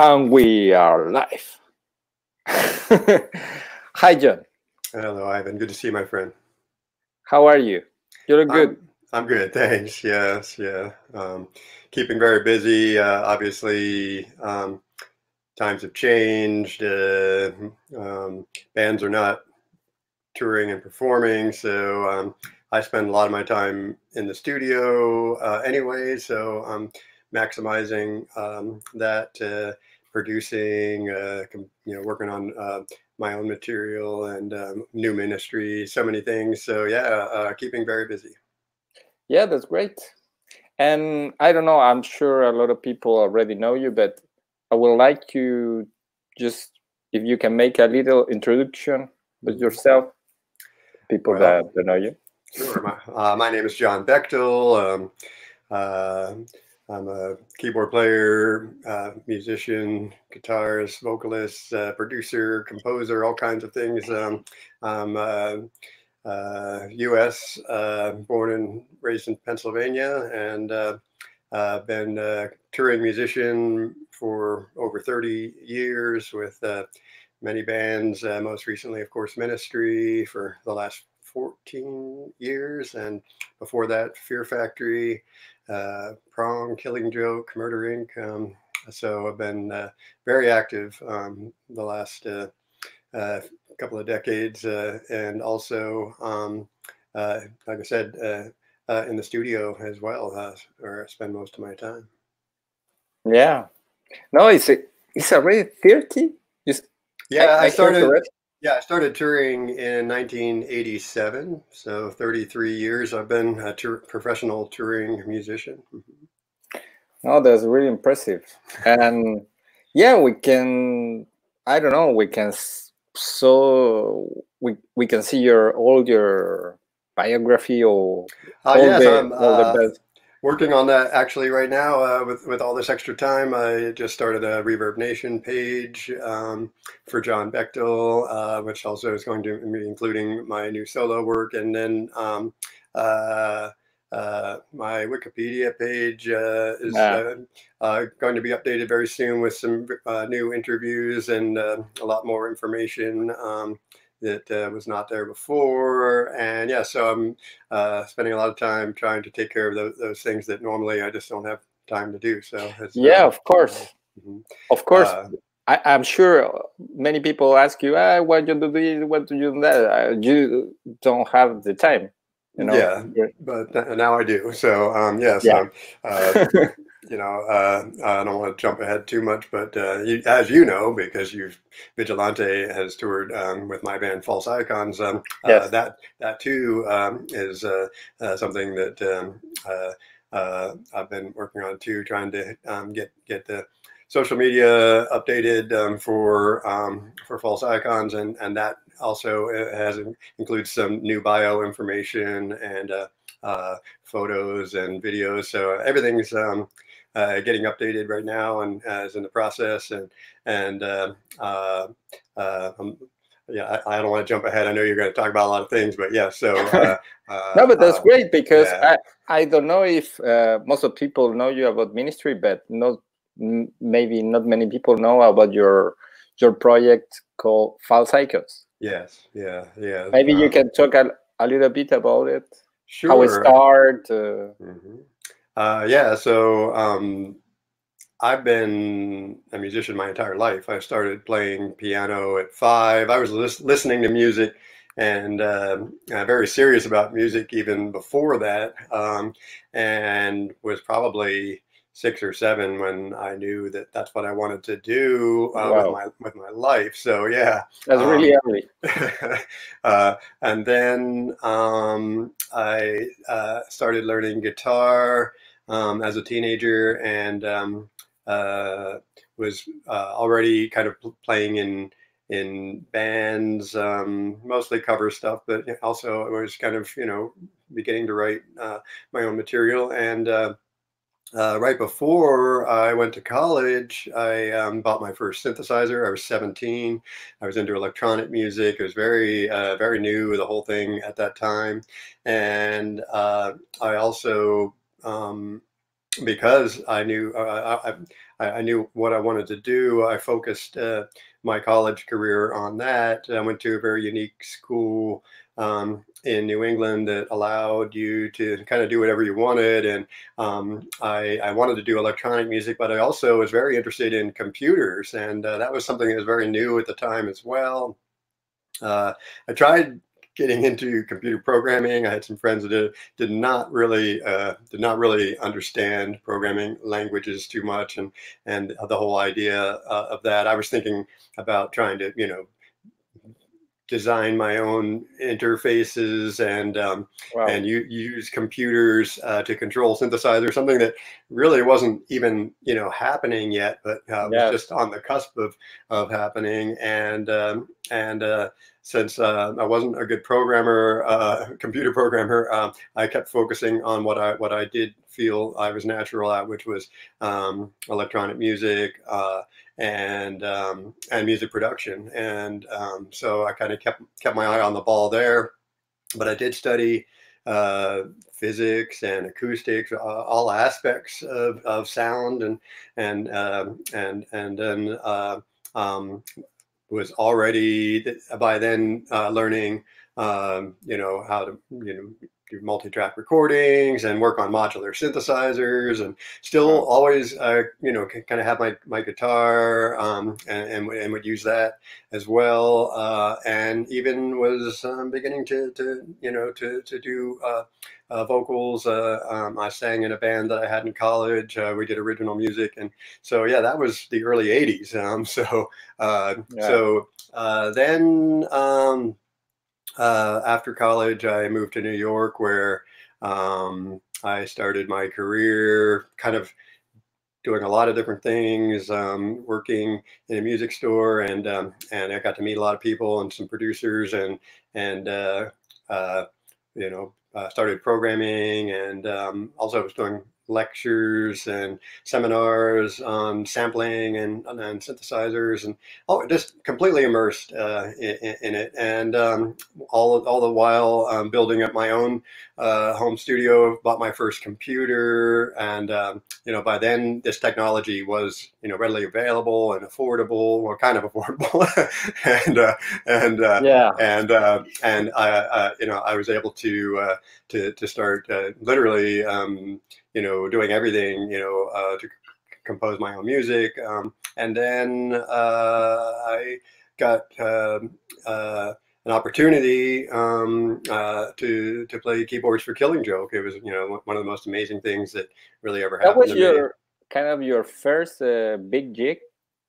And we are live. Hi, John. Hello, Ivan. Good to see you, my friend. How are you? You look good. I'm, I'm good, thanks. Yes, yeah. Um, keeping very busy. Uh, obviously, um, times have changed. Uh, um, bands are not touring and performing, so um, I spend a lot of my time in the studio uh, anyway. So I'm maximizing um, that uh, producing, uh, you know, working on uh, my own material and um, new ministry, so many things. So yeah, uh, keeping very busy. Yeah, that's great. And I don't know, I'm sure a lot of people already know you, but I would like you just if you can make a little introduction with yourself, people well, that don't know you. Sure. My, uh, my name is John Bechdel. Um, uh, I'm a keyboard player, uh, musician, guitarist, vocalist, uh, producer, composer, all kinds of things. Um, I'm U.S. Uh, uh, born and raised in Pennsylvania, and uh, been a touring musician for over 30 years with many bands. most recently, of course, Ministry for the last 14 years, and before that, Fear Factory uh, Prong, Killing Joke, Murder Inc. Um, so I've been uh, very active um, the last uh, uh couple of decades, uh, and also, um, uh, like I said, in the studio as well, where I spend most of my time. Yeah, no, it's a, it's already thirty. Just yeah, I, I started. Yeah, I started touring in 1987. So 33 years I've been a tour, professional touring musician. Mm-hmm. Oh, that's really impressive. And yeah, we can, I don't know, we can, so we, we can see your, all your biography or uh, all, yes, the, all uh, the best working on that actually right now uh, with with all this extra time. I just started a Reverb Nation page um, for John Bechdel, uh, which also is going to be including my new solo work, and then um, uh, uh my Wikipedia page uh, is uh, going to be updated very soon with some new interviews and a lot more information. Um, that uh, was not there before. And yeah, so I'm uh, spending a lot of time trying to take care of those, those, things that normally I just don't have time to do. So yeah, uh, of course, mm-hmm. of course. Uh, I, am sure many people ask you, ah, "Why do you do this? What do you do that?" Uh, you don't have the time, you know. Yeah, but now I do. So um, yes, yeah. uh, you know, uh, I don't want to jump ahead too much, but uh, you, as you know, because you've Vigilante has toured um, with my band False Icons, um, uh, yes. uh, that that too um, is uh, uh, something that um, I've been working on too, trying to um, get get the social media updated um, for for False Icons, and and that also has includes some new bio information and photos and videos. So everything's uh, getting updated right now and uh, is in the process. And and uh, uh, uh um, yeah, I, I, don't want to jump ahead. I know you're going to talk about a lot of things, but yeah. So no, but that's great because yeah. I I don't know if most of people know you about ministry, but not maybe not many people know about your your project called False Icons. Yes. Yeah. Yeah. Maybe you can talk a, a little bit about it. Sure. How it started. Mm-hmm. Uh, yeah, so um, I've been a musician my entire life. I started playing piano at five. I was lis- listening to music and uh, very serious about music even before that, um, and was probably six or seven when I knew that that's what I wanted to do uh, wow. with my with my life. So yeah, that's um, really early. uh, and then um, I uh, started learning guitar um, as a teenager and um, uh, was uh, already kind of playing in in bands, um, mostly cover stuff, but also I was kind of you know beginning to write uh, my own material and. Uh, uh, right before I went to college, I um, bought my first synthesizer. I was 17. I was into electronic music. It was very, uh, very new, the whole thing at that time. And I also um, because I knew uh, I, I, knew what I wanted to do, I focused uh, my college career on that. I went to a very unique school um, in New England that allowed you to kind of do whatever you wanted. And um, I, I, wanted to do electronic music, but I also was very interested in computers. And uh, that was something that was very new at the time as well. Uh, I tried getting into computer programming. I had some friends that did, did not really uh, did not really understand programming languages too much, and and the whole idea uh, of that. I was thinking about trying to you know design my own interfaces and um, wow. and you, use computers uh, to control synthesizer something that really it wasn't even you know happening yet but uh, yeah. was just on the cusp of of happening and um, and uh, since uh, I wasn't a good programmer uh, computer programmer um, I kept focusing on what I what I did feel I was natural at which was um, electronic music uh, and um, and music production. And um, so I kind of kept kept my eye on the ball there. But I did study uh, physics and acoustics, all aspects of, of sound, and and uh, and and then uh, um, was already by then uh, learning, um, you know, how to you know do multi-track recordings and work on modular synthesizers and still always uh, you know kind of have my, my guitar um, and, and, and, would use that as well uh, and even was um, beginning to, to you know to, to do uh, uh vocals uh, um, I sang in a band that I had in college uh, we did original music and so yeah that was the early 80s um, so yeah. so then um, uh, after college, I moved to New York where um, I started my career kind of doing a lot of different things, um, working in a music store, and um, and I got to meet a lot of people and some producers, and and uh, uh, you know uh, started programming, and um, also was doing lectures and seminars on sampling and, and synthesizers and oh, just completely immersed uh, in, in, it. And um, all, all the while um, building up my own uh, home studio, bought my first computer. And, um, you know, by then this technology was, you know, readily available and affordable, or kind of affordable. and, uh, and, uh, yeah. and, uh, and I, uh, you know, I was able to, to, to start literally, um, you know, doing everything, you know, uh, to compose my own music. Um, and then uh, I got um, uh, an opportunity um, uh, to to play keyboards for Killing Joke. It was, you know, one of the most amazing things that really ever happened. That was your me. kind of your first uh, big gig.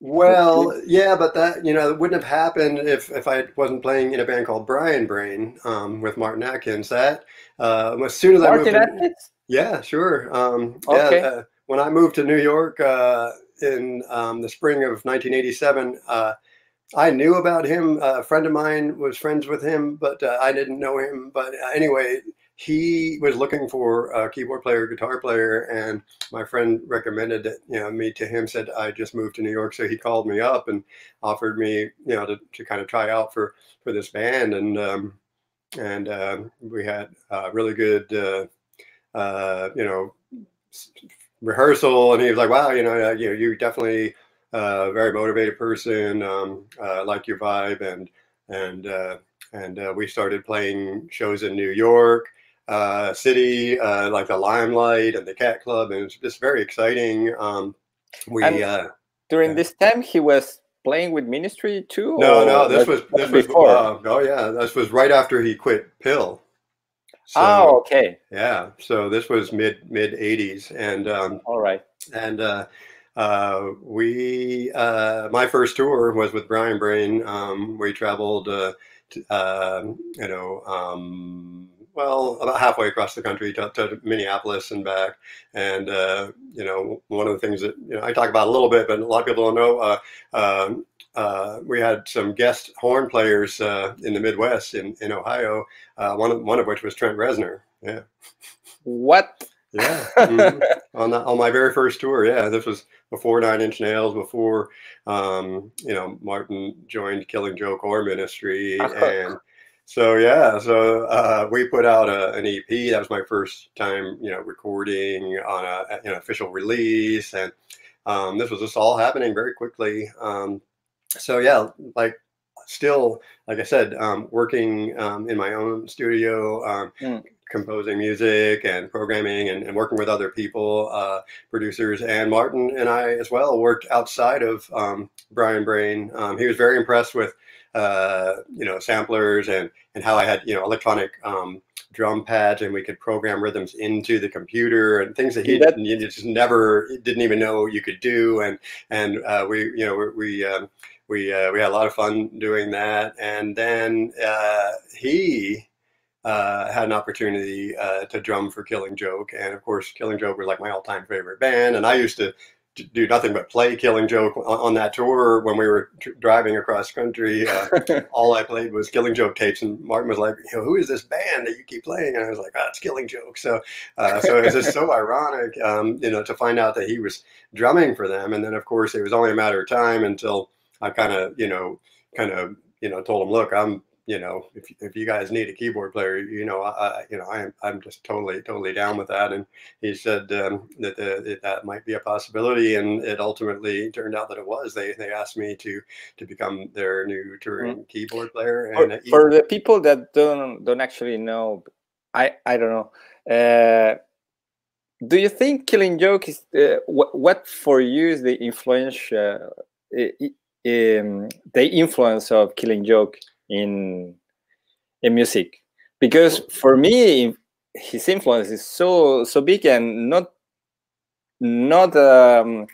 Well, yeah, but that you know it wouldn't have happened if if I wasn't playing in a band called Brian Brain um, with Martin Atkins. That uh, as soon as Martin I moved, Atkins? Yeah, sure. Um, okay. Yeah, uh, when I moved to New York uh, in um, the spring of 1987, uh, I knew about him. a friend of mine was friends with him, but uh, I didn't know him. But uh, anyway, he was looking for a keyboard player, guitar player, and my friend recommended that you know me to him. Said I just moved to New York, so he called me up and offered me you know to, to kind of try out for for this band, and um, and uh, we had really good uh, you know, rehearsal, and he was like, "Wow, you know, you know, you definitely a very motivated person. Um, uh, like your vibe." And and uh, and uh, we started playing shows in New York uh, City, uh, like the Limelight and the Cat Club, and it was just very exciting. Um, we uh, during this time he was playing with Ministry too. No, no, this was this was before. oh yeah, this was right after he quit PiL. So, oh, okay. Yeah. So this was mid mid '80s, and um, all right. And uh, uh, we, uh, my first tour was with Brian Brain. Um, we traveled, uh, to, um, you know, um, well, about halfway across the country to, to Minneapolis and back. And uh, you know, one of the things that you know I talk about a little bit, but a lot of people don't know. Uh, um, uh, we had some guest horn players uh, in the Midwest in, in Ohio. Uh, one of one of which was Trent Reznor. Yeah. What? Yeah. Mm-hmm. on the, on my very first tour. Yeah, this was before Nine Inch Nails, before um, you know Martin joined Killing Joke or Ministry, and so yeah, so uh, we put out a, an EP. That was my first time, you know, recording on a know official release, and um, this was just all happening very quickly. Um, so yeah, like still, like I said, um, working um, in my own studio, mm. composing music and programming and, and working with other people, uh, producers. And Martin and I as well worked outside of um, Brian Brain. Um, he was very impressed with, uh, you know, samplers and, and how I had, you know, electronic um, drum pads and we could program rhythms into the computer and things that he that, just never didn't even know you could do. And, and uh, we, you know, we, we um, we uh, we had a lot of fun doing that. And then uh, he uh, had an opportunity uh, to drum for Killing Joke, and of course, Killing Joke was like my all-time favorite band. And I used to do nothing but play Killing Joke on, that tour when we were driving across country. Uh, all I played was Killing Joke tapes, and Martin was like, you know, "Who is this band that you keep playing?" And I was like, "Ah, oh, it's Killing Joke." So, uh, so it was just so ironic, um, you know, to find out that he was drumming for them. And then, of course, it was only a matter of time until I kind of, you know, kind of, you know, told him, look, I'm, you know, if, if you guys need a keyboard player, you know, I, you know, I'm, I'm just totally, totally down with that. And he said um, that, the, that that might be a possibility. And it ultimately turned out that it was, they, they asked me to, to become their new touring mm-hmm. keyboard player. And for, for, the people that don't, don't actually know, I, I don't know, uh, do you think Killing Joke is uh, what, what for you is the influence, uh, um, the influence of Killing Joke in in music because for me his influence is so so big and not not um,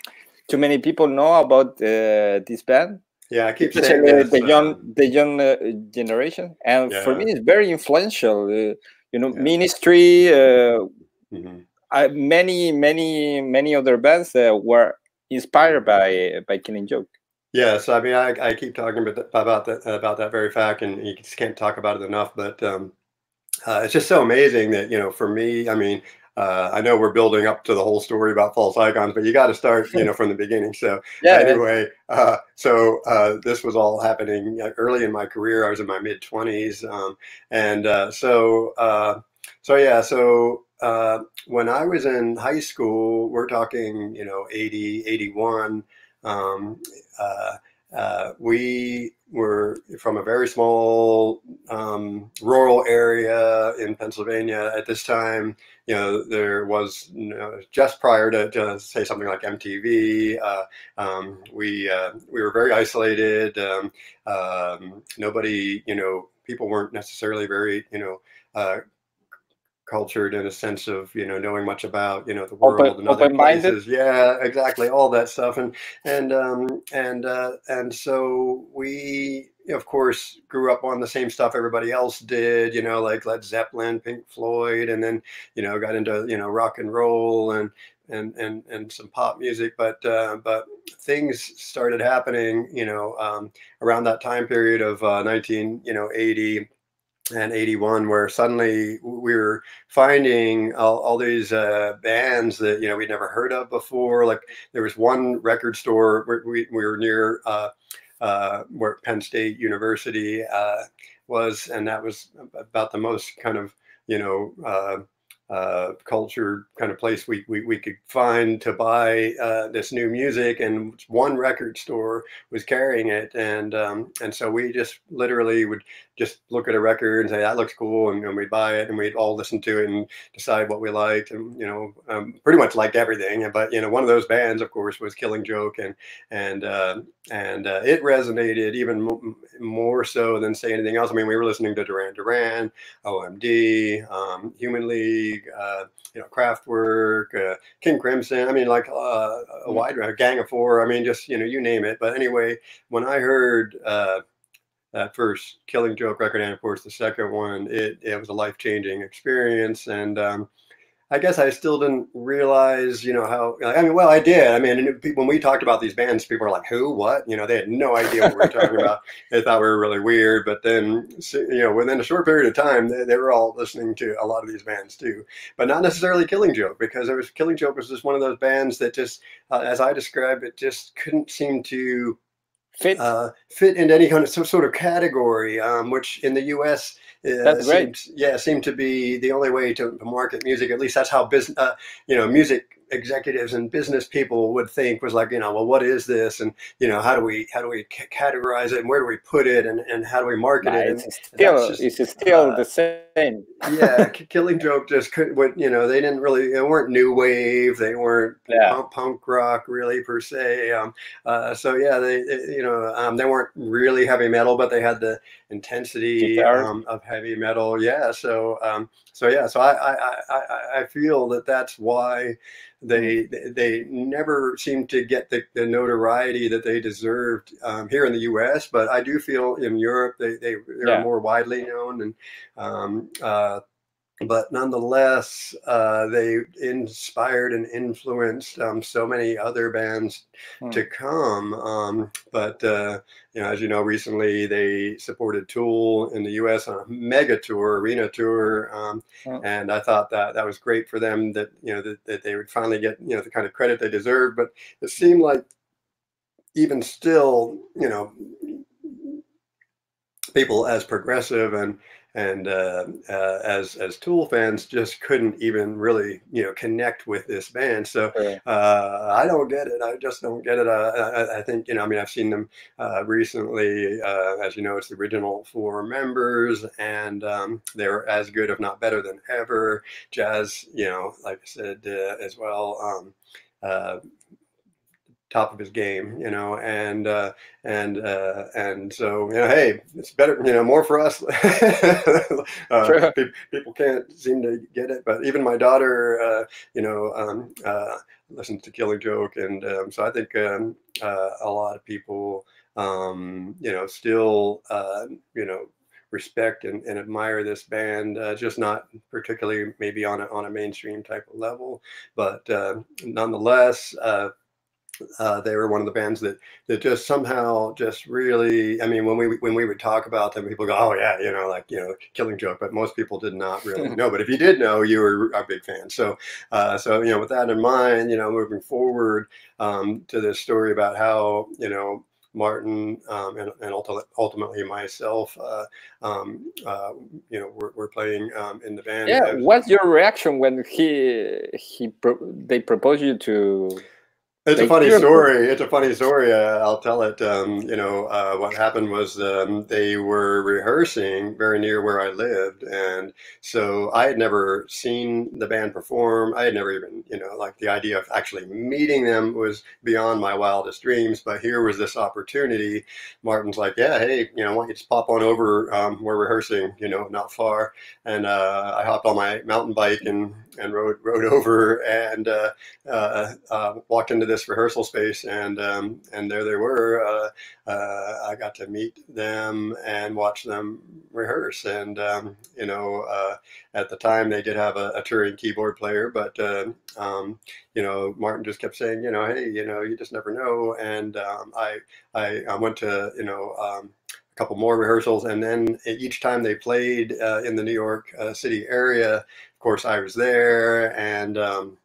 too many people know about uh, this band yeah i keep saying this, the young uh, the young uh, generation and yeah. for me it's very influential uh, you know yeah. ministry mm -hmm. many many many other bands were inspired by by killing joke Yes, I mean, I, I keep talking about that, about that about that very fact, and you just can't talk about it enough. But um, uh, it's just so amazing that you know, for me, I mean, uh, I know we're building up to the whole story about false icons, but you got to start, you know, from the beginning. So yeah, anyway, uh, so uh, this was all happening early in my career. I was in my mid twenties, um, and uh, so uh, so yeah, so uh, when I was in high school, we're talking, you know, 80, 81. Um, uh, uh, we were from a very small um, rural area in Pennsylvania at this time. You know, there was you know, just prior to, to, say something like MTV. Uh, um, we uh, we were very isolated. Um, um, nobody, you know, people weren't necessarily very, you know, uh, cultured in a sense of you know knowing much about you know the world open, and other places. Yeah exactly all that stuff. And and um and uh and so we of course grew up on the same stuff everybody else did you know like led zeppelin pink floyd and then you know got into you know rock and roll and and and and some pop music. But uh, but things started happening you know um, around that time period of uh, 19 you know 80 and 81 where suddenly we were finding all, all these uh, bands that you know we'd never heard of before. Like there was one record store where we, we were near uh, uh, where penn state university uh, was and that was about the most kind of you know uh, uh, culture kind of place we, we, we could find to buy uh, this new music and one record store was carrying it. And um, and so we just literally would just look at a record and say that looks cool and, and we'd buy it and we'd all listen to it and decide what we liked and you know um, pretty much liked everything. But you know one of those bands of course was killing joke and and uh, and uh, it resonated even more so than say anything else. I mean we were listening to duran duran omd um, human league uh, you know kraftwerk uh, king crimson i mean like uh, a mm. wide range gang of four. I mean just you know you name it. But anyway when i heard uh, that first Killing Joke record, and of course the second one, it it was a life changing experience. And um, I guess I still didn't realize, you know, how. I mean, well, I did. I mean, when we talked about these bands, people were like, "Who? What?" You know, they had no idea what we were talking about. They thought we were really weird. But then, you know, within a short period of time, they, they were all listening to a lot of these bands too, but not necessarily Killing Joke because it was Killing Joke was just one of those bands that just, uh, as I described it, just couldn't seem to fit uh, fit into any kind of sort of category, um, which in the U.S. Uh, that's right. Yeah, seemed to be the only way to, to market music. At least that's how business, uh, you know, music executives and business people would think was like, you know, well, what is this? And, you know, how do we, how do we categorize it and where do we put it and, and how do we market nah, it? And it's still, just, it's still uh, the same. Yeah. Killing Joke just couldn't, you know, they didn't really, they weren't new wave. They weren't yeah. punk, punk, rock really per se. Um, uh, so yeah, they, they you know, um, they weren't really heavy metal, but they had the intensity um, of heavy metal. Yeah. So, um, so yeah, so I, I, I, I feel that that's why they they never seem to get the, the notoriety that they deserved um, here in the U.S. But I do feel in Europe they they they're yeah. more widely known and um, uh, but nonetheless, uh, they inspired and influenced um, so many other bands hmm. to come. Um, but uh, you know, as you know, recently they supported Tool in the U.S. on a mega tour, arena tour, um, hmm. and I thought that that was great for them. That you know that, that they would finally get you know the kind of credit they deserved. But it seemed like even still, you know, people as progressive and and uh, uh, as as Tool fans just couldn't even really you know connect with this band. So uh, I don't get it. I just don't get it. Uh, I, I, think you know. I mean, I've seen them uh, recently. Uh, as you know, it's the original four members, and um, they're as good, if not better, than ever. Jaz, you know, like I said as well. Um, top of his game, you know, and uh, and uh, and so you know, hey, it's better, you know, more for us. uh, pe- people can't seem to get it, but even my daughter, uh, you know, um, uh, listens to Killing Joke, and um, so I think um, uh, a lot of people, um, you know, still, uh, you know, respect and, and admire this band, uh, just not particularly maybe on a, on a mainstream type of level, but uh, nonetheless, uh, uh, they were one of the bands that that just somehow just really i mean when we when we would talk about them people go oh yeah you know like you know killing joke but most people did not really know but if you did know you were a big fan so uh, so you know with that in mind you know moving forward um, to this story about how you know Martin um, and, and, ultimately myself, uh, um, uh, you know, we're, we're playing um, in the band. Yeah, what's your reaction when he he pro they proposed you to it's a funny story. It's a funny story. Uh, I'll tell it. Um, you know, uh, what happened was um, they were rehearsing very near where I lived, and so I had never seen the band perform. I had never even, you know, like the idea of actually meeting them was beyond my wildest dreams. But here was this opportunity. Martin's like, "Yeah, hey, you know, why don't you just pop on over? Um, we're rehearsing, you know, not far." And uh, I hopped on my mountain bike and and rode rode over and uh, uh, uh, walked into this rehearsal space, and um, and there they were. Uh, uh, I got to meet them and watch them rehearse, and um, you know, at the time they did have a, a touring keyboard player, but um, you know, Martin just kept saying, you know, hey, you know, you just never know, and um, I, I I went to you know um, a couple more rehearsals, and then each time they played uh, in the New York uh, City area, of course, I was there and um,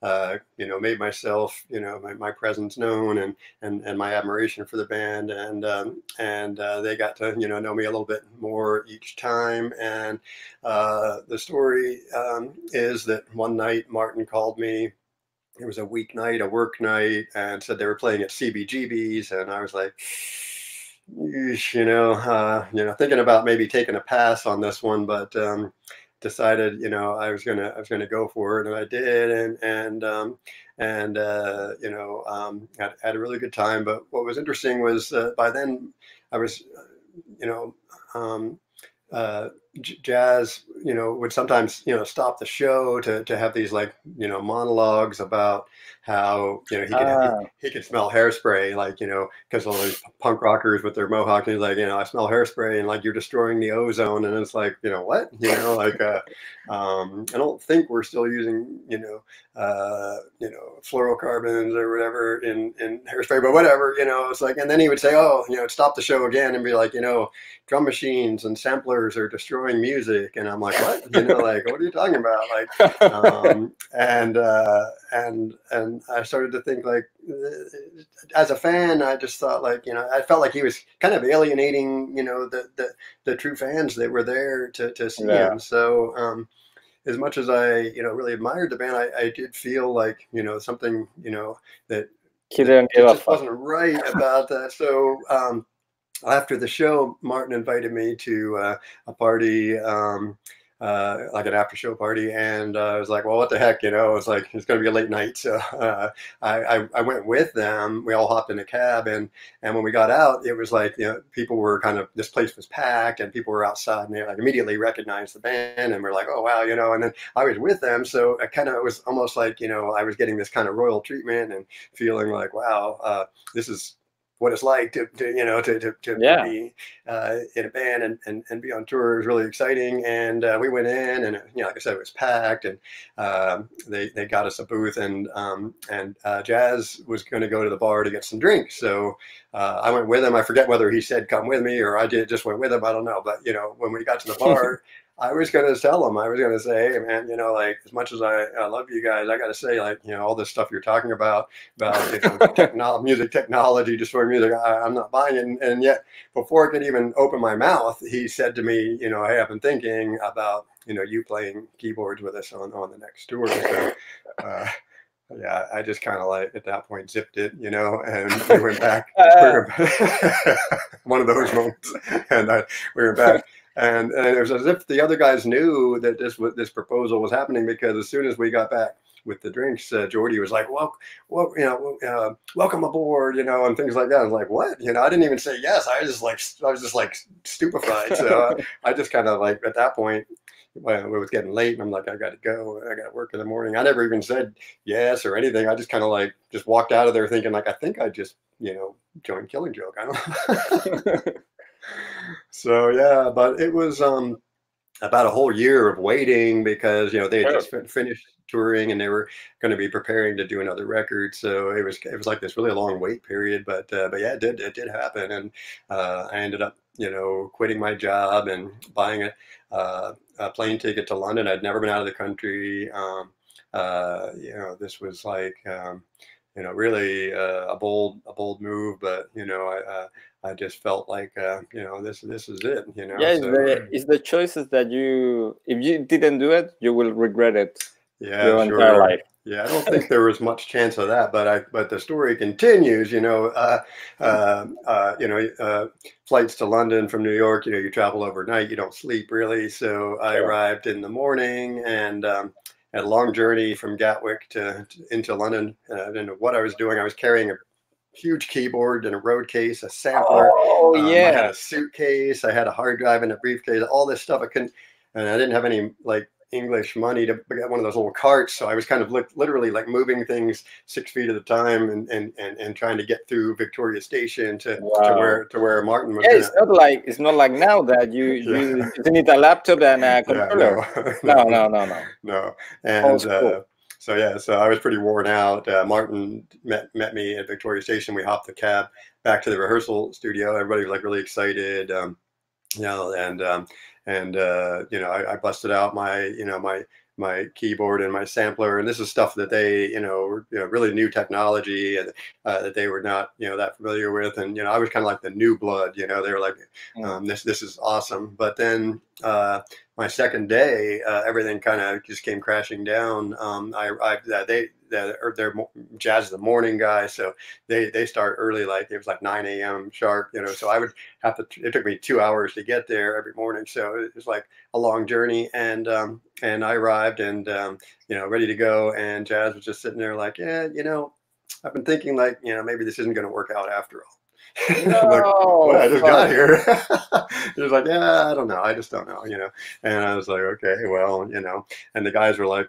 uh, you know made myself you know my, my, presence known and, and and my admiration for the band and um, and uh, they got to you know know me a little bit more each time. And uh, the story um, is that one night Martin called me. It was a weeknight a work night and said they were playing at CBGB's and I was like you know uh, you know thinking about maybe taking a pass on this one. But um, decided, you know, I was gonna I was gonna go for it, and I did, and and um, and uh, you know, um, had, had a really good time. But what was interesting was uh, by then I was, you know, um, uh, Jaz, you know, would sometimes you know stop the show to to have these like you know monologues about how you know he could uh, he, he, could smell hairspray like you know because all these punk rockers with their mohawk and he's like you know I smell hairspray and like you're destroying the ozone and it's like you know what you know like uh, um, I don't think we're still using you know uh, you know fluorocarbons or whatever in in hairspray but whatever you know it's like and then he would say oh you know stop the show again and be like you know drum machines and samplers are destroying music, and I'm like, what? You know, like, what are you talking about? Like, um, and uh, and and I started to think like, uh, as a fan, I just thought like, you know, I felt like he was kind of alienating, you know, the the, the true fans that were there to to see yeah. him. So. Um, as much as I, you know, really admired the band, I, I did feel like, you know, something, you know, that, he didn't that just wasn't right about that. So um, after the show, Martin invited me to uh, a party, um, uh, like an after show party, and uh, I was like, "Well, what the heck?" You know, it's like it's going to be a late night, so uh, I, I, I went with them. We all hopped in a cab, and and when we got out, it was like you know people were kind of this place was packed, and people were outside, and they like immediately recognized the band, and we're like, "Oh wow," you know. And then I was with them, so I kind of it was almost like you know I was getting this kind of royal treatment and feeling like, "Wow, uh, this is." What it's like to, to you know to, to, to yeah. be uh, in a band and, and, and be on tour is really exciting. And uh, we went in and you know like I said it was packed and uh, they, they got us a booth and um, and uh, Jaz was going to go to the bar to get some drinks. So uh, I went with him. I forget whether he said come with me or I did just went with him. I don't know. But you know when we got to the bar I was going to tell him, I was going to say, hey, man, you know, like as much as I, I love you guys, I got to say, like, you know, all this stuff you're talking about, about you know, technology, music technology, destroy music, I, am not buying it. And, and, yet, before I could even open my mouth, he said to me, you know, hey, I've been thinking about, you know, you playing keyboards with us on, on the next tour. So, uh, yeah, I just kind of like at that point zipped it, you know, and we went back. one of those moments, and I, we were back and, and it was as if the other guys knew that this was this proposal was happening because as soon as we got back with the drinks, uh, Geordie was like, "Well, well, you know, uh, welcome aboard," you know, and things like that. I was like, "What?" You know, I didn't even say yes. I was just like, I was just like stupefied. So uh, I just kind of like at that point, well, it was getting late, and I'm like, I got to go. I got to work in the morning. I never even said yes or anything. I just kind of like just walked out of there thinking like, I think I just, you know, joined Killing Joke. I don't. so yeah, but it was um, about a whole year of waiting because you know they had just finished touring and they were going to be preparing to do another record. So it was it was like this really long wait period. But uh, but yeah, it did it did happen, and uh, I ended up you know quitting my job and buying a, uh, a plane ticket to London. I'd never been out of the country. Um, uh, you know, this was like. Um, you know, really uh, a bold, a bold move, but you know, I, uh, I just felt like, uh, you know, this this is it. You know. Yeah, it's, so, the, it's the choices that you, if you didn't do it, you will regret it. Yeah, your sure. entire life. Yeah, I don't think there was much chance of that, but I but the story continues. You know, uh, uh, uh, you know, uh, flights to London from New York. You know, you travel overnight. You don't sleep really. So I arrived in the morning and. Um, had a long journey from Gatwick to, to into London. And I didn't know what I was doing. I was carrying a huge keyboard and a road case, a sampler. Oh um, yeah. I had a suitcase. I had a hard drive and a briefcase. All this stuff I couldn't, and I didn't have any like English money to get one of those little carts. So I was kind of li- literally like moving things six feet at a time and, and, and, and trying to get through Victoria Station to, wow. to where to where Martin was. Yeah, gonna... it's not like it's not like now that you you, you need a laptop and a controller. Yeah, no. no, no, no, no, no. And uh, so yeah, so I was pretty worn out. Uh, Martin met met me at Victoria Station. We hopped the cab back to the rehearsal studio. Everybody was like really excited. Um, you know, and um, and uh, you know I, I, busted out my you know my my keyboard and my sampler and this is stuff that they you know, you know really new technology and uh, that they were not you know that familiar with and you know I was kind of like the new blood you know they were like mm. um, this this is awesome but then uh, my second day uh, everything kind of just came crashing down. Um, I, I they that or they're Jaz the morning guy so they they start early like it was like 9 a.m sharp you know so i would have to it took me two hours to get there every morning so it was like a long journey. And um and i arrived and um you know ready to go and Jaz was just sitting there like yeah you know i've been thinking like you know maybe this isn't going to work out after all no, like, well, I just got here. he was like, yeah, I don't know. I just don't know, you know. And I was like, okay, well, you know. And the guys were like,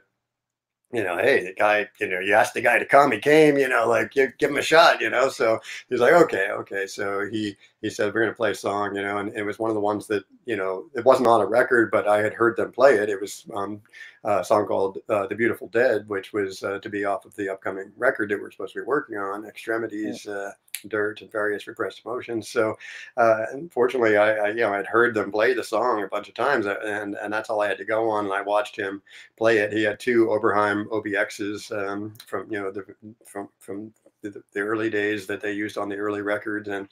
you know, hey, the guy, you know, you asked the guy to come, he came, you know, like give, give him a shot, you know. So he's like, okay, okay. So he he said we're gonna play a song, you know, and it was one of the ones that you know it wasn't on a record, but I had heard them play it. It was um, a song called uh, "The Beautiful Dead," which was uh, to be off of the upcoming record that we're supposed to be working on, Extremities. Uh, dirt and various repressed emotions. So, uh, unfortunately, I, I, you know I'd heard them play the song a bunch of times, uh, and and that's all I had to go on. And I watched him play it. He had two Oberheim OBXs um, from you know the from from the, the early days that they used on the early records, and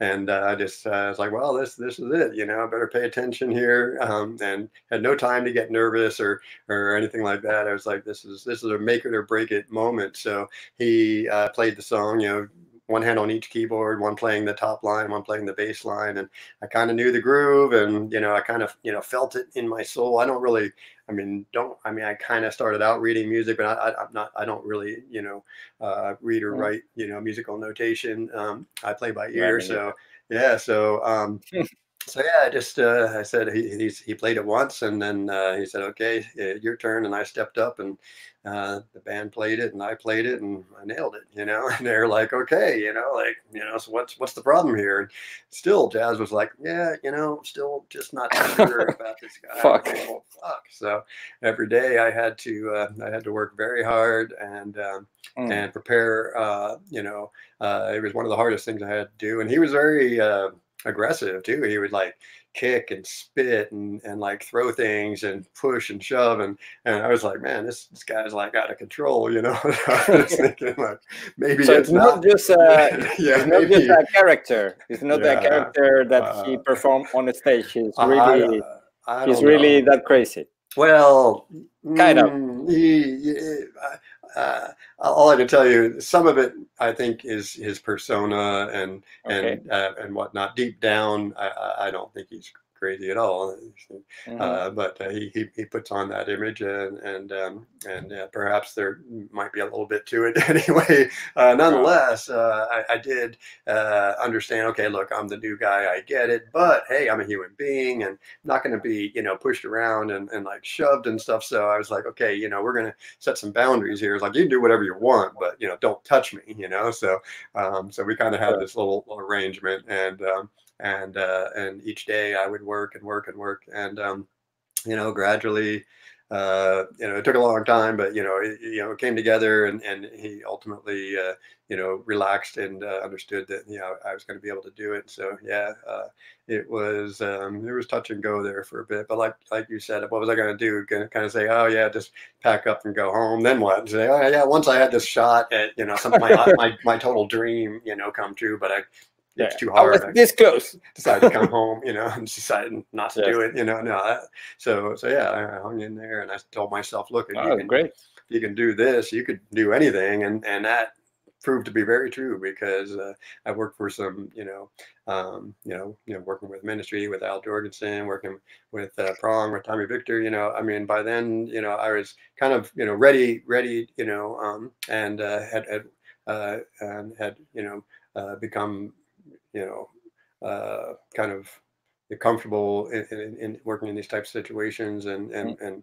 and uh, I just uh, was like, well, this this is it, you know, I better pay attention here, um, and had no time to get nervous or or anything like that. I was like, this is this is a make it or break it moment. So he uh, played the song, you know, one hand on each keyboard, one playing the top line, one playing the bass line. And I kind of knew the groove and, you know, I kind of, you know, felt it in my soul. I don't really, I mean, don't, I mean, I kind of started out reading music, but I, am not, I don't really, you know, uh, read or write, you know, musical notation. Um, I play by ear. So, yeah. So, um, so yeah, I just uh, I said he he played it once, and then uh, he said, "Okay, your turn." And I stepped up, and uh, the band played it, and I played it, and I nailed it. You know, and they're like, "Okay, you know, like you know, so what's what's the problem here?" And still, Jaz was like, "Yeah, you know, still just not sure about this guy." fuck, oh, fuck. So every day I had to uh, I had to work very hard and um, mm. and prepare. Uh, you know, uh, it was one of the hardest things I had to do, and he was very aggressive too. He would like kick and spit and, and like throw things and push and shove and and I was like, man, this this guy's like out of control, you know. I was thinking like maybe so it's, not, not, just uh, yeah, it's not just a character. It's not yeah, a character that uh, he performed on the stage. He's really I, I he's really that crazy. Well, kind mm, of. He, he, uh, all I can tell you, some of it I think is his persona and okay. and uh, and whatnot. Deep down, I, I don't think he's crazy at all. Mm-hmm. Uh, but uh, he, he, he puts on that image, and and um, and uh, perhaps there might be a little bit to it anyway. Uh, nonetheless, uh, I, I, did uh, understand. Okay, look, I'm the new guy. I get it, but hey, I'm a human being, and I'm not going to be you know pushed around and, and like shoved and stuff. So I was like, okay, you know, we're going to set some boundaries here. It's like you can do whatever you want, but you know, don't touch me. You know, so um, so we kind of had this little, little arrangement, and um, and uh, and each day I would work and work and work, and um, you know, gradually, uh, you know, it took a long time, but you know, it, you know, it came together, and and he ultimately, uh, you know, relaxed and uh, understood that you know I was going to be able to do it. So yeah, uh, it was um, there was touch and go there for a bit, but like like you said, what was I going to do? To kind of say, oh yeah, just pack up and go home. Then what? And say, oh yeah, once I had this shot at you know some my my my total dream, you know, come true, but I yeah. it's too hard. I was this close. decided to come home, you know, and decided not to yes. do it, you know. No, so so yeah, I hung in there, and I told myself, look, oh, you can, great. you can do this, you could do anything, and and that proved to be very true because uh, I worked for some, you know, um, you know, you know, working with Ministry with Al Jourgensen, working with uh, Prong with Tommy Victor. You know, I mean, by then, you know, I was kind of, you know, ready, ready, you know, um, and uh, had had uh, and had, you know, uh, become you know, uh, kind of comfortable in, in, in, working in these types of situations and, and, mm-hmm. and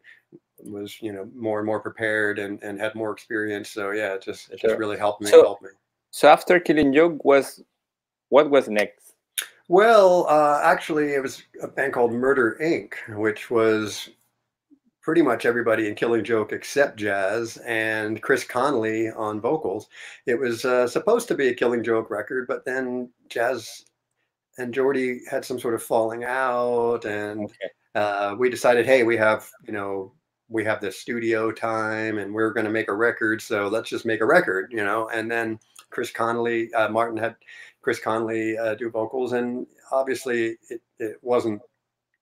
was, you know, more and more prepared and, and had more experience. So yeah, it just, it sure. just really helped me, so, helped me. So after Killing Joke was, what was next? Well, uh, actually it was a band called Murder Inc., which was pretty much everybody in Killing Joke except Jaz and Chris Connelly on vocals. It was uh, supposed to be a Killing Joke record, but then Jaz and Geordie had some sort of falling out, and okay. uh, we decided, hey, we have you know we have this studio time, and we're going to make a record, so let's just make a record, you know. And then Chris Connelly, uh, Martin had Chris Connelly uh, do vocals, and obviously it, it wasn't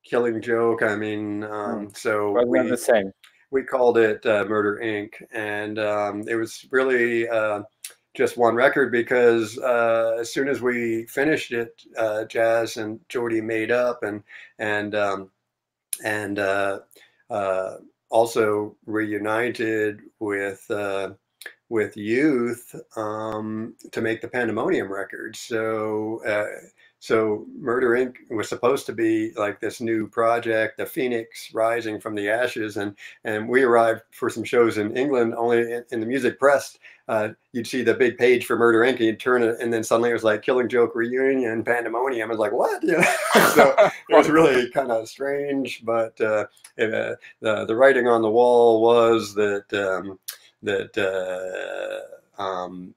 Killing Joke. I mean, um, hmm. so we the same. We called it uh, Murder Inc. and um, it was really uh, just one record because uh, as soon as we finished it, uh, Jaz and Geordie made up and and um, and uh, uh, also reunited with with Youth um, to make the Pandemonium record. So so Murder Inc. was supposed to be like this new project, the phoenix rising from the ashes, and and we arrived for some shows in England. Only in, in the music press, uh, you'd see the big page for Murder Inc. and you'd turn it, and then suddenly it was like Killing Joke reunion, Pandemonium. I was like, what? You know? so it was really kind of strange, but uh, it, uh, the the writing on the wall was that um, that uh, um,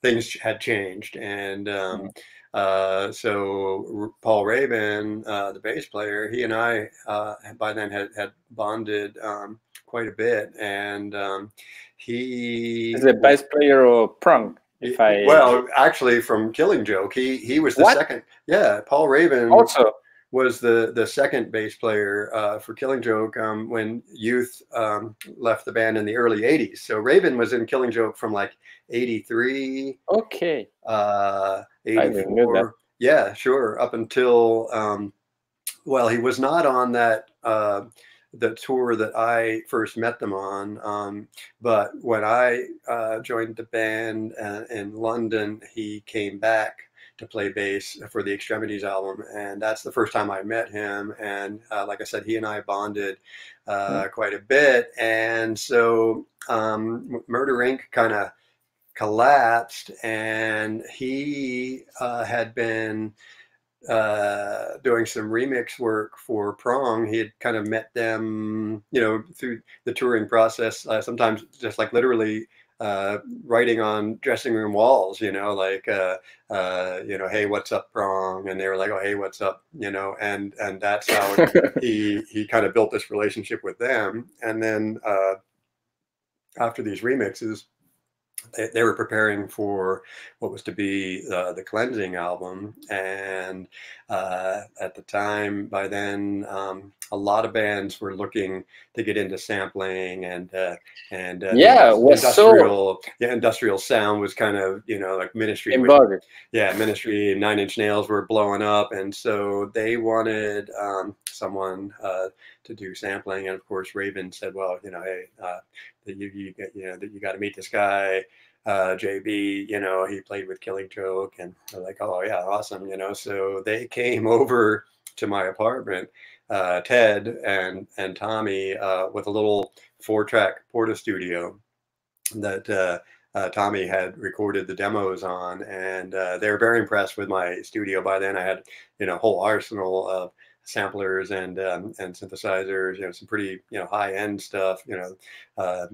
things had changed, and um. Uh, so Paul Raven, uh, the bass player, he and I uh, by then had had bonded um, quite a bit, and um, he is a bass player of Prong. If I well, actually, from Killing Joke, he he was the what? second. Yeah, Paul Raven also was the the second bass player uh, for Killing Joke um, when Youth um, left the band in the early '80s. So Raven was in Killing Joke from like '83. Okay. Uh, '84. Yeah, sure. Up until um, well, he was not on that. Uh, the tour that I first met them on. Um, but when I uh, joined the band uh, in London, he came back to play bass for the Extremities album, and that's the first time I met him. And uh, like I said, he and I bonded uh, mm-hmm. quite a bit, and so um, Murder Inc. kind of collapsed, and he uh, had been uh, doing some remix work for Prong. He had kind of met them, you know, through the touring process. Uh, sometimes just like literally uh, writing on dressing room walls, you know, like, uh, uh, you know, hey, what's up, Prong? And they were like, oh, hey, what's up, you know, and and that's how he he kind of built this relationship with them. And then uh, after these remixes, they, they, were preparing for what was to be uh, the cleansing album and uh, at the time by then um, a lot of bands were looking to get into sampling and uh, and uh, yeah industrial so... yeah industrial sound was kind of you know like ministry was, yeah ministry nine inch nails were blowing up and so they wanted um, someone uh, to do sampling and of course Raven said well you know hey uh, that you you you know that you got to meet this guy uh, JB, you know, he played with Killing Joke, and they're like, oh yeah, awesome, you know. So they came over to my apartment, uh, Ted and and Tommy, uh, with a little four-track Portastudio that uh, uh, Tommy had recorded the demos on, and uh, they were very impressed with my studio. By then, I had you know a whole arsenal of samplers and um, and synthesizers, you know, some pretty you know high end stuff, you know, uh,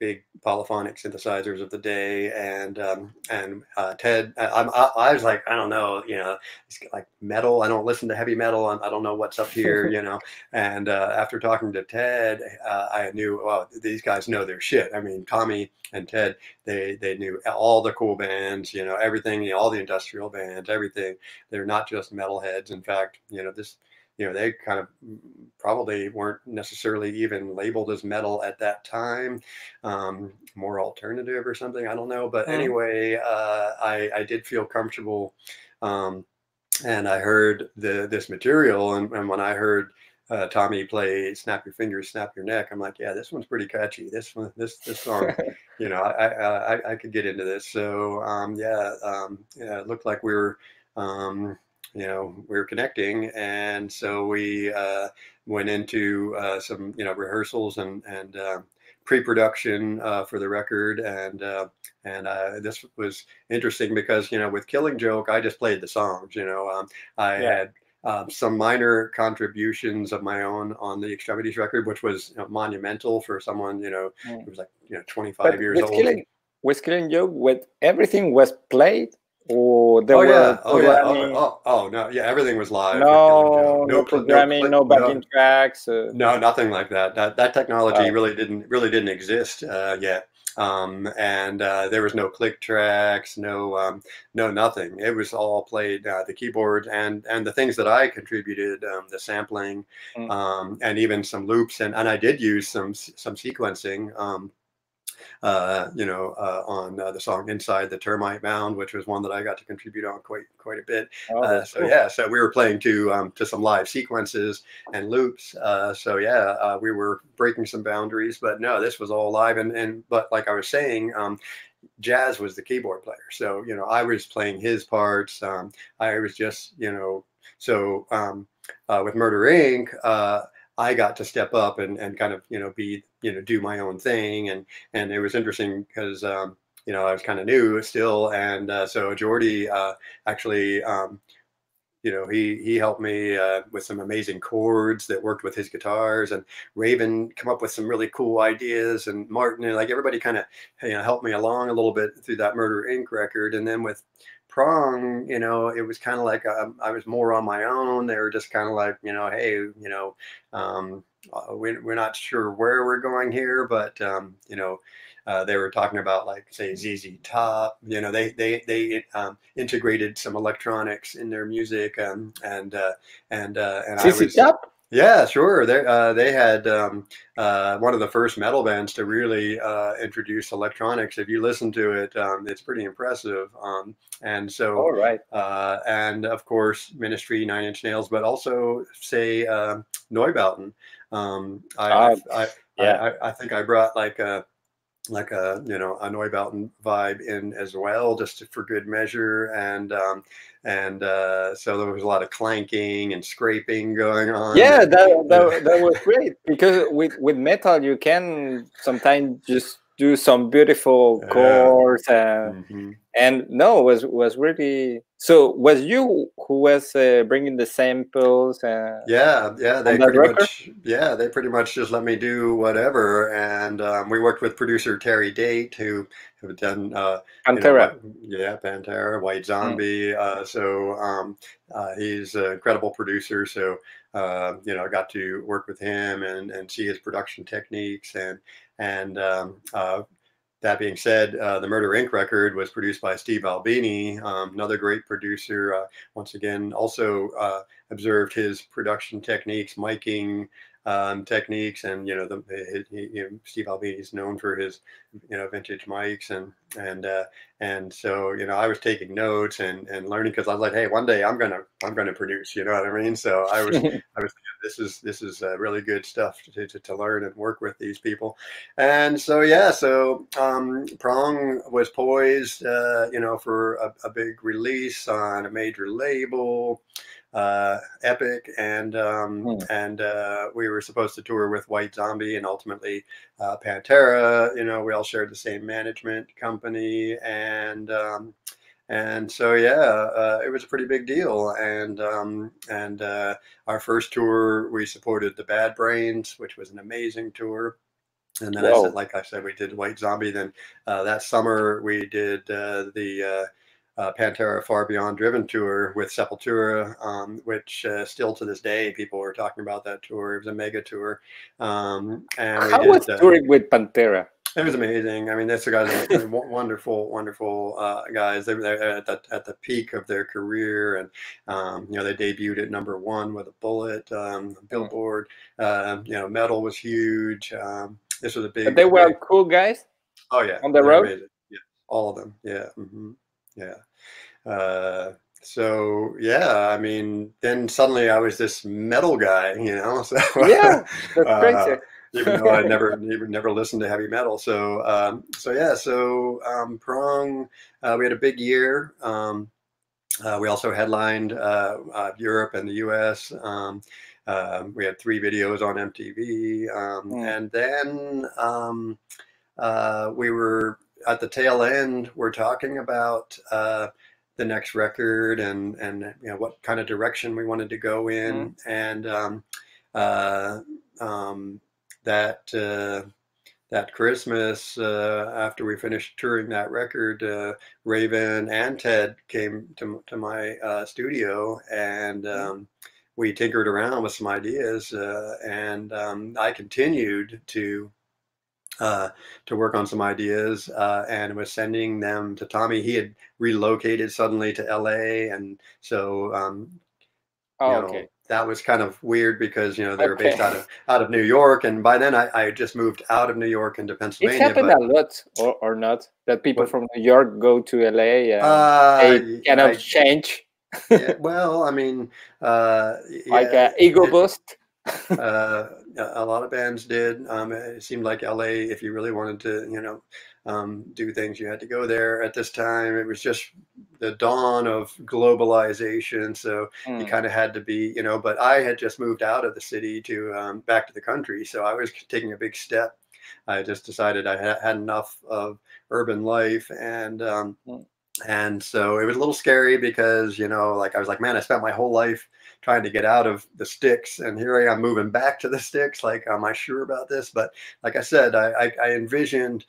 big polyphonic synthesizers of the day, and um, and uh, Ted, I, I, I, was like, I don't know, you know, it's like metal. I don't listen to heavy metal. I, I don't know what's up here, you know. And uh, after talking to Ted, uh, I knew, well, these guys know their shit. I mean, Tommy and Ted, they they knew all the cool bands, you know, everything, you know, all the industrial bands, everything. They're not just metalheads. In fact, you know, this you know they kind of probably weren't necessarily even labeled as metal at that time um, more alternative or something i don't know but mm. anyway uh, I, I did feel comfortable um, and i heard the this material and, and when i heard uh, Tommy play "Snap Your Fingers, Snap Your Neck." I'm like, yeah, this one's pretty catchy. This one, this this song, you know, I, I I could get into this. So um, yeah, um, yeah, it looked like we were um, you know we were connecting and so we uh, went into uh, some you know rehearsals and and uh, pre-production uh, for the record and uh, and uh, this was interesting because you know with killing joke i just played the songs you know um, i yeah. had um, some minor contributions of my own on the extremities record which was you know, monumental for someone you know mm. who was like you know 25 but years old killing, with killing joke with everything was played or there oh, yeah. oh, yeah. Oh, oh, oh, no. Yeah, everything was live. No, no, no programming, no, no backing no, tracks. Uh, no, nothing like that. That that technology really didn't really didn't exist uh, yet. Um, and uh, there was no click tracks, no um, no nothing. It was all played uh, the keyboard and and the things that I contributed, um, the sampling, mm. Um, and even some loops, and, and I did use some some sequencing. Uh, you know, uh, on uh, the song "Inside the Termite Mound," which was one that I got to contribute on quite quite a bit. Oh, uh, so cool. yeah, so we were playing to um, to some live sequences and loops. Uh, so yeah, uh, we were breaking some boundaries, but no, this was all live. And and but like I was saying. Um, Jaz was the keyboard player, so you know I was playing his parts. Um, I was just you know so um, with Murder Inc. I got to step up and, and kind of, you know, be, you know, do my own thing. And, and it was interesting because, um, you know, I was kind of new still. And uh, so Geordie uh, actually um, you know, he he helped me uh, with some amazing chords that worked with his guitars, and Raven come up with some really cool ideas, and Martin and like everybody kind of you know helped me along a little bit through that Murder Inc. record, and then with Prong, you know, it was kind of like um, I was more on my own. They were just kind of like, you know, hey, you know, um, uh, we, we're not sure where we're going here, but um, you know, uh, they were talking about like say ZZ Top. You know, they they they um, integrated some electronics in their music, um, and uh, and uh, and ZZ I was, Top. Yeah, sure. They uh, they had um, uh, one of the first metal bands to really uh, introduce electronics. If you listen to it, um, it's pretty impressive. Um, and so, all right. Uh, and of course, Ministry, Nine Inch Nails, but also say uh, Neubauten. Um, I, I, I, yeah. I, I think I brought like a like a you know a Neubauten vibe in as well, just to, for good measure, and um, and uh, so there was a lot of clanking and scraping going on. Yeah, that that, that was great because with with metal you can sometimes just do some beautiful chords and mm-hmm. and no was was really so was you who was uh, bringing the samples uh, yeah yeah they pretty record? much yeah they pretty much just let me do whatever and um, we worked with producer terry date who have done uh, pantera you know, yeah pantera white hmm. zombie mm. uh, so um, uh, he's an incredible producer so uh, you know i got to work with him and and see his production techniques and and um, uh, that being said, uh, the Murder Inc. record was produced by Steve Albini, um, another great producer. Uh, once again, also uh, observed his production techniques, miking, um, techniques, and you know, the, he, you know, Steve Albini is known for his you know vintage mics, and and uh, and so you know, I was taking notes and and learning because I was like, hey, one day I'm gonna I'm gonna produce, you know what I mean? So I was I was this is this is uh, really good stuff to, to, to learn and work with these people, and so yeah, so um, Prong was poised, uh, you know, for a, a big release on a major label uh, Epic, and um, hmm. and uh, we were supposed to tour with White Zombie, and ultimately uh, Pantera. You know, we all shared the same management company, and um, and so yeah, uh, it was a pretty big deal. And um, and uh, our first tour, we supported the Bad Brains, which was an amazing tour. And then Whoa. I said, like I said, we did White Zombie. Then uh, that summer we did the uh, Pantera Far Beyond Driven tour with Sepultura, um, which uh, still to this day people are talking about that tour. It was a mega tour. Um, and How did, was uh, touring with Pantera? It was amazing. I mean, that's the guys are wonderful, wonderful uh, guys. They were at the at the peak of their career, and um, you know they debuted at number one with a bullet, um, mm. Billboard. Uh, you know, metal was huge. Um, this was a big. But they were big, cool guys. Oh yeah, on the road. Yeah, all of them. Yeah. Mm-hmm. Yeah. Uh, so yeah, I mean, then suddenly I was this metal guy, you know. So yeah, that's uh, even though I never never listened to heavy metal. So um, so yeah, so um, Prong, uh, we had a big year. Um, uh, we also headlined uh, uh, Europe and the U.S. Um, um, we had three videos on MTV, mm. and then um, uh, we were at the tail end. We're talking about the next record and and you know what kind of direction we wanted to go in mm-hmm. and um, uh, um, that uh, that Christmas uh, after we finished touring that record, uh, Raven and Ted came to to my uh, studio and. Mm-hmm. Um, we tinkered around with some ideas, uh, and um, I continued to uh, to work on some ideas uh, and was sending them to Tommy. He had relocated suddenly to LA, and so um, oh, know, okay. that was kind of weird because you know they were okay. based out of out of New York, and by then I, I just moved out of New York into Pennsylvania. It's happened but, a lot, or, or not, that people what? from New York go to LA and uh, they kind of I, change. yeah, well, I mean, uh, like yeah, ego it, boost. uh, a lot of bands did. Um, it seemed like LA, if you really wanted to, you know, um, do things, you had to go there. At this time, it was just the dawn of globalization, so mm. you kind of had to be, you know. But I had just moved out of the city to um, back to the country, so I was taking a big step. I just decided I had, had enough of urban life and. Mm and so it was a little scary because you know like i was like man i spent my whole life trying to get out of the sticks and here i am moving back to the sticks like am i sure about this? But like i said i i, I envisioned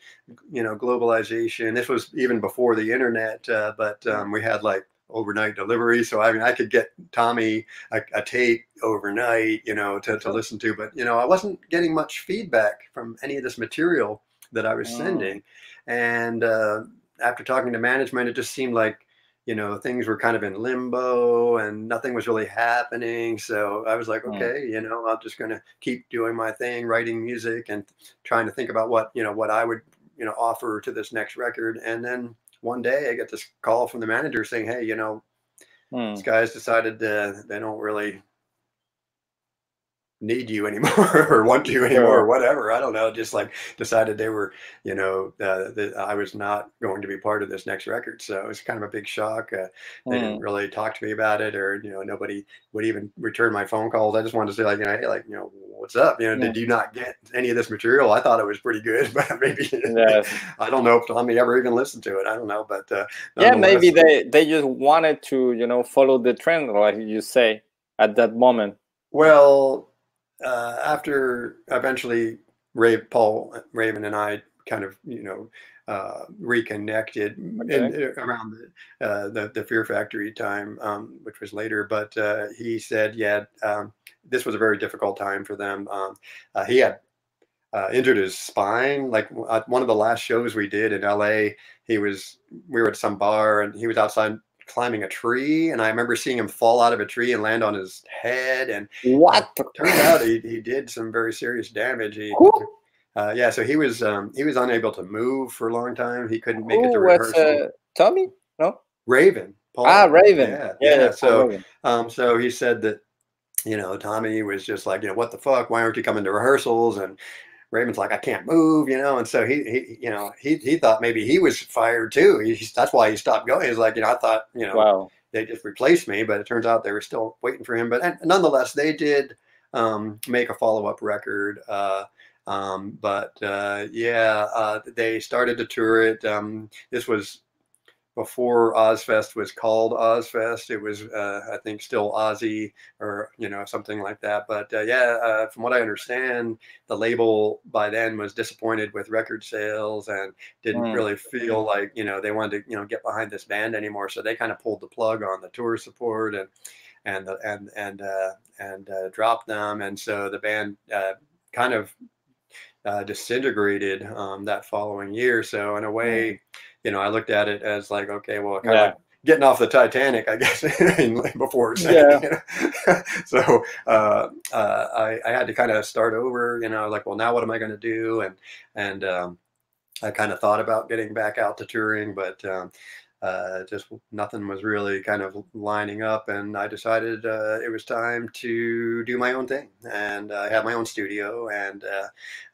you know globalization. This was even before the internet uh, but um, we had like overnight delivery. So i mean i could get tommy a, a tape overnight you know to, to listen to but you know i wasn't getting much feedback from any of this material that i was oh. sending. And uh, after talking to management, it just seemed like you know things were kind of in limbo and nothing was really happening so i was like hmm. okay you know i'm just going to keep doing my thing writing music and trying to think about what you know what i would you know offer to this next record and then one day i get this call from the manager saying hey you know mm. these guys decided uh, they don't really need you anymore or want you anymore or whatever. I don't know. Just like decided they were, you know, uh, that I was not going to be part of this next record. So it was kind of a big shock. Uh, they mm. didn't really talk to me about it, or you know, nobody would even return my phone calls. I just wanted to say like, you know, hey, like, you know, what's up? You know, yeah. did you not get any of this material? I thought it was pretty good, but maybe. I don't know if Tommy ever even listened to it. I don't know, but uh, yeah, maybe they they just wanted to, you know, follow the trend, like you say, at that moment. Well, uh, after eventually Ray, Paul Raven and I kind of you know uh, reconnected okay. in, uh, around the, uh, the, the Fear Factory time, um, which was later. But uh, he said, yeah, um, this was a very difficult time for them. Um, uh, he had uh, injured his spine. Like one of the last shows we did in LA, he was we were at some bar and he was outside climbing a tree, and I remember seeing him fall out of a tree and land on his head. And what? Uh, turned out he, he did some very serious damage. He, uh, yeah, so he was um, he was unable to move for a long time. He couldn't make Ooh, it to rehearsal. Uh, Tommy? No, Raven. Paul. Ah, Raven. Yeah, yeah. yeah so, um, so he said that you know Tommy was just like, you know, what the fuck? Why aren't you coming to rehearsals? And Raymond's like, I can't move, you know, and so he, he you know, he, he thought maybe he was fired too. He, that's why he stopped going. He's like, you know, I thought, you know, wow. they just replaced me, but it turns out they were still waiting for him. But and nonetheless, they did um, make a follow up record. Uh, um, but uh, yeah, uh, they started to tour it. Um, this was before Ozzfest was called Ozzfest. It was, uh, I think, still Ozzy or you know something like that. But uh, yeah, uh, from what I understand, the label by then was disappointed with record sales and didn't mm. really feel like you know they wanted to you know get behind this band anymore. So they kind of pulled the plug on the tour support and and the, and and uh, and uh, dropped them. And so the band uh, kind of disintegrated um, that following year. So in a way. Mm you know, I looked at it as like, okay, well, kind yeah. of getting off the Titanic, I guess, before sinking. Yeah. so uh, uh, I, I, had to kind of start over. You know, like, well, now what am I going to do? And and um, I kind of thought about getting back out to touring, but um, uh, just nothing was really kind of lining up. And I decided uh, it was time to do my own thing. And I had my own studio and uh,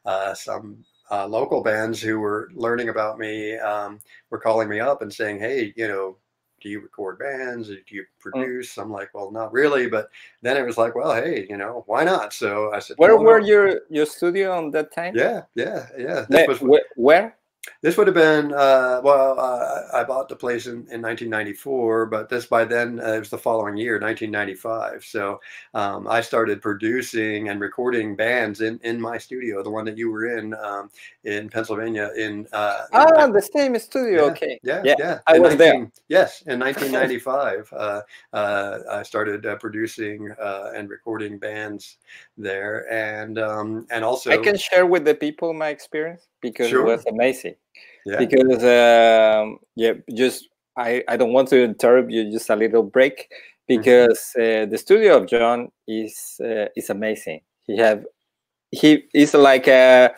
uh, some uh, local bands who were learning about me um, were calling me up and saying, "Hey, you know, do you record bands? Do you mm. produce?" Mm. I'm like, "Well, not really." But then it was like, "Well, hey, you know, why not?" So I said, "Where were your your studio on that time?" Yeah, yeah, yeah. This was, where? This would have been uh, well. Uh, I bought the place in, in 1994, but this by then uh, it was the following year, 1995. So um, I started producing and recording bands in, in my studio, the one that you were in um, in Pennsylvania. In uh, ah, in, the same studio. Yeah, okay. Yeah, yeah. yeah. I in was 19, there. Yes, in 1995, uh, uh, I started producing and recording bands there, and um, and also I can share with the people my experience because sure. it was amazing. Yeah. Because um, yeah, just I I don't want to interrupt you. Just a little break mm-hmm. because mm-hmm. uh, the studio of John is uh, is amazing. He have he is like a,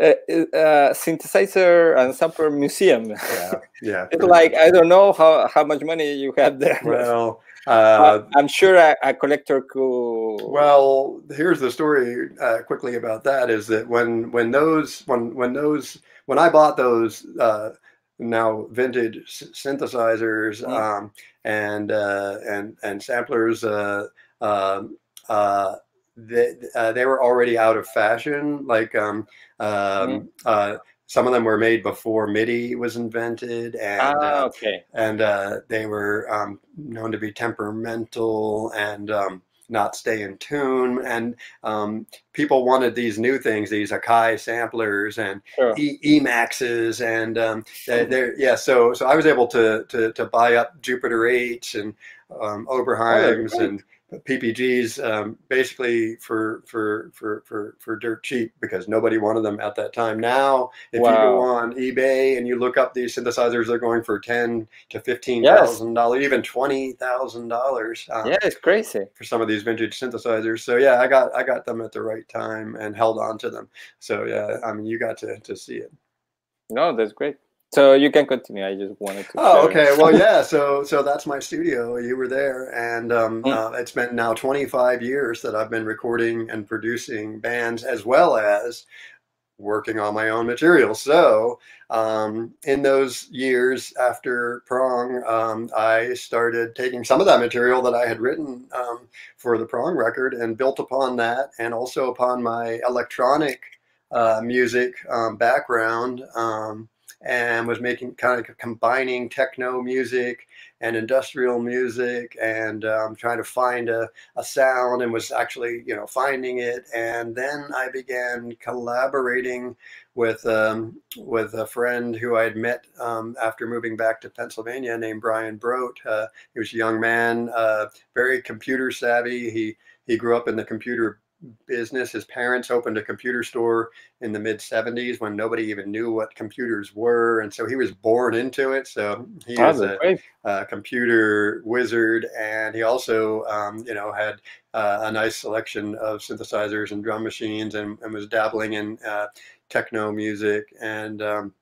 a, a synthesizer and sampler museum. Yeah, yeah. it's like I don't know how how much money you have there. Well. Uh, I'm sure a, a, collector could. Well, here's the story uh, quickly about that: is that when when those when when those when I bought those uh, now vintage synthesizers mm. um, and uh, and and samplers, uh, um, uh, they, they were already out of fashion. Like um, mm. Some of them were made before MIDI was invented, and ah, uh, and uh, they were um, known to be temperamental and um, not stay in tune. And um, people wanted these new things, these Akai samplers and sure. e- Emaxes, and um, they're, yeah. So so I was able to to, to buy up Jupiter eights and um, Oberheims oh, and PPGs um, basically for for for for for dirt cheap because nobody wanted them at that time. Now, if wow. you go on eBay and you look up these synthesizers, they're going for ten to fifteen thousand yes. dollars, even twenty thousand um, dollars. Yeah, it's crazy for some of these vintage synthesizers. So yeah, I got I got them at the right time and held on to them. So yeah, I mean, you got to to see it. No, that's great. So you can continue. I just wanted to. Oh, okay. well, yeah. So, so that's my studio. You were there, and um, mm. uh, it's been now 25 years that I've been recording and producing bands, as well as working on my own material. So, um, in those years after Prong, um, I started taking some of that material that I had written um, for the Prong record and built upon that, and also upon my electronic uh, music um, background. And was making kind of combining techno music and industrial music and um, trying to find a, a sound and was actually you know finding it. And then i began collaborating with um, with a friend who i had met um, after moving back to pennsylvania named brian brote. Uh, he was a young man uh, very computer savvy. He he grew up in the computer business. His parents opened a computer store in the mid 70s when nobody even knew what computers were. And so he was born into it. So he was a, a, computer wizard. And he also, um, you know, had uh, a nice selection of synthesizers and drum machines and, and was dabbling in uh, techno music. And, um,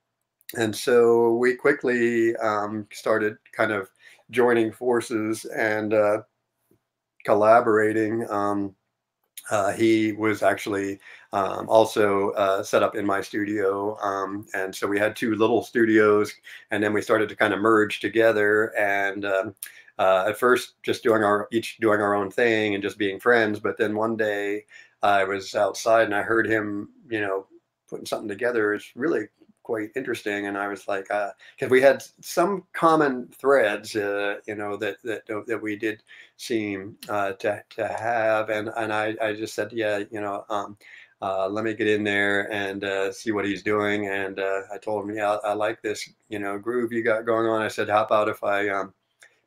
and so we quickly um, started kind of joining forces and uh, collaborating. Um, uh, he was actually um, also uh, set up in my studio. Um, and so we had two little studios, and then we started to kind of merge together. And um, uh, at first, just doing our each doing our own thing and just being friends. But then one day, I was outside and I heard him, you know, putting something together. It's really quite interesting. And I was like, because uh, we had some common threads, uh, you know, that that that we did seem uh, to to have, and and I I just said, yeah, you know. Um, uh, let me get in there and uh, see what he's doing. And uh, I told him, yeah, I, I, like this, you know, groove you got going on. I said, how about if I um,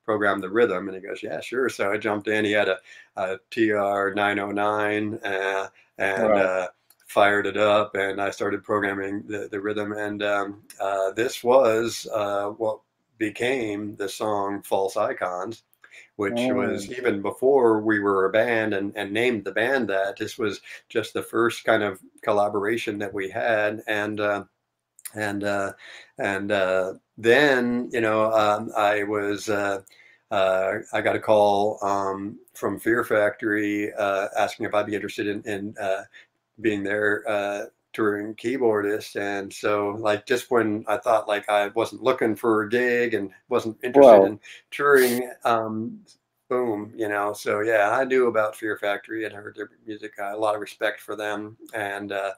program the rhythm? And he goes, yeah, sure. So I jumped in. He had a, a TR 909 uh, and right fired it up and I started programming the, the rhythm. And um, uh, this was uh, what became the song False Icons, which oh. was even before we were a band and, and named the band that. This was just the first kind of collaboration that we had. And uh, and uh, and uh, then you know um, I was uh, uh, I got a call um, from Fear Factory uh, asking if I'd be interested in, in uh, being their uh, touring keyboardist. And so, like, just when I thought like I wasn't looking for a gig and wasn't interested in touring, um, boom, you know. So yeah, I knew about Fear Factory and heard their music. I had a lot of respect for them, and uh,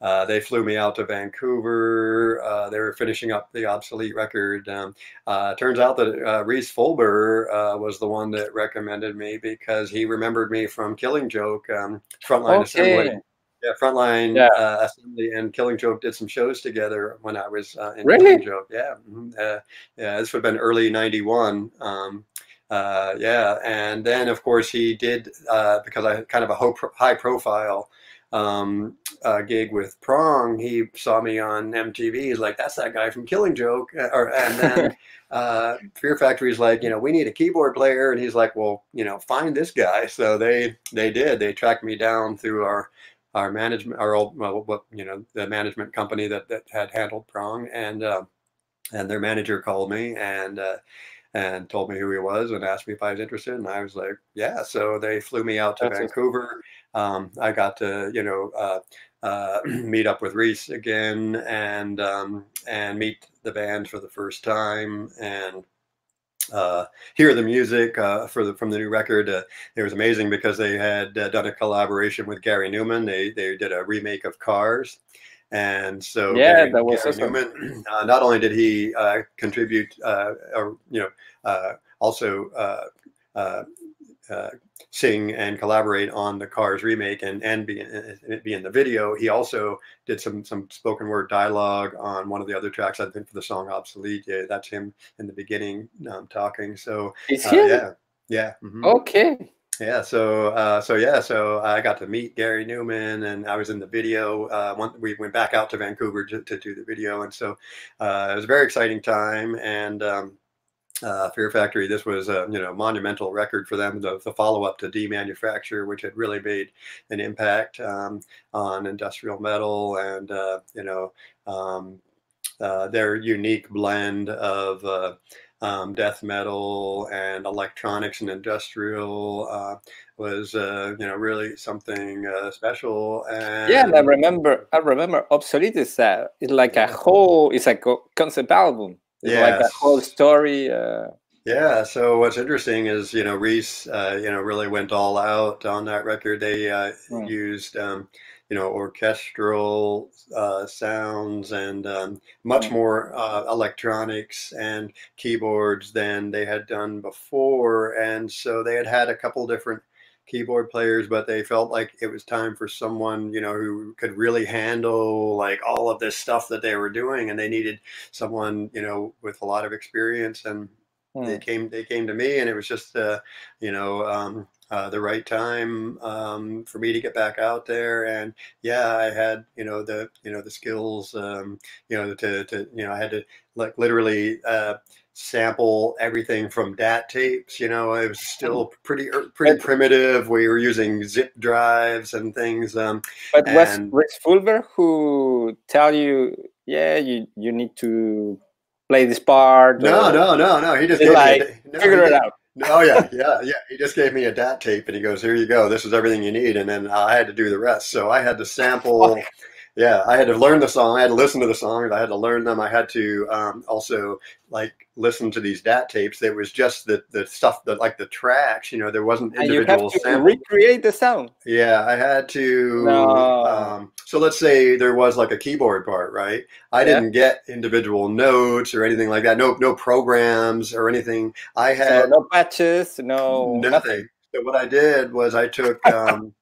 uh, they flew me out to Vancouver. Uh, they were finishing up the obsolete record. Um, uh, turns out that uh, Rhys Fulber uh, was the one that recommended me because he remembered me from Killing Joke, um, Frontline okay. Assembly. Yeah, Frontline yeah. Uh, Assembly and Killing Joke did some shows together when I was uh, in really? Killing Joke. Yeah, mm-hmm. uh, yeah. This would have been early '91. Um, uh, yeah, and then of course he did uh, because I had kind of a high profile um, uh, gig with Prong. He saw me on MTV. He's like, "That's that guy from Killing Joke." Uh, or and then uh, Fear Factory's like, you know, we need a keyboard player, and he's like, well, you know, find this guy. So they they did. They tracked me down through our our management, our old, well, you know, the management company that that had handled Prong, and uh, and their manager called me and uh, and told me who he was and asked me if I was interested, and I was like, yeah. So they flew me out to That's Vancouver. Um, I got to you know uh, uh, meet up with Rhys again and um, and meet the band for the first time and uh, hear the music uh, for the from the new record. Uh, it was amazing because they had uh, done a collaboration with Gary Numan. They they did a remake of Cars, And so yeah, Gary, that was Gary awesome. Numan. Uh, not only did he uh, contribute, uh, or you know, uh, also uh, uh, uh, sing and collaborate on the Cars remake and and be in, be in the video. He also did some some spoken word dialogue on one of the other tracks. I think for the song "Obsolete." Yeah, that's him in the beginning um, talking. So uh, yeah, yeah. mhm. Okay. Yeah, so uh, so yeah, so I got to meet Gary Numan, and I was in the video. Uh, one, we went back out to Vancouver to, to do the video, and so uh, it was a very exciting time. And um, uh, Fear Factory, this was a you know monumental record for them, the, the follow up to Demanufacture, which had really made an impact um, on industrial metal, and uh, you know um, uh, their unique blend of uh, um, death metal and electronics and industrial uh, was uh, you know really something uh, special. And Yeah, and I remember. I remember. Obsolete is uh, it's like a whole. It's like a concept album. It's like a whole story. Uh, Yeah. So what's interesting is you know Rhys uh, you know really went all out on that record. They uh, Mm. used um, you know orchestral uh, sounds and um, much Mm. more uh, electronics and keyboards than they had done before. And so they had had a couple different keyboard players, but they felt like it was time for someone you know who could really handle like all of this stuff that they were doing, and they needed someone you know with a lot of experience and they mm. came they came to me and it was just uh, you know um, uh, the right time um, for me to get back out there and yeah I had you know the you know the skills um, you know to, to you know I had to like literally uh, sample everything from DAT tapes you know it was still pretty er, pretty primitive we were using zip drives and things um, But was And- Rhys Fulber who tell you, yeah, you you need to play this part? no no no no he just It's gave me a like, no, Figure he it out. Oh yeah, yeah, yeah. He just gave me a DAT tape, and he goes, "Here you go. This is everything you need." And then I had to do the rest. So I had to sample. Oh Yeah, I had to learn the song. I had to listen to the songs. I had to learn them. I had to um, also like listen to these DAT tapes. There was just the the stuff that like the tracks. You know, there wasn't And you have individual to recreate the sound. Yeah, I had to. No. Um, so let's say there was like a keyboard part, right? I Yeah. didn't get individual notes or anything like that. No, no programs or anything. I So had no patches, no nothing. nothing. So what I did was I took um,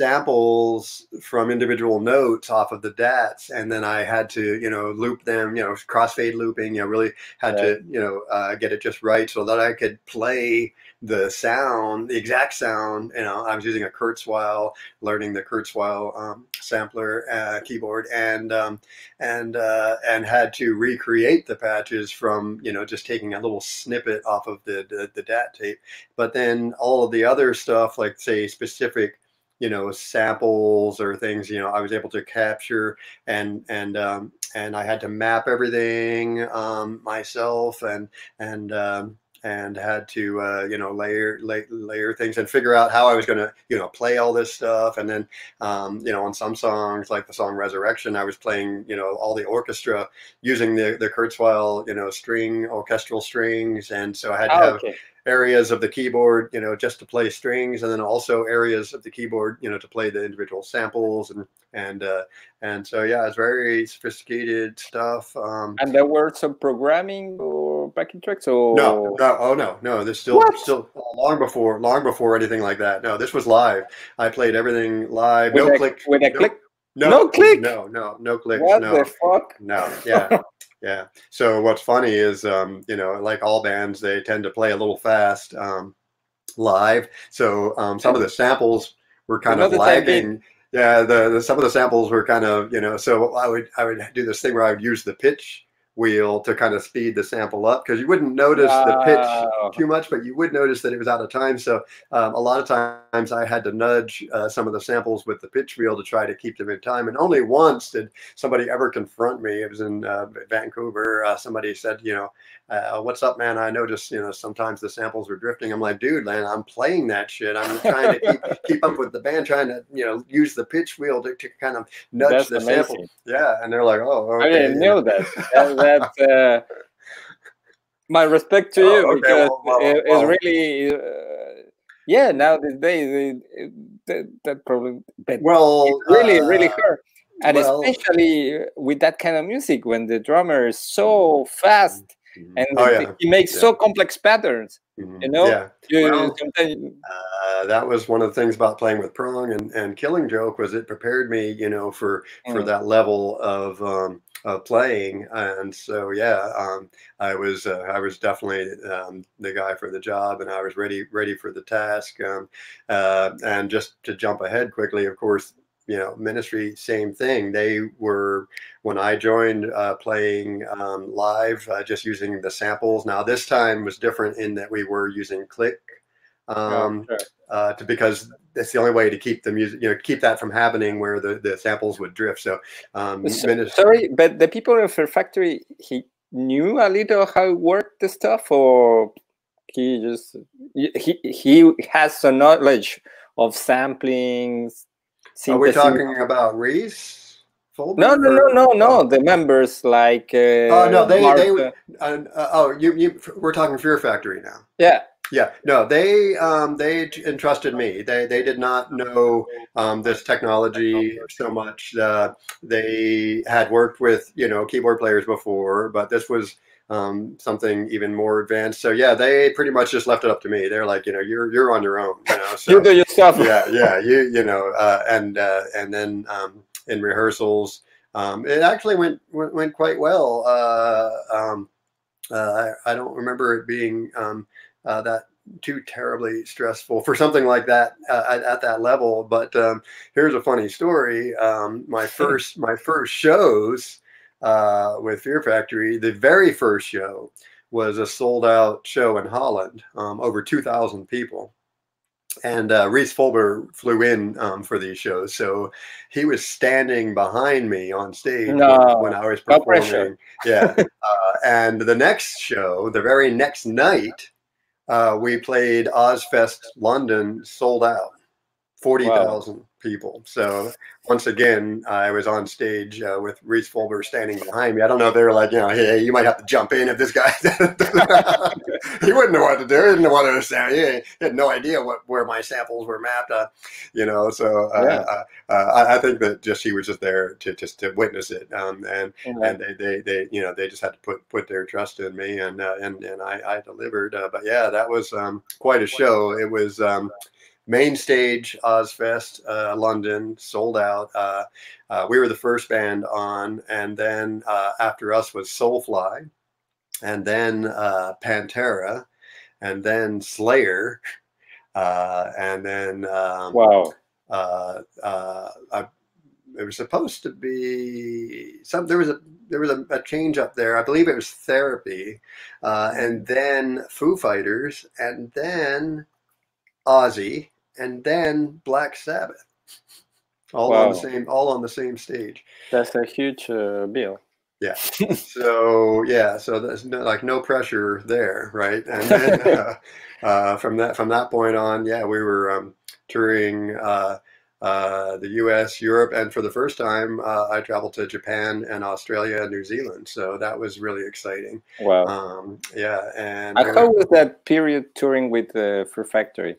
samples from individual notes off of the DATs, and then I had to, you know, loop them, you know, crossfade looping. You know, really had to, you know, uh, get it just right so that I could play the sound, the exact sound. You know, I was using a Kurzweil, learning the Kurzweil um, sampler uh, keyboard, and um, and uh, and had to recreate the patches from, you know, just taking a little snippet off of the the, the DAT tape but then all of the other stuff like say specific you know samples or things you know i was able to capture and and um, and i had to map everything um, myself and and um, and had to uh, you know layer lay, layer things and figure out how I was going to you know play all this stuff and then um, you know on some songs like the song Resurrection I was playing you know all the orchestra using the the Kurzweil you know string orchestral strings and so I had to Ah, have okay. Areas of the keyboard, you know, just to play strings, and then also areas of the keyboard, you know, to play the individual samples and and uh, and so yeah, it's very sophisticated stuff. Um, And there were some programming or backing tracks or no, no, oh no, no. This still What? still long before long before anything like that. No, this was live. I played everything live. with no a, click. with a no, click. No, no click? No, no, no clicks. What no. the fuck? No, yeah, yeah. So what's funny is, um, you know, like all bands, they tend to play a little fast um, live. So um, some of the samples were kind of Another time lagging. Yeah, the, the some of the samples were kind of, you know. So I would I would do this thing where I would use the pitch wheel to kind of speed the sample up because you wouldn't notice the pitch too much, but you would notice that it was out of time. So um, a lot of times I had to nudge uh, some of the samples with the pitch wheel to try to keep them in time. And only once did somebody ever confront me. It was in uh, Vancouver. Uh, somebody said, you know, uh, what's up, man? I noticed, you know, sometimes the samples were drifting. I'm like, dude, man, I'm playing that shit. I'm trying to keep, keep up with the band, trying to, you know, use the pitch wheel to, to kind of nudge That's the sample. Yeah. And they're like, oh, okay. I didn't know that. that, that uh, my respect to Oh, you okay, because well, well, it, it's really uh, yeah. Now these days it, that, that problem, Well, really really uh, hard. and well, especially with that kind of music when the drummer is so mm-hmm. fast mm-hmm. and oh, yeah. he makes yeah. so complex patterns mm-hmm. you know yeah. You, well, uh, that was one of the things about playing with prong and, and killing joke was it prepared me you know for for mm. that level of um, of playing and so yeah um, i was uh, i was definitely um, the guy for the job and i was ready ready for the task um, uh, and just to jump ahead quickly of course you know ministry same thing. They were when i joined uh, playing um, live uh, just using the samples. Now this time was different in that we were using click oh, um, oh, sure. uh, to, because that's the only way to keep the music you know keep that from happening where the, the samples would drift. So, um, so ministry, sorry but the people in the factory he knew a little how it worked the stuff or he just he he has some knowledge of samplings are we talking about Rhys? no, no, no, no, no. The members like. Uh, oh no, they Mark, they. Uh, uh, oh, you you. We're talking Fear Factory now. Yeah. Yeah, no, they um, they entrusted me. They they did not know um, this technology so much. Uh, they had worked with you know keyboard players before, but this was um, something even more advanced. So yeah, they pretty much just left it up to me. They're like, you know, you're you're on your own. You know, so, you do your stuff. Yeah, yeah, you you know, uh, and uh, and then um, in rehearsals, um, it actually went, went went, quite well. Uh, um, uh, I, I, don't remember it being um, uh, that too terribly stressful for something like that uh, at, at, that level. But um, here's a funny story. Um, my first my first shows uh, with Fear Factory, the very first show was a sold out show in Holland, um, over 2,000 people. And uh, Rhys Fulber flew in um, for these shows. So he was standing behind me on stage no, when, when, I was performing. yeah. Uh, and the next show, the very next night, uh, we played Ozzfest London sold out, 40,000. Wow people. So once again, I was on stage uh, with Rhys Fulber standing behind me. I don't know if they were like, you know, hey, you might have to jump in if this guy. he wouldn't know what to do. He didn't know what to say. He had no idea what where my samples were mapped. Uh, you know, so uh, yeah. Uh, uh, I, I, think that just he was just there to just to witness it, um, and mm-hmm. and they, they they you know they just had to put put their trust in me, and uh, and and I, I delivered. but yeah, that was um, quite a show. It was. Um, main stage Ozzfest, uh, London, sold out. Uh, uh, we were the first band on, and then uh, after us was Soulfly, and then uh, Pantera, and then Slayer, uh, and then um, wow. I, it was supposed to be some. There was a there was a, a change up there. I believe it was Therapy, and then Foo Fighters, and then Ozzy, and then Black Sabbath, all wow. on the same all on the same stage. That's a huge uh, bill. Yeah. so yeah, so there's no, like no pressure there, right? And then uh, uh, from that from that point on, yeah, we were um, touring uh, uh the U.S., Europe, and for the first time, uh, I traveled to Japan and Australia and New Zealand. So that was really exciting. Wow. Um, yeah, and I thought was that period touring with the uh, Fear Factory.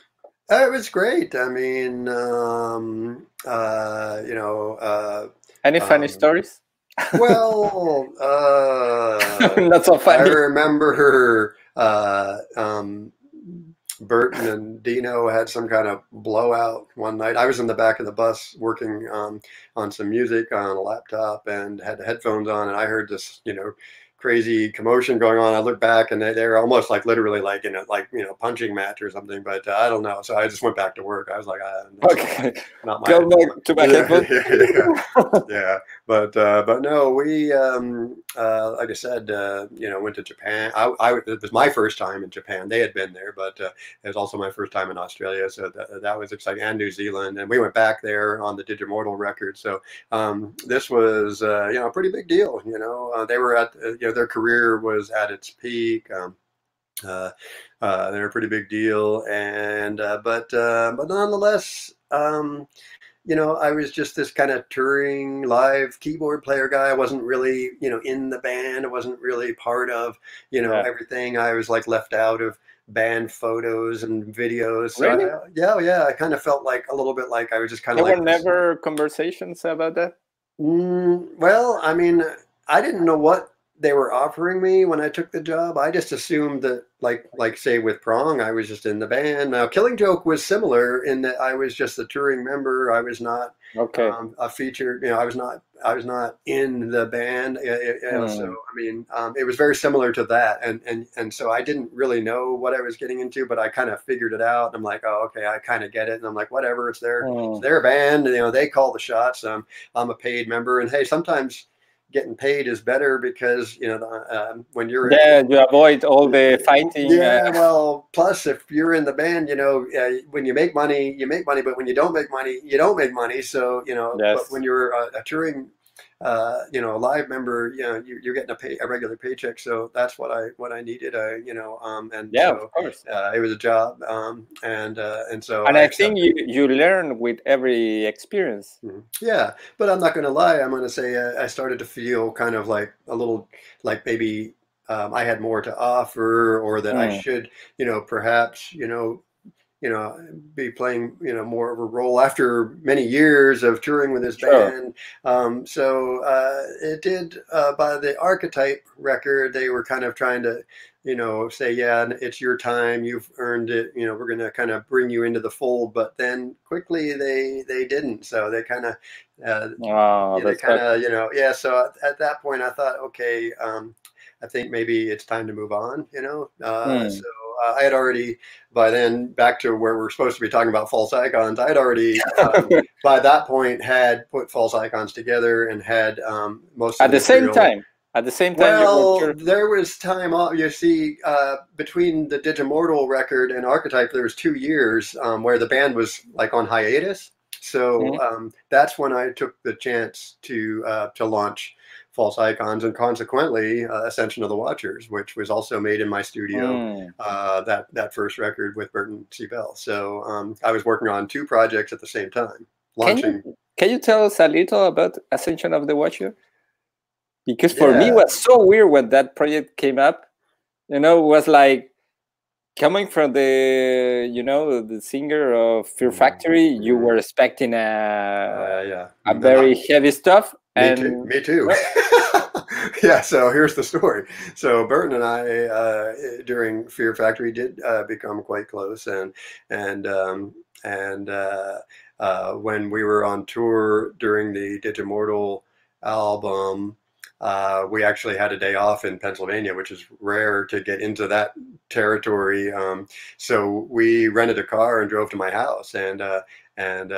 Uh, it was great. I mean, um, uh, you know. Uh, Any funny um, stories? well, uh, not so funny. I remember uh, um, Burton and Dino had some kind of blowout one night. I was in the back of the bus working um, on some music on a laptop and had headphones on, and I heard this, you know, crazy commotion going on. I look back and they, they're almost like literally like in a like you know punching match or something. But uh, I don't know. So I just went back to work. I was like, I, okay, not my. Go back to back yeah, yeah, yeah, But uh, but no, we um, uh, like I said, uh, you know, went to Japan. I, I it was my first time in Japan. They had been there, but uh, it was also my first time in Australia. So that, that was exciting, and New Zealand. And we went back there on the Digimortal record. So um, this was you know a pretty big deal. You know, they were at you know know, their career was at its peak. Um, uh, uh, they're a pretty big deal, and uh, but uh, but nonetheless, um, you know, I was just this kind of touring live keyboard player guy. I wasn't really, you know, in the band. I wasn't really part of, you know, yeah. everything. I was like left out of band photos and videos. So really? I, yeah, yeah. I kind of felt like a little bit like I was just kind of there like. were never conversations about that. Mm, well, I mean, I didn't know what they were offering me when I took the job. I just assumed that, like, like say with Prong, I was just in the band. Now, Killing Joke was similar in that I was just a touring member. I was not okay um, a featured. You know, I was not. I was not in the band. Know, mm. So, I mean, um, it was very similar to that, and and and so I didn't really know what I was getting into, but I kind of figured it out. And I'm like, oh, okay, I kind of get it, and I'm like, whatever, it's their mm. it's their band. You know, they call the shots. Um, I'm a paid member, and hey, sometimes getting paid is better because you know um, when you're yeah you avoid all the fighting yeah uh, well plus if you're in the band you know uh, when you make money you make money but when you don't make money you don't make money so you know yes. but when you're a, a touring uh, you know, a live member, you know, you, are getting a pay a regular paycheck. So that's what I what I needed. I you know, um, and yeah, so, of course, uh, it was a job, um, and uh, and so and I, I think you you learn with every experience. Mm-hmm. Yeah, but I'm not going to lie. I'm going to say uh, I started to feel kind of like a little like maybe um, I had more to offer, or that mm. I should, you know, perhaps, you know, you know, be playing, you know, more of a role after many years of touring with his sure. band. Um, so uh, it did, uh, by the Archetype record, they were kind of trying to, you know, say, yeah, it's your time, you've earned it, you know, we're going to kind of bring you into the fold. But then quickly they they didn't. So they kind of, uh, you know, kind of, you know, yeah. So at that point, I thought, okay, um, I think maybe it's time to move on, you know. Uh, hmm. So uh, I had already by then back to where we're supposed to be talking about false icons. I had already um, by that point had put false icons together and had um, most at the, the same time. At the same time, well, there was time off. You see, uh, between the Digimortal record and Archetype, there was two years um, where the band was like on hiatus. So mm-hmm. Um, that's when I took the chance to uh, to launch false icons and consequently uh, ascension of the watchers which was also made in my studio mm. uh, that that first record with burton c bell so um, i was working on two projects at the same time launching can you, can you tell us a little about ascension of the watcher because for yeah. me it was so weird when that project came up you know it was like coming from the you know the singer of fear mm. factory you were expecting a uh, yeah a very heavy stuff and me too. Me too. yeah. So here's the story. So Burton and I, uh, during Fear Factory, did uh, become quite close, and and um, and uh, uh when we were on tour during the Digimortal album. Uh, we actually had a day off in Pennsylvania, which is rare to get into that territory. Um, so we rented a car and drove to my house, and uh, and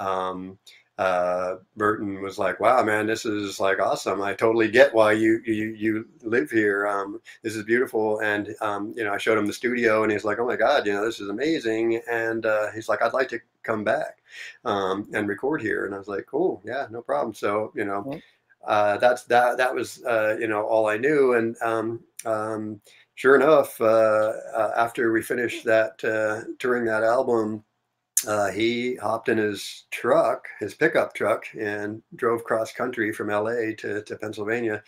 um, uh, Burton was like, "Wow, man, this is like awesome. I totally get why you you you live here. Um, this is beautiful." And um, you know, I showed him the studio, and he's like, "Oh my God, you know, this is amazing." And uh, he's like, "I'd like to come back um, and record here." And I was like, "Cool, yeah, no problem." So you know, mm-hmm. uh, that's that that was uh, you know all I knew, and um, um, sure enough, uh, uh, after we finished that uh touring that album uh, he hopped in his truck, his pickup truck, and drove cross country from LA to, to Pennsylvania,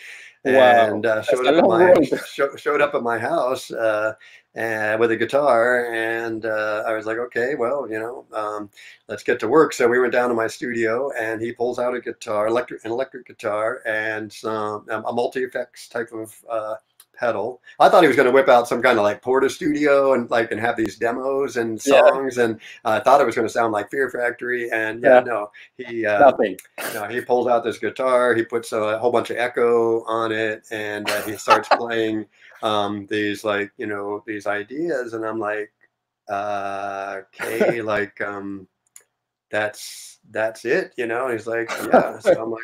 wow. and uh, showed, up at my, show, showed, up at my house uh, and with a guitar. And uh, I was like, okay, well, you know, um, let's get to work. So we went down to my studio, and he pulls out a guitar, electric, an electric guitar, and some um, a multi effects type of uh, pedal. I thought he was going to whip out some kind of like Portastudio and like and have these demos and songs, yeah. and I uh, thought it was going to sound like Fear Factory. And yeah, yeah. no, he uh, nothing. No, he pulls out this guitar, he puts a whole bunch of echo on it, and uh, he starts playing um, these like you know these ideas, and I'm like, uh, okay, like um, that's that's it, you know. And he's like, yeah. So I'm like,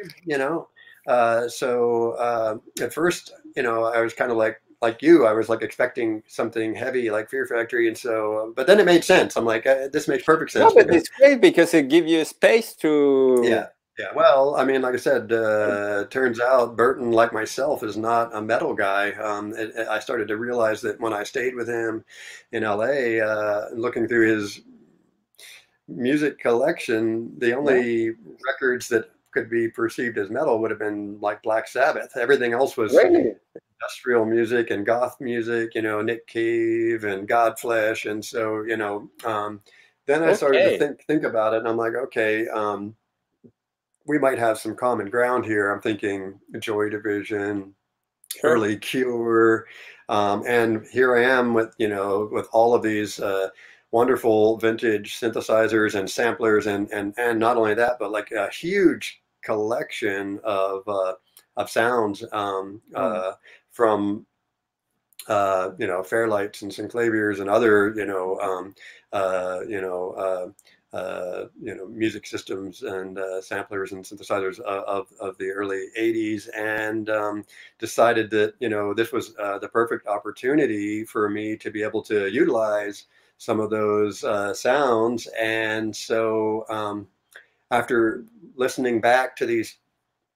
okay, you know. Uh, so uh, at first, you know, I was kind of like like you. I was like expecting something heavy like Fear Factory, and so. But then it made sense. I'm like, uh, this makes perfect sense. No, but it's great because it gives you space to. Yeah. Yeah, well, I mean, like I said, uh, turns out Burton, like myself, is not a metal guy. Um, it, it, I started to realize that when I stayed with him in LA, uh, looking through his music collection, the only yeah. records that could be perceived as metal would have been like Black Sabbath. Everything else was really? industrial music and goth music, you know, Nick Cave and Godflesh. And so, you know, um, then I okay. started to think think about it, and I'm like, okay, um, we might have some common ground here. I'm thinking Joy Division, sure. early Cure, um, and here I am with you know with all of these uh, wonderful vintage synthesizers and samplers, and and and not only that, but like a huge collection of uh, of sounds um, mm. uh, from uh, you know Fairlights and Synclaviers and other you know um, uh, you know uh, uh, you know, music systems and uh, samplers and synthesizers of, of the early 80s and um, decided that, you know, this was uh, the perfect opportunity for me to be able to utilize some of those uh, sounds. And so um, after listening back to these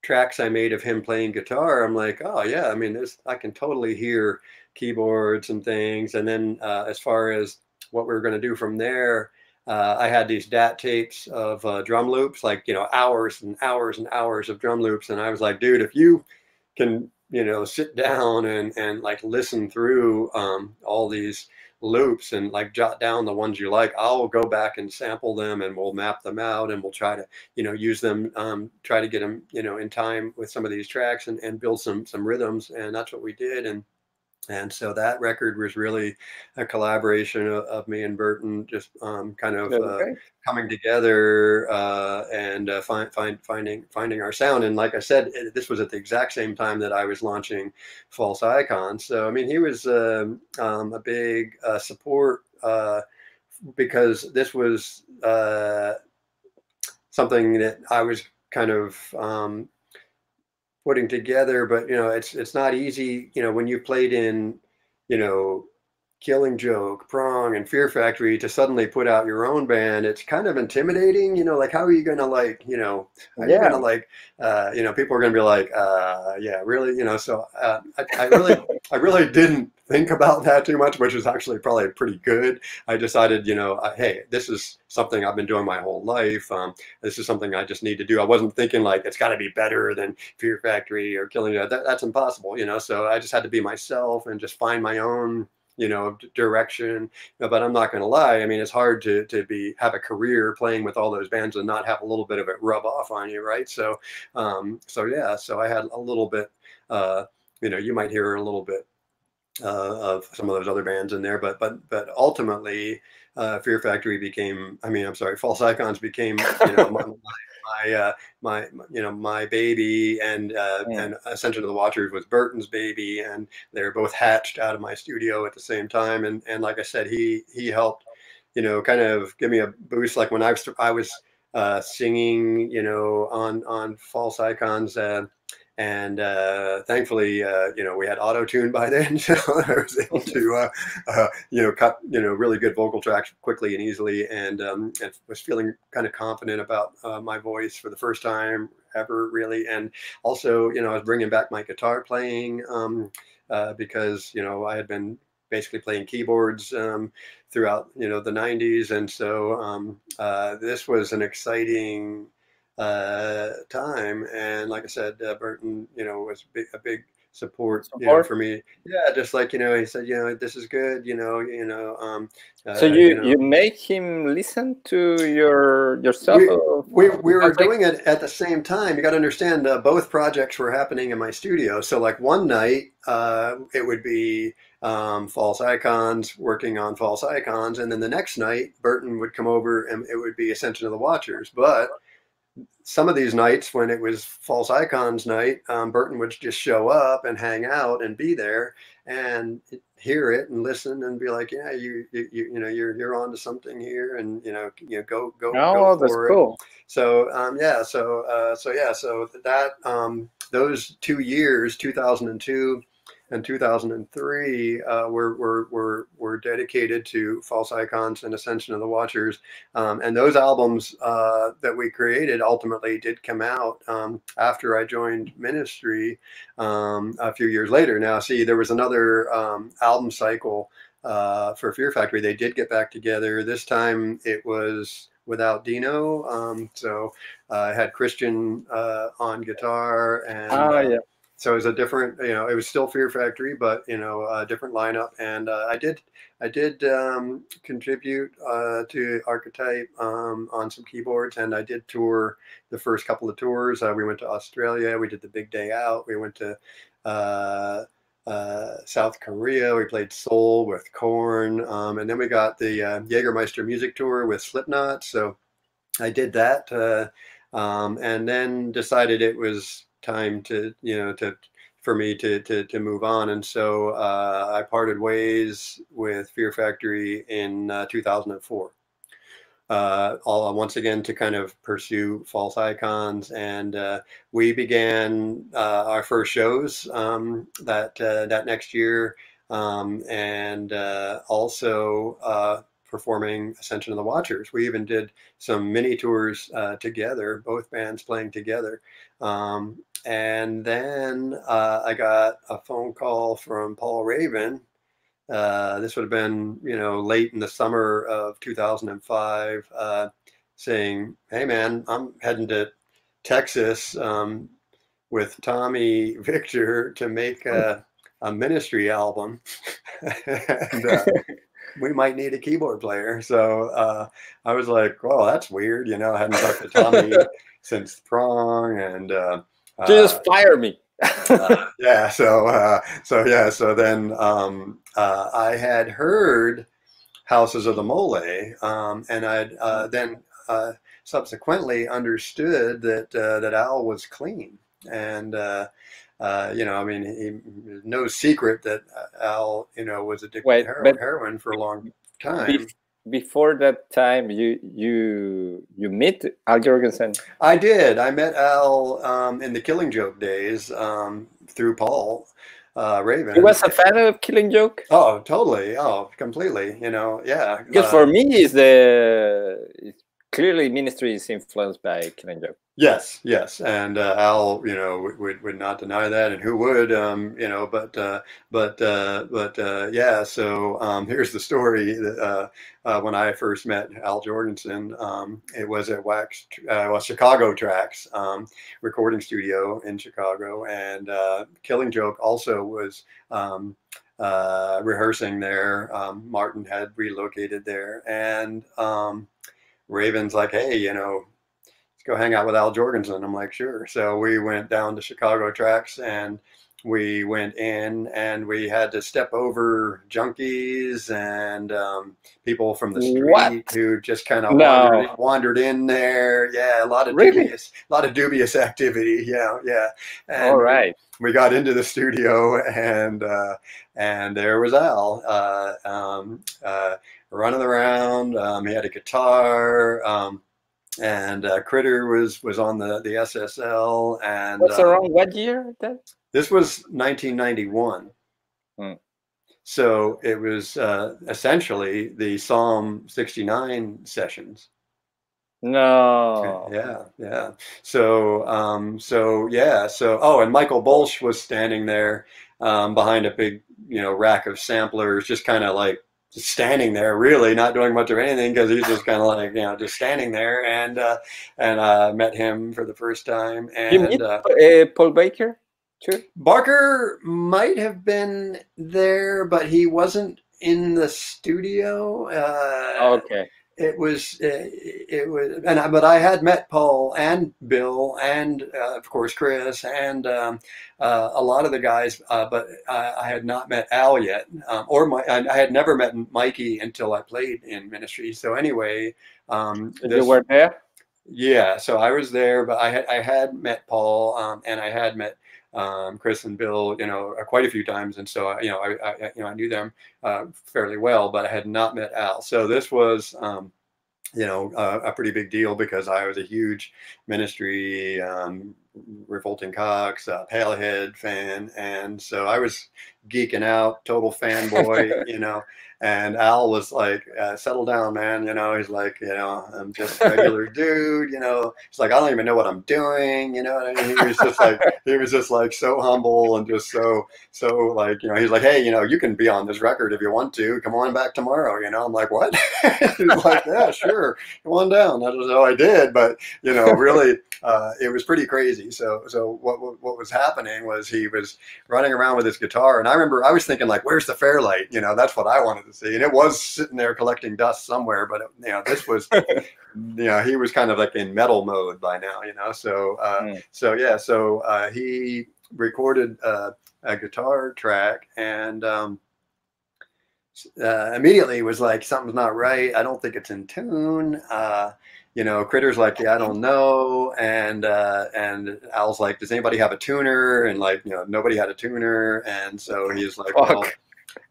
tracks I made of him playing guitar, I'm like, oh yeah, I mean, this, I can totally hear keyboards and things. And then uh, as far as what we we're going to do from there, uh, I had these DAT tapes of uh, drum loops, like, you know, hours and hours and hours of drum loops. And I was like, dude, if you can, you know, sit down and, and like listen through um, all these loops and like jot down the ones you like, I'll go back and sample them and we'll map them out and we'll try to, you know, use them, um, try to get them, you know, in time with some of these tracks and, and build some, some rhythms. And that's what we did. And, and so that record was really a collaboration of, of me and Burton, just um, kind of uh, coming together uh, and uh, find, find, finding finding our sound. And like I said, it, this was at the exact same time that I was launching False Icon. So I mean, he was um, um, a big uh, support uh, because this was uh, something that I was kind of um, putting together. But you know, it's it's not easy. You know, when you played in, you know, Killing Joke, Prong, and Fear Factory to suddenly put out your own band, it's kind of intimidating. You know, like how are you going to like, you know, are yeah. you to like, uh, you know, people are going to be like, uh, yeah, really, you know. So uh, I, I really, I really didn't think about that too much, which is actually probably pretty good. I decided, you know, uh, hey, this is something I've been doing my whole life. Um, this is something I just need to do. I wasn't thinking like it's got to be better than Fear Factory or Killing. That, that's impossible, you know. So I just had to be myself and just find my own you know direction but i'm not going to lie i mean it's hard to to be have a career playing with all those bands and not have a little bit of it rub off on you right so um so yeah so i had a little bit uh you know you might hear a little bit uh, of some of those other bands in there but but but ultimately uh, fear factory became i mean i'm sorry false icons became you know my, my, uh, my, you know, my baby and uh, yeah. and Ascension of the Watchers was Burton's baby, and they were both hatched out of my studio at the same time. And and like I said, he he helped, you know, kind of give me a boost. Like when I was I was uh, singing, you know, on on False Icons. Uh, and uh, thankfully, uh, you know, we had auto tune by then, so I was able to, uh, uh, you know, cut, you know, really good vocal tracks quickly and easily, and, um, and was feeling kind of confident about uh, my voice for the first time ever, really, and also, you know, I was bringing back my guitar playing um, uh, because, you know, I had been basically playing keyboards um, throughout, you know, the '90s, and so um, this was an exciting uh, time. And like I said, uh, Burton, you know, was big, a big support, support, you know, for me. Yeah, just like you know, he said, you know, this is good. You know, you know. Um, uh, so you you, know. you, make him listen to your yourself. We, we, we were doing it at the same time. You got to understand, uh, both projects were happening in my studio. So like one night, uh, it would be um, false icons, working on false icons, and then the next night, Burton would come over and it would be Ascension of the Watchers, but some of these nights when it was false icons night um, burton would just show up and hang out and be there and hear it and listen and be like yeah you you, you know you're you're on to something here and you know you know go go oh go that's it. cool so um, yeah so uh, so yeah so that um, those two years 2002 and 2003 uh, were, were, were, were dedicated to False Icons and Ascension of the Watchers. Um, and those albums uh, that we created ultimately did come out um, after I joined ministry um, a few years later. Now, see, there was another um, album cycle uh, for Fear Factory. They did get back together. This time it was without Dino. Um, so uh, I had Christian uh, on guitar and. Oh, yeah so it was a different, you know, it was still Fear Factory, but you know, a different lineup. And uh, I did, I did um, contribute uh, to Archetype um, on some keyboards, and I did tour the first couple of tours. Uh, we went to Australia. We did the Big Day Out. We went to uh, uh, South Korea. We played Seoul with Korn, um, and then we got the uh, Jägermeister music tour with Slipknot. So I did that, um, and then decided it was time to you know to for me to to, to move on and so uh, i parted ways with fear factory in uh, 2004 uh, all once again to kind of pursue false icons and uh, we began uh, our first shows um, that uh, that next year um, and also performing Ascension of the Watchers. We even did some mini tours uh, together, both bands playing together. Um, and then uh, I got a phone call from Paul Raven. Uh, this would have been, you know, late in the summer of 2005, uh, saying, "Hey, man, I'm heading to Texas um, with Tommy Victor to make a, a ministry album." and, uh, we might need a keyboard player. So uh, I was like, well, that's weird. You know, I hadn't talked to Tommy since Prong and uh, just uh, fire me. uh, yeah. So, uh, so yeah. So then um, uh, I had heard Houses of the Mole, um, and I'd uh, then uh, subsequently understood that that Al was clean, and you know, I mean, he, no secret that Al, you know, was addicted Wait, to heroin, heroin for a long time before that time you you you met Al Jourgensen? I did. I met Al um, in the Killing Joke days um, through Paul uh, Raven. He was a fan of Killing Joke. Oh, totally. Oh, completely. You know, yeah. Because uh, for me, is the clearly ministry is influenced by Killing Joke. Yes, yes, and uh, Al, you know, would, would not deny that, and who would, um, you know, but uh, but uh, but uh, yeah. So um, here's the story. That, uh, uh, when I first met Al Jourgensen, um, it was at Wax, well, Chicago Trax um, recording studio in Chicago, and Killing Joke also was. Um, rehearsing there, um, Martin had relocated there, and Raven's like, "Hey, you know, go hang out with Al Jourgensen. I'm like, sure. So we went down to Chicago Trax and we went in and we had to step over junkies and um, people from the street what? who just kind of no. wandered, wandered, in there. Yeah, a lot of really? dubious, a lot of dubious activity. Yeah, yeah. And All right. We got into the studio and uh, and there was Al uh, um, uh, running around. Um, he had a guitar. And uh, Critter was was on the the SSL. And what's uh, around what year? That this was 1991. Hmm. So it was uh, essentially the Psalm 69 sessions. No. Yeah, yeah. So, um, so yeah. So, oh, and Michael Balch was standing there um, behind a big, you know, rack of samplers, just kind of like just standing there, really not doing much of anything because he's just kind of like you know just standing there. And uh, and I uh, met him for the first time. And uh, uh, Paul Baker too. Barker might have been there, but he wasn't in the studio. Uh, okay it was uh, it was and I, but I had met Paul and Bill and uh, of course Chris and um, uh, a lot of the guys, uh, but I, I, had not met Al yet, um, or my, I had never met Mikey until I played in ministry. So anyway, um, this, you were there. Yeah, so I was there, but I had I had met Paul um, and I had met um, Chris and Bill, you know, uh, quite a few times, and so you know, I, I you know I knew them uh, fairly well, but I had not met Al. So this was, um, you know, uh, a pretty big deal because I was a huge ministry, um, revolting cocks, uh, Pailhead fan, and so I was geeking out, total fanboy, you know. And Al was like, uh, "Settle down, man." You know, he's like, "You know, I'm just a regular dude." You know, he's like, "I don't even know what I'm doing." You know, I mean? he was just like, he was just like so humble and just so, so like, you know, he's like, "Hey, you know, you can be on this record if you want to. Come on back tomorrow." You know, I'm like, "What?" he's like, "Yeah, sure, come on down." I don't know, I did, but you know, really, uh, it was pretty crazy. So, so what, what what was happening was he was running around with his guitar, and I remember I was thinking like, "Where's the Fairlight?" You know, that's what I wanted to see. And it was sitting there collecting dust somewhere, but you know, this was, you know, he was kind of like in metal mode by now, you know. So, uh, mm. so yeah, so uh, he recorded uh, a guitar track and um, uh, immediately was like, something's not right. I don't think it's in tune. Uh, you know, Critter's like, yeah, I don't know, and uh, and Al's like, does anybody have a tuner? And like, you know, nobody had a tuner, and so he's like, Fuck. well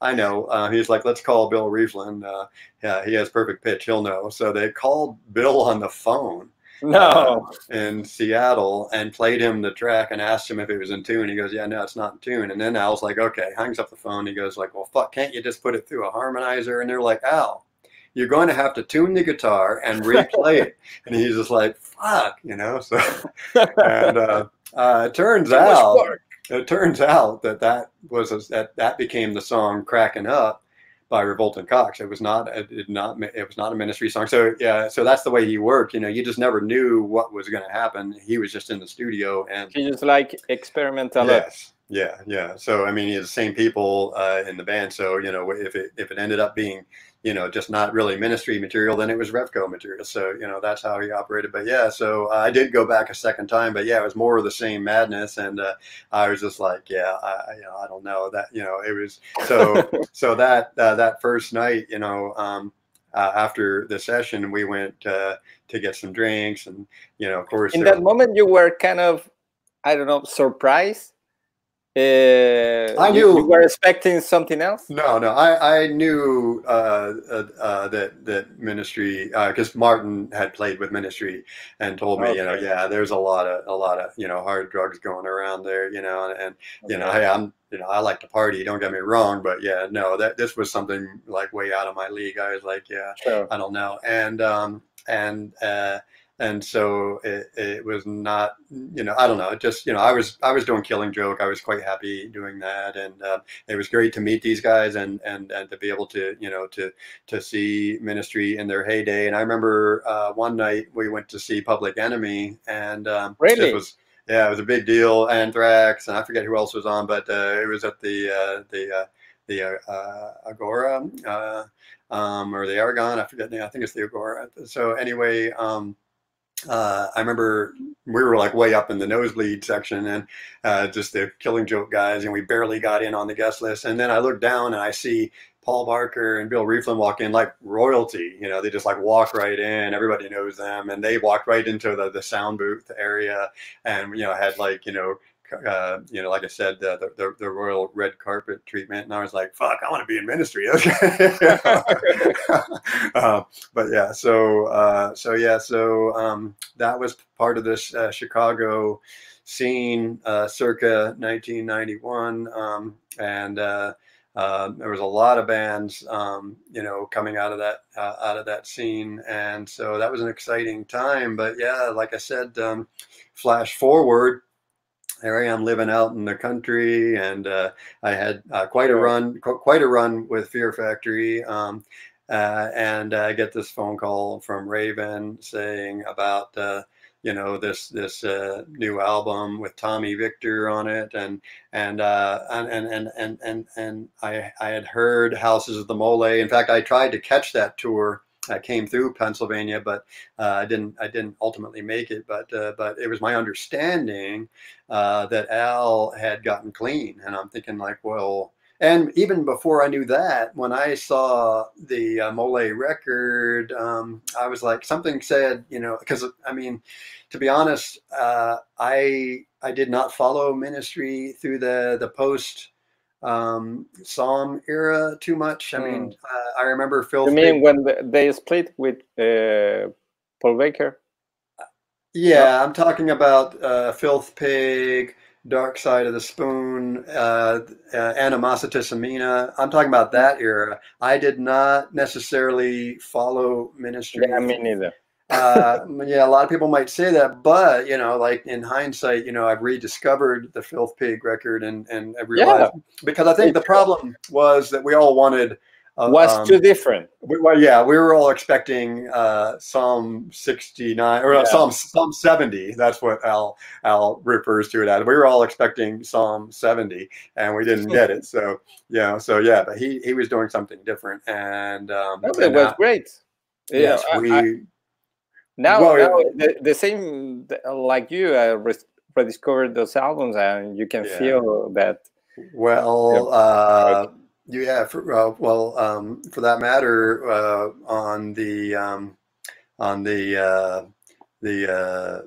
I know. Uh, he's like, let's call Bill Rieflin. Uh, yeah, he has perfect pitch. He'll know. So they called Bill on the phone. No. Uh, in Seattle and played him the track and asked him if it was in tune. He goes, yeah, no, it's not in tune. And then Al's like, okay, hangs up the phone. He goes like, well, fuck, can't you just put it through a harmonizer? And they're like, Al, you're going to have to tune the guitar and replay it. And he's just like, fuck, you know. So, and uh, uh, it turns out it turns out that that was a, that that became the song "Cracking Up" by Revolting Cocks. It was not it did not it was not a ministry song. So yeah, so that's the way he worked. You know, you just never knew what was going to happen. He was just in the studio and he just like experimental. Yes. Yeah, yeah. So I mean, he's the same people uh, in the band. So you know, if it if it ended up being you know, just not really ministry material, then it was Revco material. So, you know, that's how he operated. But yeah, so I did go back a second time, but yeah, it was more of the same madness. And uh, I was just like, yeah, I, you know, I don't know that, you know, it was so, so that, uh, that first night, you know, um, uh, after the session, we went uh, to get some drinks and, you know, of course. In that moment, you were kind of, I don't know, surprised uh, I knew you, you, were expecting something else. No, no, I I knew uh, uh, uh that that ministry because uh, Martin had played with ministry and told me, okay. you know, yeah, there's a lot of a lot of you know hard drugs going around there, you know, and, and okay. you know, hey, I'm you know, I like to party. Don't get me wrong, but yeah, no, that this was something like way out of my league. I was like, yeah, sure. I don't know, and um and uh and so it, it was not you know i don't know it just you know i was i was doing killing joke. I was quite happy doing that. And uh, it was great to meet these guys and and and to be able to you know to to see ministry in their heyday. And i remember uh, one night we went to see public enemy and um, really? it was yeah it was a big deal. Anthrax and i forget who else was on but uh, it was at the uh, the uh, the uh, agora um, or the aragon. I forget the i think it's the agora. So anyway um, uh, I remember we were like way up in the nosebleed section and uh, just the killing joke guys, and we barely got in on the guest list. And then I look down and I see Paul Barker and Bill Rieflin walk in like royalty. You know, they just like walk right in. Everybody knows them, and they walked right into the, the sound booth area, and you know had like you know uh, you know, like I said, the, the, the royal red carpet treatment, and I was like, "Fuck, I want to be in ministry." Okay, uh, but yeah, so uh, so yeah, so um, that was part of this uh, Chicago scene uh, circa 1991, um, and uh, there was a lot of bands, um, you know, coming out of that out of that scene, and so that was an exciting time. But yeah, like I said, um, flash forward there I am living out in the country, and uh, I had uh, quite a run, qu- quite a run with Fear Factory. Um, uh, and I get this phone call from Raven saying about uh, you know this this uh, new album with Tommy Victor on it, and and uh, and and and and and I I had heard Houses of the Mole. In fact, I tried to catch that tour I came through Pennsylvania, but uh, I didn't. I didn't ultimately make it. But uh, but it was my understanding uh, that Al had gotten clean, and I'm thinking like, well, and even before I knew that, when I saw the uh, Mole record, um, I was like, something said, you know, because I mean, to be honest, uh, I I did not follow ministry through the the post um, Psalm era too much. I mean, hmm. uh, I remember Phil. You mean when they split with uh, Paul Barker? Yeah, I'm talking about uh, Filth Pig, Dark Side of the Spoon, uh, uh, Animositisomina. I'm talking about that era. I did not necessarily follow ministry. Yeah, me neither. Uh, yeah, a lot of people might say that, but you know, like in hindsight, you know, I've rediscovered the Filth Pig record and and I realized yeah. because I think the problem was that we all wanted uh, was um, too different. We, well, yeah, we were all expecting uh, Psalm 69 or uh, yeah. Psalm Psalm 70. That's what Al Al refers to it as. We were all expecting Psalm 70, and we didn't get it. So yeah, so yeah, but he he was doing something different, and um, it was great. Yes, yeah, we. I, now, well, now the, the, same like you, I rediscovered those albums, and you can feel that. Well, uh, yeah, for, uh, well, um, for that matter, uh, on the um, on the uh, the uh,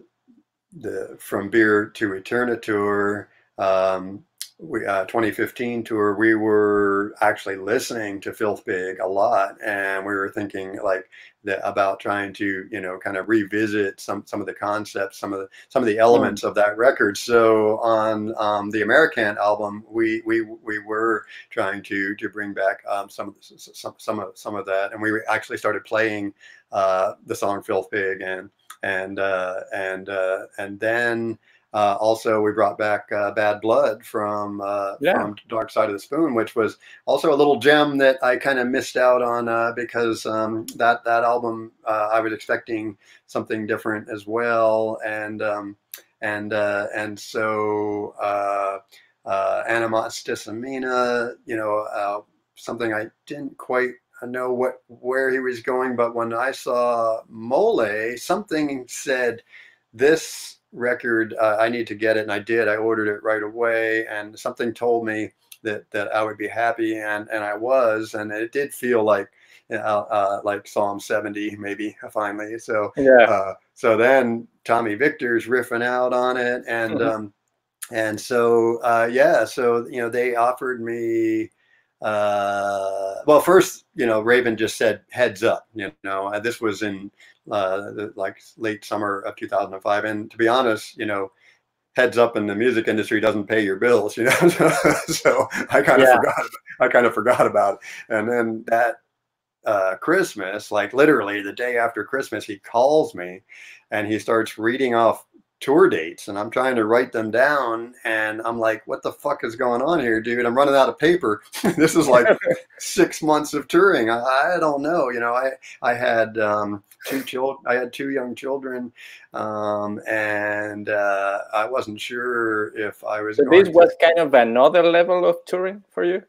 the from beer to Eternity tour, um, we uh, 2015 tour, we were actually listening to Filth Pig a lot, and we were thinking like that about trying to you know kind of revisit some some of the concepts, some of the some of the elements mm. of that record. So on um, the American album, we we we were trying to to bring back um, some some some of some of that, and we actually started playing uh, the song Filth Pig and and uh, and uh, and then. Uh, also, we brought back uh, Bad Blood from uh, yeah. from Dark Side of the Spoon, which was also a little gem that I kind of missed out on uh, because um, that that album uh, I was expecting something different as well, and um, and uh, and so uh, Animositisomina, you know, something I didn't quite know what where he was going, but when I saw Mole, something said this record. Uh, I need to get it, and I did. I ordered it right away, and something told me that that I would be happy, and and I was, and it did feel like uh, uh, like Psalm 70 maybe finally. So yeah. Uh, so then Tommy Victor's riffing out on it, and mm-hmm. um, and so uh, yeah, so you know they offered me. Uh, well, first, you know, Raven just said heads up. You know, this was in uh, the, like late summer of 2005. And to be honest, you know, heads up in the music industry doesn't pay your bills, you know. so I kind of yeah. forgot. I kind of forgot about it. And then that uh, Christmas, like literally the day after Christmas, he calls me and he starts reading off tour dates and I'm trying to write them down and I'm like, what the fuck is going on here, dude? I'm running out of paper. this is like six months of touring. I, I, don't know. You know, I, I had um, two children, I had two young children um, and uh, I wasn't sure if I was. So this was kind of another level of touring for you?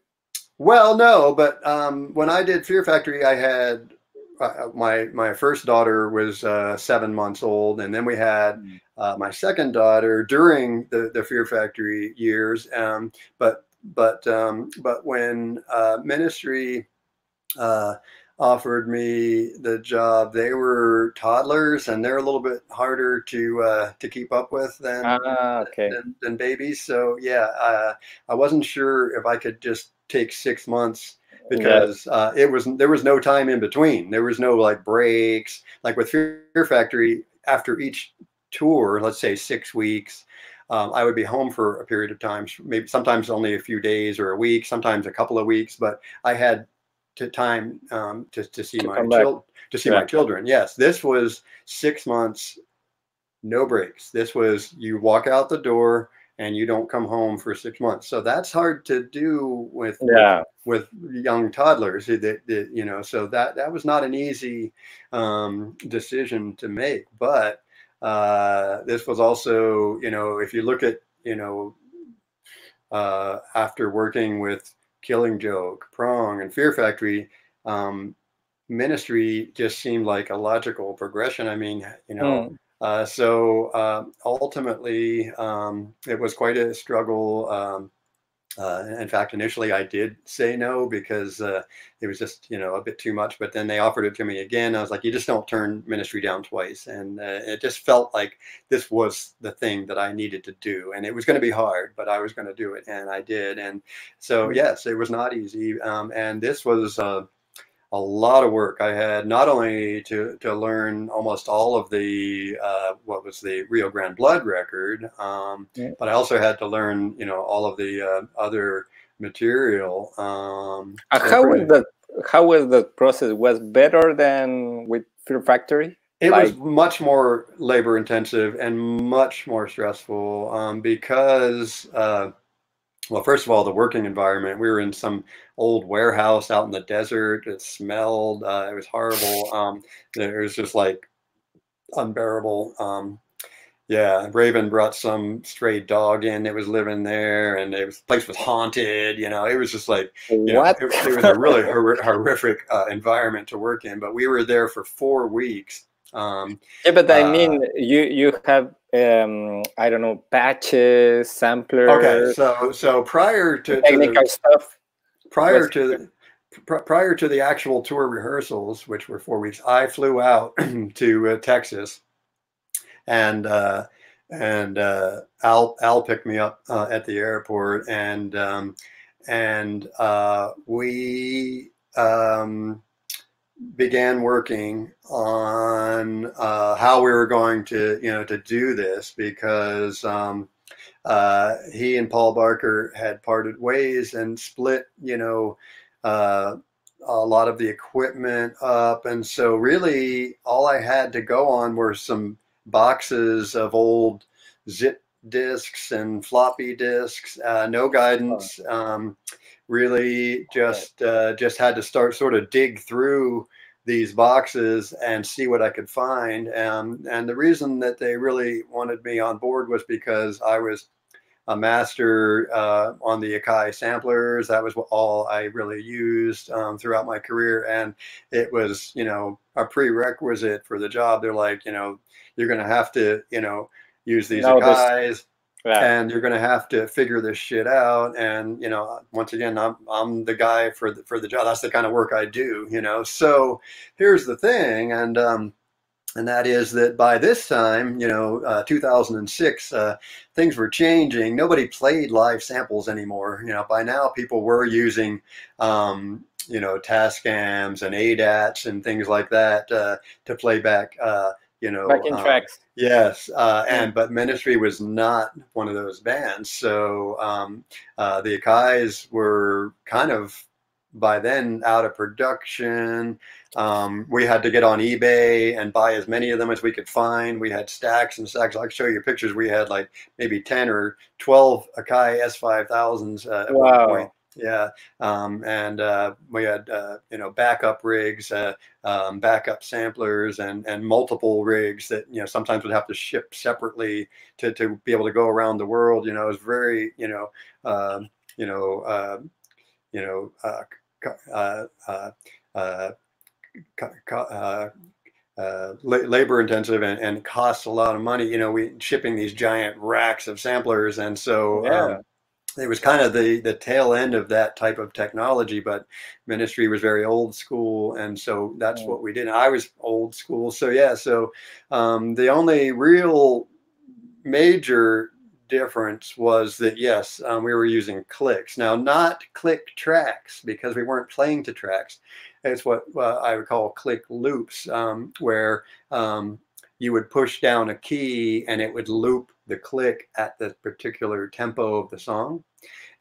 Well, no, but um, when I did Fear Factory, I had uh, my my first daughter was uh, seven months old, and then we had mm. Uh, my second daughter during the, the Fear Factory years. Um, but but um, but when uh, ministry uh, offered me the job, they were toddlers, and they're a little bit harder to uh, to keep up with than, ah, okay. than, than babies. So yeah, I wasn't sure if I could just take six months because yeah. uh, it was there was no time in between. There was no like breaks. Like with Fear Factory, after each tour, let's say six weeks, um, I would be home for a period of time. Maybe sometimes only a few days or a week, sometimes a couple of weeks. But I had to time um, to to see to my children to see yeah. my children. Yes, this was six months, no breaks. This was you walk out the door and you don't come home for six months. So that's hard to do with yeah. with, with young toddlers. That, that, you know, so that that was not an easy um, decision to make. But uh, this was also, you know, if you look at, you know, uh, after working with Killing Joke, Prong, and Fear Factory, um, ministry just seemed like a logical progression. I mean, you know. Mm uh, so uh, ultimately, um, it was quite a struggle. Um, uh, in fact, initially I did say no because uh, it was just you know a bit too much. But then they offered it to me again. I was like, you just don't turn ministry down twice, and uh, it just felt like this was the thing that I needed to do, and it was going to be hard, but I was going to do it, and I did. And so yes, it was not easy, um, and this was. A lot of work. I had not only to, to learn almost all of the uh, what was the Rio Grande Blood record, um, yeah. but I also had to learn you know all of the uh, other material. Um, uh, how was the how was the process? Was better than with Fear Factory? It like, was much more labor intensive and much more stressful um, because uh, well, first of all, the working environment. We were in some old warehouse out in the desert. It smelled. Uh, it was horrible. Um, it was just like unbearable. Um, yeah, Raven brought some stray dog in that was living there, and it was the place was haunted. You know, it was just like you know, it, it, was a really horrific uh, environment to work in. But we were there for four weeks. Um, yeah, but I uh, mean, you you have um, I don't know, patches, samplers. Okay, so so prior to technical to the, stuff. Prior to the, prior to the actual tour rehearsals, which were four weeks, I flew out to uh, Texas, and uh, and uh, Al Al picked me up uh, at the airport, and um, and uh, we. Um, began working on uh, how we were going to, you know, to do this because um, uh, he and Paul Barker had parted ways and split, you know, uh, a lot of the equipment up. And so really all I had to go on were some boxes of old zip disks and floppy disks, uh, no guidance. Um, really just uh, just had to start sort of dig through these boxes and see what I could find. Um, and the reason that they really wanted me on board was because I was a master uh, on the Akai samplers. That was all I really used um, throughout my career. And it was, you know, a prerequisite for the job. They're like, you know, you're going to have to, you know, use these no, Akais and you're going to have to figure this shit out and you know once again i'm i'm the guy for the for the job that's the kind of work i do you know so here's the thing and um and that is that by this time, you know, uh, 2006, uh, things were changing. Nobody played live samples anymore. You know, by now people were using, um, you know, Tascams and ADATs and things like that uh, to play back uh, you know backing um, tracks. yes uh, and but ministry was not one of those bands. So um, uh, the akais were kind of by then out of production. Um, we had to get on ebay and buy as many of them as we could find. We had stacks and stacks. I'll show you pictures. We had like maybe 10 or 12 akai s5000s uh, at wow. one point yeah, um, and uh, we had uh, you know backup rigs, uh, um, backup samplers, and and multiple rigs that you know sometimes would have to ship separately to, to be able to go around the world. You know, it was very you know um, you know um, you know uh, uh, uh, uh, labor intensive and, and costs a lot of money. You know, we shipping these giant racks of samplers, and so yeah. um, it was kind of the the tail end of that type of technology but ministry was very old school and so that's what we did. I was old school so yeah so um, the only real major difference was that yes um, we were using clicks. Now not click tracks because we weren't playing to tracks. It's what uh, i would call click loops um, where um, you would push down a key and it would loop the click at the particular tempo of the song.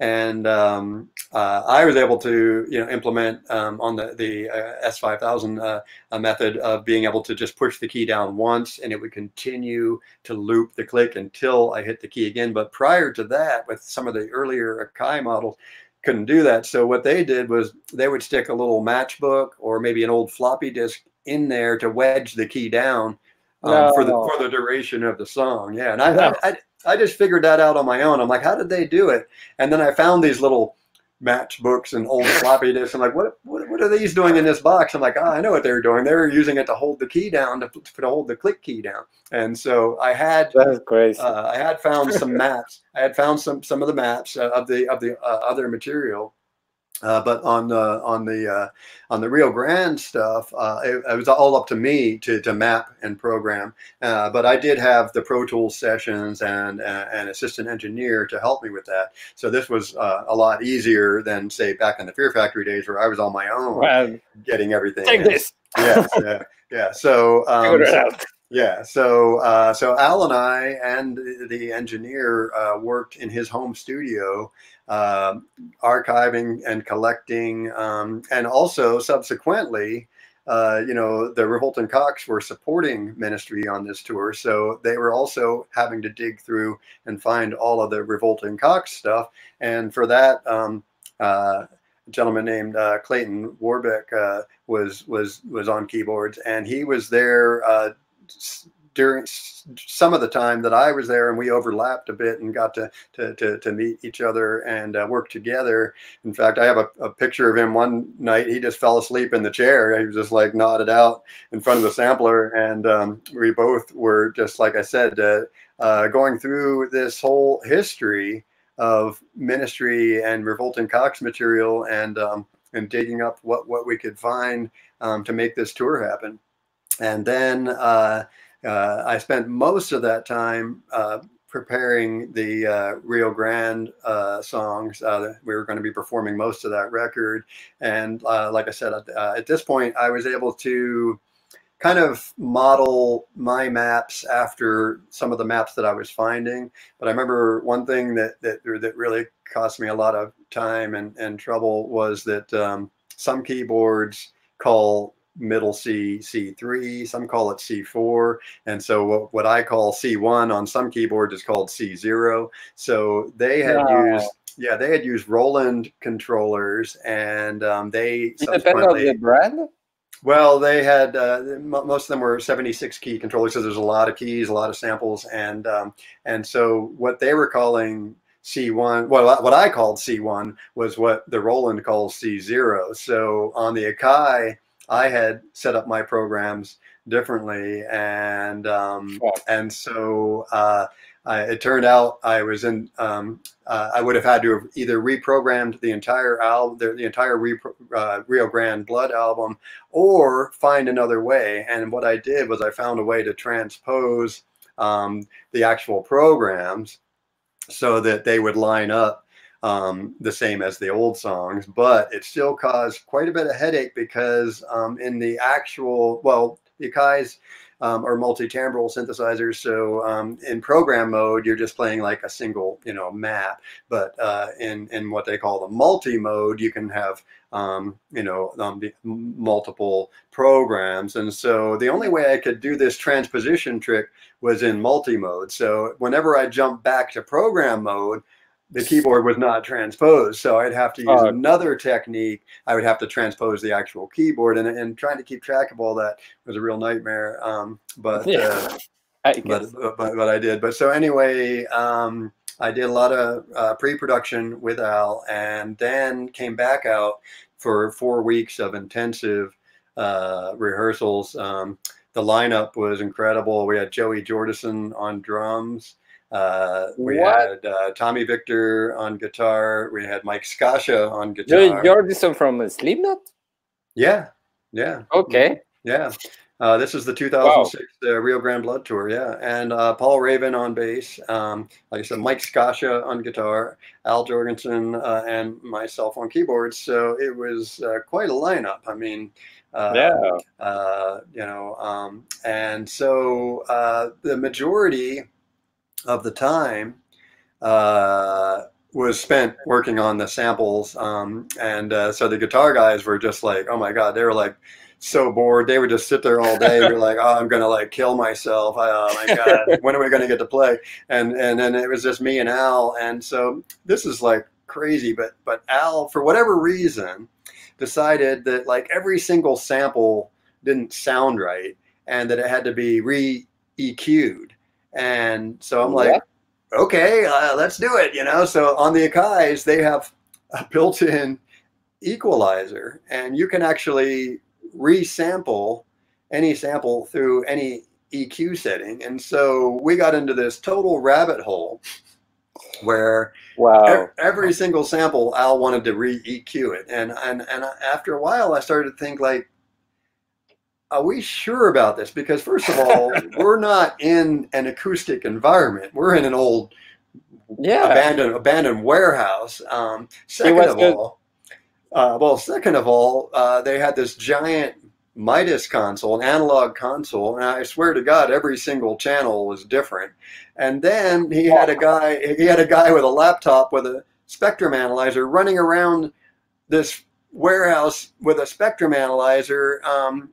And um, uh, I was able to, you know, implement um, on the the uh, S5000 uh, a method of being able to just push the key down once, and it would continue to loop the click until I hit the key again. But prior to that, with some of the earlier Akai models, couldn't do that. So what they did was they would stick a little matchbook or maybe an old floppy disk in there to wedge the key down um, no. for the for the duration of the song. Yeah, and I, I, I just figured that out on my own. I'm like, how did they do it? And then I found these little matchbooks and old floppy disks. I'm like, what, what, what are these doing in this box? I'm like, oh, I know what they're doing. They're using it to hold the key down, to, to hold the click key down. And so I had, that's crazy. Uh, I had found some maps. I had found some some of the maps uh, of the of the uh, other material, Uh, but on the on the uh, on the Rio Grande stuff, uh, it, it, was all up to me to, to map and program. Uh, but I did have the Pro Tools sessions and uh, an assistant engineer to help me with that. So this was uh, a lot easier than say back in the Fear Factory days where I was on my own well, getting everything. Take in. this. yes, yeah, yeah. So, um, so yeah, so uh, so Al and I and the engineer uh, worked in his home studio, uh, archiving and collecting, um, and also subsequently, uh, you know, the Revolting Cocks were supporting ministry on this tour, so they were also having to dig through and find all of the Revolting Cocks stuff, and for that. Um, uh, a gentleman named uh, Clayton Worbeck was was was on keyboards, and he was there during some of the time that I was there and we overlapped a bit and got to to, to, to meet each other and uh, work together. In fact, I have a, a, picture of him one night. He just fell asleep in the chair. He was just like nodded out in front of the sampler. And um, we both were just, like I said, uh, uh, going through this whole history of ministry and Revolting Cocks material and um, and digging up what, what we could find um, to make this tour happen. And then uh, uh, I spent most of that time uh, preparing the uh, Rio Grande uh, songs. We were going to be performing most of that record. And like I said, at this point, I was able to kind of model my maps after some of the maps that I was finding. But I remember one thing that that, that really cost me a lot of time and, and trouble was that um, some keyboards call middle C, C3, some call it C4. And so what, what I call C1 on some keyboards is called C0. So they had used, yeah, they had used Roland controllers and um, they subsequently. the brand? Well, they had uh, most of them were 76 key controllers, so there's a lot of keys, a lot of samples, and um, and so what they were calling C1, well, what I called C1 was what the Roland calls C0. So on the Akai, I had set up my programs differently, and um, and so uh, I, it turned out I was in. Um, uh, I would have had to have either reprogrammed the entire album, the, the entire repro, uh, Rio Grande Blood album, or find another way. And what I did was I found a way to transpose um, the actual programs so that they would line up um, the same as the old songs, but it still caused quite a bit of headache because um, in the actual, well, the Akai's um, are multi-timbral synthesizers. So um, in program mode, you're just playing like a single, you know, map. But uh, in in what they call the multi-mode, you can have, um, you know, um, multiple programs. And so the only way I could do this transposition trick was in multi-mode. So whenever I jump back to program mode, the keyboard was not transposed. So I'd have to use uh, another technique. I would have to transpose the actual keyboard and, and trying to keep track of all that was a real nightmare. Um, but, yeah, uh, I but, but, but, I did. But so anyway, um, I did a lot of uh, pre-production with Al and then came back out for four weeks of intensive uh, rehearsals. Um, the lineup was incredible. We had Joey Jordison on drums. Uh, we what? had uh, Tommy Victor on guitar. We had Mike Scaccia on guitar. You're this one from Slipknot? Yeah, yeah. Okay. Yeah. Uh, this is the 2006 wow. uh, Rio Grande Blood Tour, yeah. And uh, Paul Raven on bass. Um, like I said, Mike Scaccia on guitar, Al Jourgensen, uh, and myself on keyboards. So it was uh, quite a lineup. I mean, uh, yeah. you know, um, and so the majority of the time uh, was spent working on the samples. Um, and uh, so the guitar guys were just like, oh my God, they were like so bored. They would just sit there all day. They're like, oh, I'm going to like kill myself. Oh my God, when are we going to get to play? And, and then it was just me and Al. And so this is like crazy, but, but Al, for whatever reason, decided that like every single sample didn't sound right and that it had to be re EQ'd. And so I'm like, yeah. okay, uh, let's do it, you know? So on the Akais, they have a built in equalizer, and you can actually resample any sample through any EQ setting. And so we got into this total rabbit hole where wow. every single sample Al wanted to re EQ it, and and and after a while I started to think like, are we sure about this? Because first of all, we're not in an acoustic environment. We're in an old yeah abandoned abandoned warehouse. Um, second of good. all, uh, well, second of all, uh, they had this giant Midas console, an analog console, and I swear to God, every single channel was different. And then he had a guy, he had a guy with a laptop with a spectrum analyzer running around this warehouse with a spectrum analyzer, um,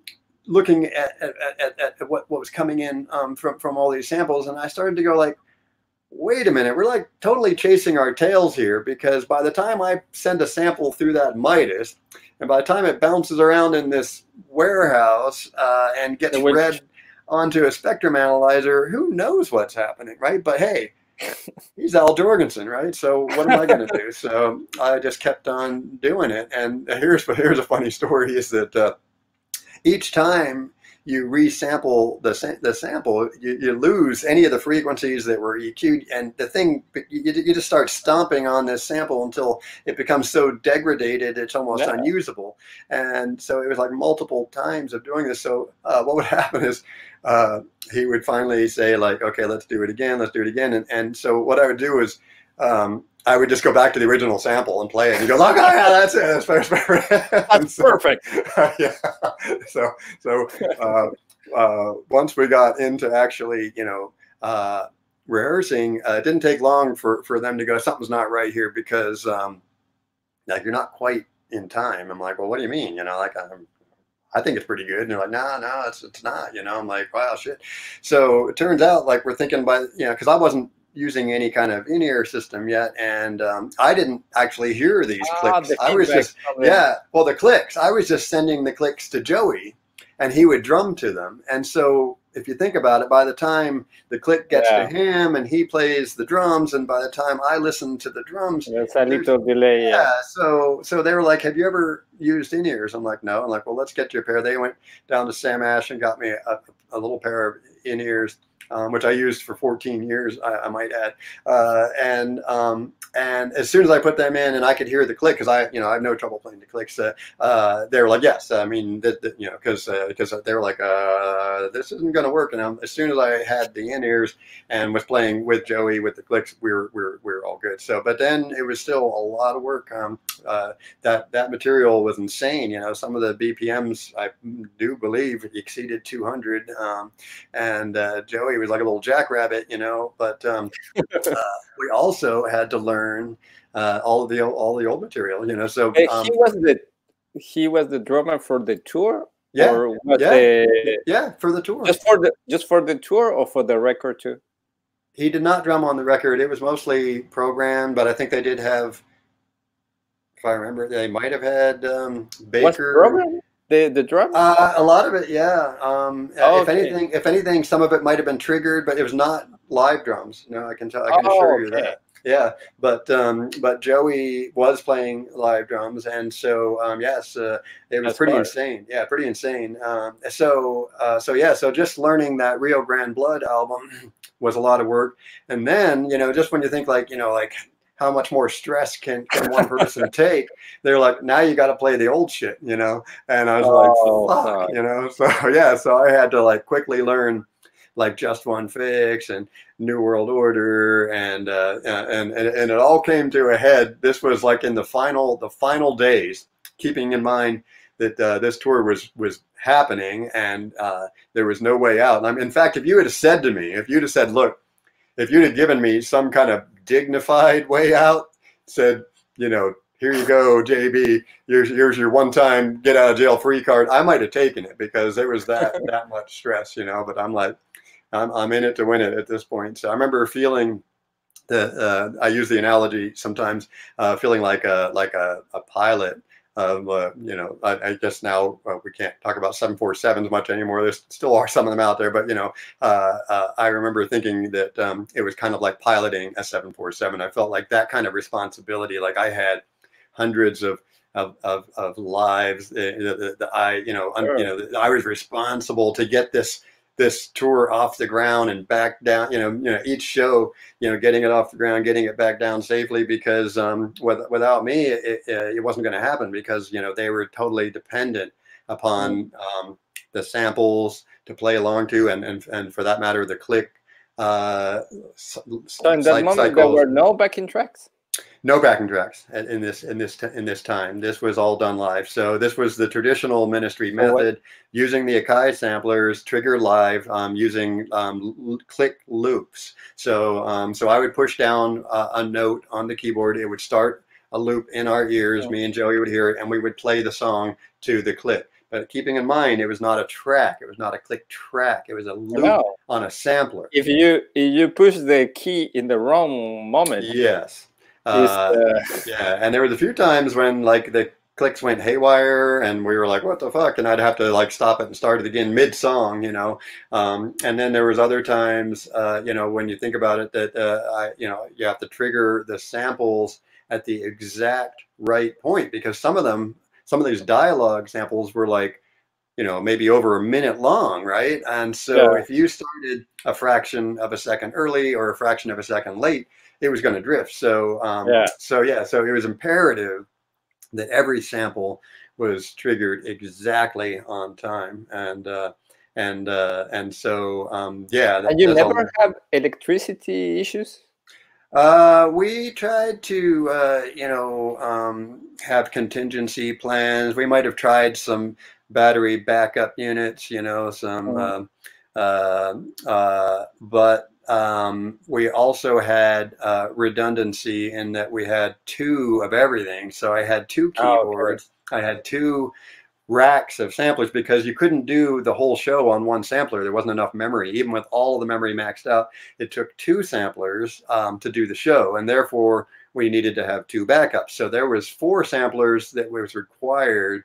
looking at, at, at, at, what, what was coming in um, from, from all these samples. And I started to go like, wait a minute, we're like totally chasing our tails here because by the time I send a sample through that Midas, and by the time it bounces around in this warehouse uh, and gets Which, read onto a spectrum analyzer, who knows what's happening, right? But hey, he's Al Jourgensen, right? So what am I going to do? So I just kept on doing it. And here's here's a funny story: is that uh, each time you resample the, the sample, you, you, lose any of the frequencies that were EQ'd. And the thing, you, you just start stomping on this sample until it becomes so degraded, it's almost yeah. unusable. And so it was like multiple times of doing this. So uh, what would happen is uh, he would finally say like, okay, let's do it again. Let's do it again. And, and so what I would do is, um, I would just go back to the original sample and play it. And go, oh yeah, that's it. That's, perfect. that's so, perfect. yeah. So so uh, uh, once we got into actually, you know, uh, rehearsing, uh, it didn't take long for for them to go, something's not right here because um, like you're not quite in time. I'm like, well, what do you mean? You know, like I'm I think it's pretty good. And they're like, no, nah, no, it's, it's not, you know, I'm like, wow, shit. So it turns out like we're thinking by, you know, cause I wasn't using any kind of in-ear system yet, and um, I didn't actually hear these ah, clicks. The I was just yeah, well, the clicks. I was just sending the clicks to Joey, and he would drum to them. And so, if you think about it, by the time the click gets yeah. to him and he plays the drums, and by the time I listen to the drums, there's a little delay. Yeah. yeah. So, so they were like, "Have you ever used in ears?" I'm like, "No." I'm like, "Well, let's get you a pair." They went down to Sam Ash and got me a, a little pair of in ears um, which I used for 14 years, I, I might add. Uh, and um, and as soon as I put them in, and I could hear the click because I, you know, I have no trouble playing the clicks. Uh, uh, they were like, yes, I mean, that, you know, because because uh, they were like, uh, this isn't going to work. And I'm, as soon as I had the in ears and was playing with Joey with the clicks, we were we were, we were all good. So, but then it was still a lot of work. Um, uh, that that material was insane. You know, some of the BPMs I do believe exceeded 200, um, and Joey he was like a little jackrabbit, you know. But um, uh, we also had to learn uh, all of the all the old material, you know. So um, he was the he was the drummer for the tour. Yeah, yeah, the, yeah, for the tour. Just for the just for the tour or for the record too. He did not drum on the record. It was mostly programmed, but I think they did have. If I remember, they might have had um, Baker. The the drum? Uh, a lot of it, yeah. Um, oh, if okay. anything, if anything, some of it might have been triggered, but it was not live drums. You know, I can tell. I can oh, assure you that. Yeah, but um, but Joey was playing live drums, and so um, yes, uh, it was That's pretty smart. insane. Yeah, pretty insane. Um, so uh, so yeah, so just learning that Rio Grande Blood album was a lot of work, and then you know just when you think like you know like how much more stress can, can one person take? They're like, now you got to play the old shit, you know? And I was oh, like, fuck, you know? So yeah, so I had to like quickly learn like Just One Fix and New World Order, and uh, and and and it all came to a head. This was like in the final the final days, keeping in mind that uh, this tour was was happening and uh, there was no way out. And I'm, in fact, if you had said to me, if you'd have said, "Look, if you'd have given me some kind of dignified way out, said, you know, here you go, JB. Here's here's your one time get out of jail free card. I might have taken it because there was that that much stress, you know. But I'm like, I'm I'm in it to win it at this point. So I remember feeling that uh, I use the analogy sometimes, uh, feeling like a like a, a pilot um, uh, you know, I, I guess now uh, we can't talk about 747s much anymore. There still are some of them out there, but you know, uh, uh, I remember thinking that um, it was kind of like piloting a 747. I felt like that kind of responsibility, like I had hundreds of of, of, of lives. The, the, I, you know, sure. you know, I was responsible to get this this tour off the ground and back down. You know, you know, each show, you know, getting it off the ground, getting it back down safely because um, with, without me, it, it, wasn't going to happen because you know they were totally dependent upon mm-hmm. um, the samples to play along to, and and and for that matter, the click. Uh, so in that moment, cycles. there were no backing tracks no backing tracks in this in this in this time. This was all done live. So this was the traditional ministry method, using the Akai samplers, trigger live, um, using um, click loops. So um, so I would push down uh, a note on the keyboard. It would start a loop in our ears. Me and Joey would hear it, and we would play the song to the click. But keeping in mind, it was not a track. It was not a click track. It was a loop no. on a sampler. If you if you push the key in the wrong moment, yes, uh, yeah, and there was a few times when like the clicks went haywire and we were like what the fuck? And i'd have to like stop it and start it again mid song you know? Um, and then there was other times uh, you know when you think about it that uh, I, you know you have to trigger the samples at the exact right point because some of them some of these dialogue samples were like you know maybe over a minute long right? And so yeah. if you started a fraction of a second early or a fraction of a second late it was going to drift. So um, yeah. so yeah, so it was imperative that every sample was triggered exactly on time, and uh, and uh, and so um, yeah. That, and you never have electricity issues. Uh, we tried to, uh, you know, um, have contingency plans. We might have tried some battery backup units, you know, some, mm. uh, uh, but um, we also had uh, redundancy in that we had two of everything. So I had two keyboards, oh, okay. I had two racks of samplers because you couldn't do the whole show on one sampler. There wasn't enough memory. Even with all the memory maxed out, it took two samplers um, to do the show, and therefore we needed to have two backups. So there was four samplers that was required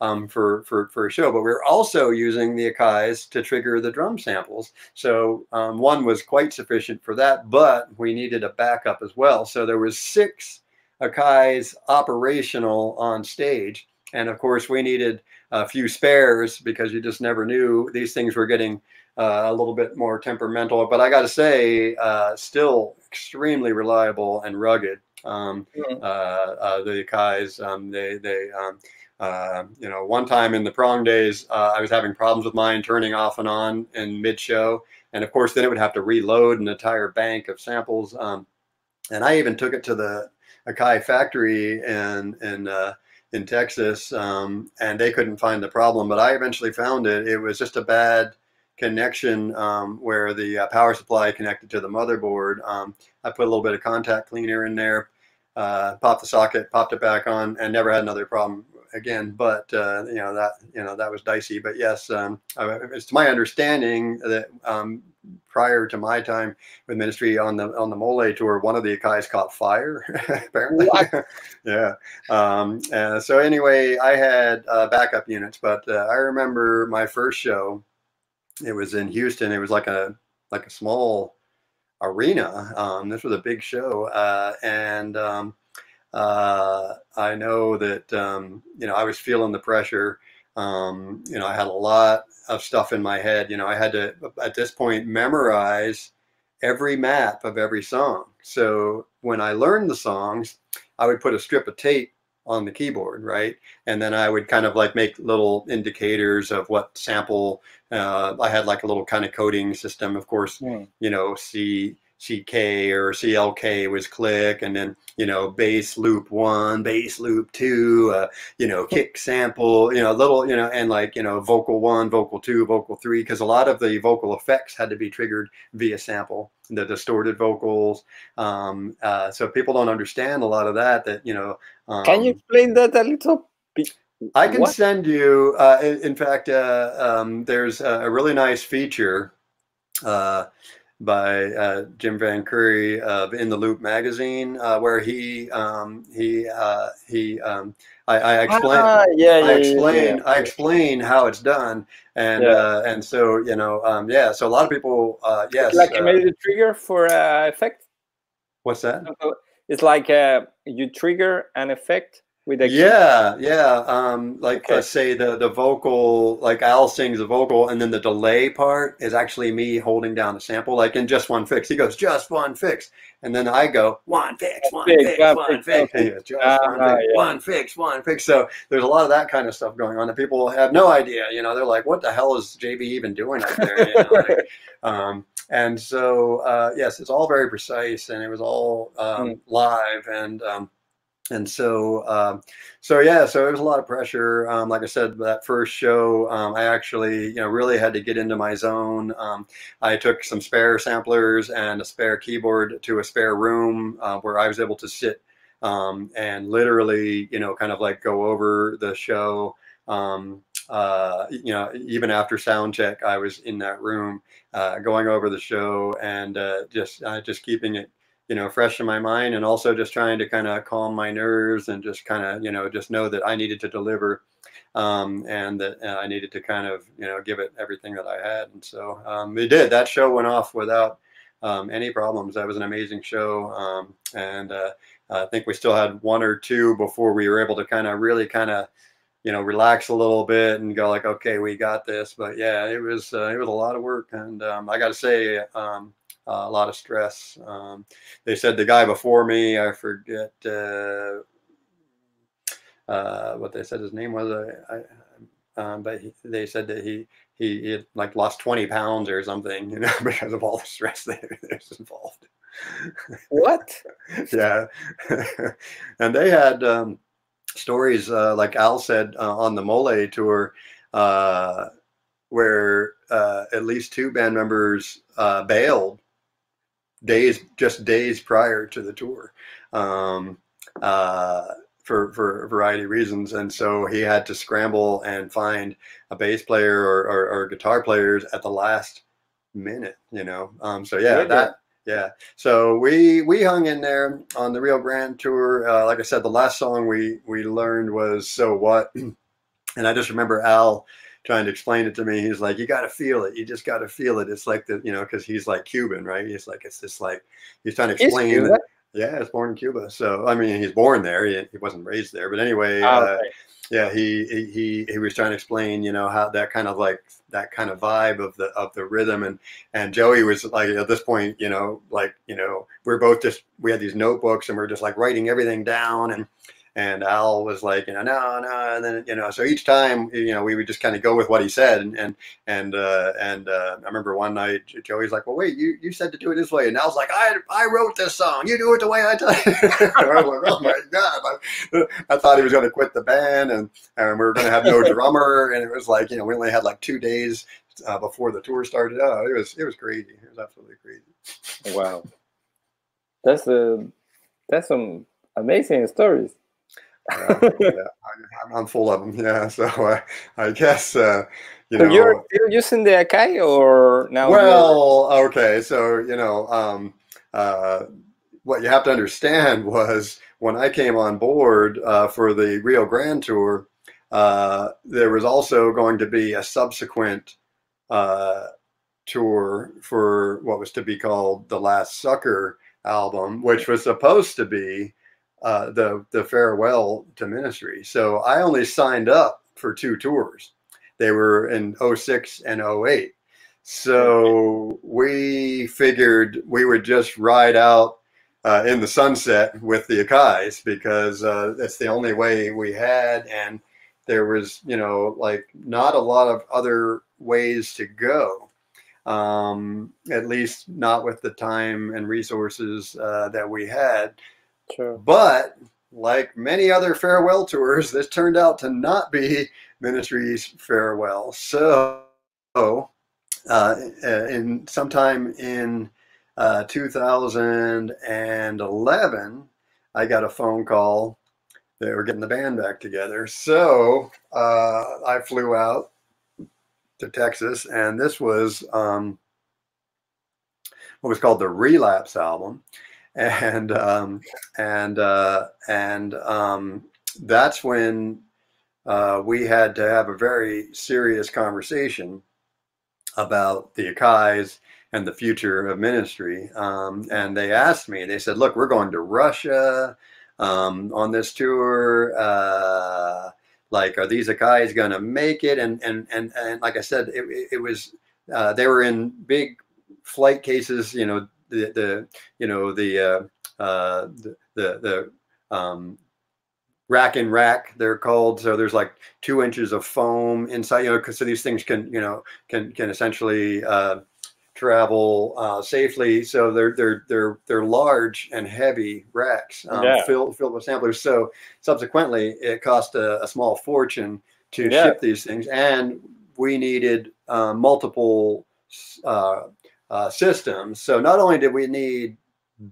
um, for, for, for a show. But we are also using the Akais to trigger the drum samples. So um, one was quite sufficient for that, but we needed a backup as well. So there was six Akais operational on stage. And of course, we needed a few spares because you just never knew these things were getting uh, a little bit more temperamental. But I got to say, uh, still extremely reliable and rugged. Um, mm-hmm. uh, uh, the Akais, um, they, they, um, uh, you know, one time in the prong days, uh, I was having problems with mine turning off and on in mid show. And of course, then it would have to reload an entire bank of samples. Um, and I even took it to the Akai factory in, in, uh, in Texas, um, and they couldn't find the problem. But I eventually found it. It was just a bad connection um, where the uh, power supply connected to the motherboard. Um, I put a little bit of contact cleaner in there, uh, popped the socket, popped it back on, and never had another problem again, but uh, you know that you know that was dicey. But yes, um, it's to my understanding that um, prior to my time with ministry on the on the Mole tour, one of the Akais caught fire. apparently, yeah. Um, so anyway, I had uh, backup units, but uh, I remember my first show. It was in Houston. It was like a like a small arena. Um, this was a big show, uh, and um, uh, I know that um, you know I was feeling the pressure. Um, you know, I had a lot of stuff in my head. You know, I had to at this point memorize every map of every song. So when I learned the songs, I would put a strip of tape on the keyboard, right? And then I would kind of like make little indicators of what sample. Uh, I had like a little kind of coding system, of course. Mm. You know, C CK or CLK was click, and then you know bass loop one, bass loop two, uh, you know kick sample, you know little, you know, and like you know vocal one, vocal two, vocal three, because a lot of the vocal effects had to be triggered via sample, the distorted vocals. Um, uh, so people don't understand a lot of that. That you know. Um, Can you explain that a little? bit? I can what? send you. Uh, in, in, fact, uh, um, there's a, really nice feature. By uh, Jim Van Curry of In the Loop magazine, uh, where he um, he uh, he um, I, I explain ah, yeah, yeah, I explain yeah, I explain how it's done, and uh, and so you know um, yeah, so a lot of people uh, yes, like a uh, trigger for effect. What's that? It's like you trigger an effect with the yeah yeah um like okay. let's say the the vocal like al sings the vocal and then the delay part is actually me holding down the sample like in just one fix he goes just one fix and then i go one fix one fix, fix one, fix, fix. just uh, one, fix, yeah. one fix one fix so there's a lot of that kind of stuff going on and people have no idea you know they're like what the hell is jb even doing out there you know, like, um and so uh yes it's all very precise and it was all um, mm. live and um and so um, so yeah so it was a lot of pressure. Um, like i said that first show um, i actually you know really had to get into my zone. Um, i took some spare samplers and a spare keyboard to a spare room uh, where i was able to sit um, and literally you know kind of like go over the show. Um, uh, you know even after sound check i was in that room uh, going over the show and uh, just uh, just keeping it you know, fresh in my mind and also just trying to kind of calm my nerves and just kind of, you know, just know that I needed to deliver um, and that uh, I needed to kind of, you know, give it everything that I had. And so um, we did. That show went off without um, any problems. That was an amazing show. Um, and uh, I think we still had one or two before we were able to kind of really kind of, you know, relax a little bit and go like, okay, we got this. But yeah, it was uh, it was a lot of work, and um, I got to say, um, uh, a lot of stress. Um, they said the guy before me, I forget uh, uh, what they said his name was, I, I, um, but he, they said that he, he, he had like lost 20 pounds or something, you know, because of all the stress that was involved. What? yeah. and they had um, stories, uh, like Al said uh, on the Mole tour, uh, where uh, at least two band members uh, bailed days just days prior to the tour um, uh, for for a variety of reasons. And so he had to scramble and find a bass player or, or, or guitar players at the last minute you know? Um, so yeah that yeah. So we we hung in there on the rio grande tour. Uh, like i said the last song we we learned was so what? And i just remember al trying to explain it to me. He's like, you got to feel it. You just got to feel it. It's like the, you know, because he's like Cuban, right? He's like, it's just like, he's trying to explain. Yeah, he's born in Cuba. So, I mean, he's born there. He, he wasn't raised there. But anyway, oh, uh, yeah, he, he, he was trying to explain, you know, how that kind of like, that kind of vibe of the, of the rhythm. And, and Joey was like, at this point, you know, like, you know, we're both just, we had these notebooks and we're just like writing everything down and, and Al was like, you know, no, no, and then you know, so each time, you know, we would just kind of go with what he said, and and and uh, and uh, I remember one night Joey's like, well, wait, you you said to do it this way, and Al's like, I I wrote this song, you do it the way I tell you. I was like, oh my god, I, I thought he was going to quit the band, and and we were going to have no drummer, and it was like, you know, we only had like two days uh, before the tour started. Oh, it was it was crazy. It was absolutely crazy. Wow, that's a that's some amazing stories yeah, I, am full of them. Yeah, so uh, I guess uh, you so know. You're, you're using the Akai or now? Well, okay, so you know, um, uh, what you have to understand was when I came on board uh, for the Rio Grande tour, uh, there was also going to be a subsequent uh, tour for what was to be called the Last Sucker album, which was supposed to be uh, the the farewell to ministry. So I only signed up for two tours. They were in 06 and 08. So we figured we would just ride out uh, in the sunset with the Akais because uh, that's the only way we had, and there was you know like not a lot of other ways to go. Um, at least not with the time and resources uh, that we had. True. But like many other farewell tours, this turned out to not be Ministry's farewell. So, uh, in sometime in uh, 2011, I got a phone call. They were getting the band back together. So uh, I flew out to Texas, and this was um, what was called the Relapse album and um, and uh, and um, that's when uh, we had to have a very serious conversation about the Akais and the future of ministry. Um, and they asked me, they said, "Look, we're going to Russia. um, on this tour? Uh, like, are these Akais going to make it? And, and, and, and like I said, it, it was, uh, they were in big flight cases, you know, the, the you know, the, uh, uh, the, the, the um, rack and rack they're called so there's like two inches of foam inside you know because so these things can you know can can essentially uh, travel uh, safely so they're they're they're they're large and heavy racks um, yeah. filled filled with samplers so subsequently it cost a, a small fortune to yeah. ship these things and we needed uh, multiple uh, systems so not only did we need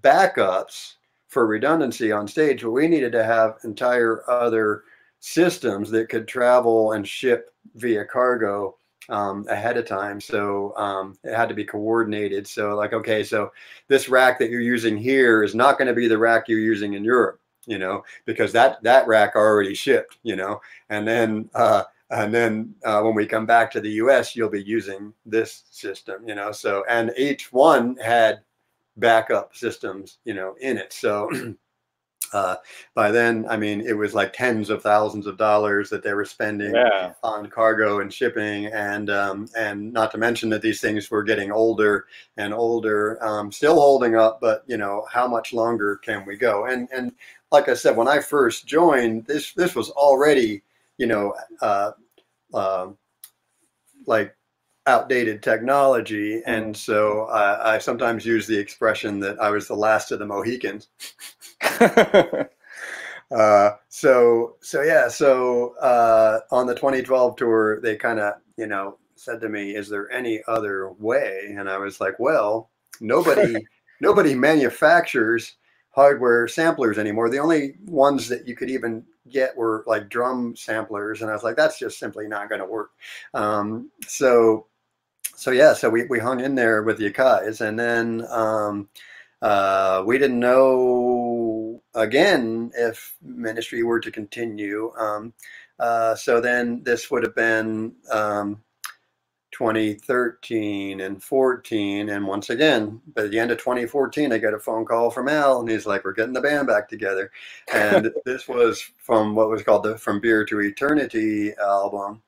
backups for redundancy on stage, but we needed to have entire other systems that could travel and ship via cargo um, ahead of time. So um, it had to be coordinated. So like, okay, so this rack that you're using here is not going to be the rack you're using in Europe, you know, because that that rack already shipped, you know, and then uh, and then uh, when we come back to the U.S., you'll be using this system, you know. So and each one had backup systems, you know, in it. So uh, by then, I mean, it was like tens of thousands of dollars that they were spending yeah. on cargo and shipping, and um, and not to mention that these things were getting older and older, um, still holding up, but you know, how much longer can we go? And and like I said, when I first joined, this this was already, you know, uh, uh, like outdated technology. Hmm. And so uh, I sometimes use the expression that I was the last of the Mohicans. uh, so, so yeah, so uh, on the 2012 tour, they kind of, you know, said to me, is there any other way? And I was like, well, nobody, nobody manufactures hardware samplers anymore. The only ones that you could even get were like drum samplers. And I was like, that's just simply not going to work. Um, so so yeah, so we, we hung in there with the Akais, and then um, uh, we didn't know again if ministry were to continue. Um, uh, so then this would have been um, 2013 and 14, and once again, by the end of 2014, I got a phone call from Al, and he's like, "We're getting the band back together," and this was from what was called the "From Beer to Eternity" album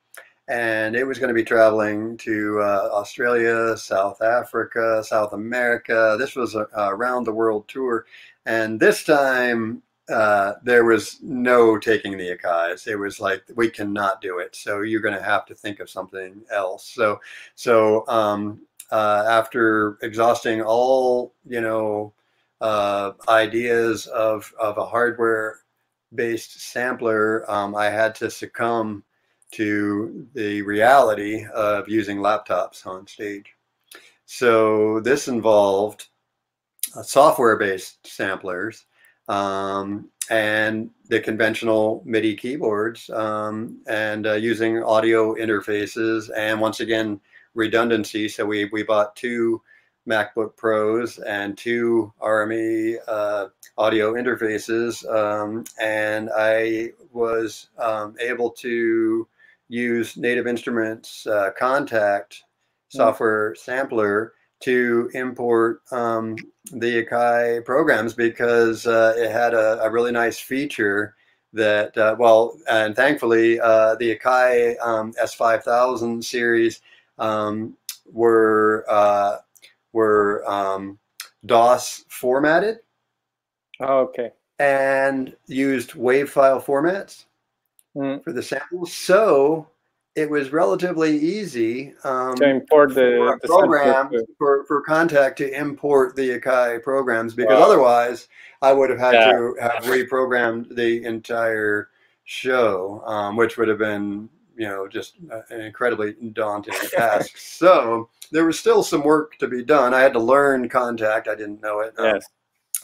and it was going to be traveling to uh, Australia, South Africa, South America. This was a, a round the world tour, and this time uh, there was no taking the Akais. It was like we cannot do it. So you're going to have to think of something else. So so um, uh, after exhausting all you know uh, ideas of of a hardware based sampler, um, I had to succumb to the reality of using laptops on stage. So this involved uh, software-based samplers um, and the conventional MIDI keyboards um, and uh, using audio interfaces and once again redundancy. So we, we bought two MacBook Pros and two RME uh, audio interfaces um, and I was um, able to use Native Instruments uh, Kontakt hmm. software sampler to import um, the Akai programs because uh, it had a, a, really nice feature that, uh, well, and thankfully uh, the Akai um, S5000 series um, were uh, were um, DOS formatted. Oh, okay. And used WAV file formats mm. for the samples. So it was relatively easy um, to import the, the program for, for Kontakt to import the Akai programs because wow. otherwise I would have had yeah. to have reprogrammed the entire show, um, which would have been you know just an incredibly daunting task. so there was still some work to be done. I had to learn Kontakt. I didn't know it. Um, yes.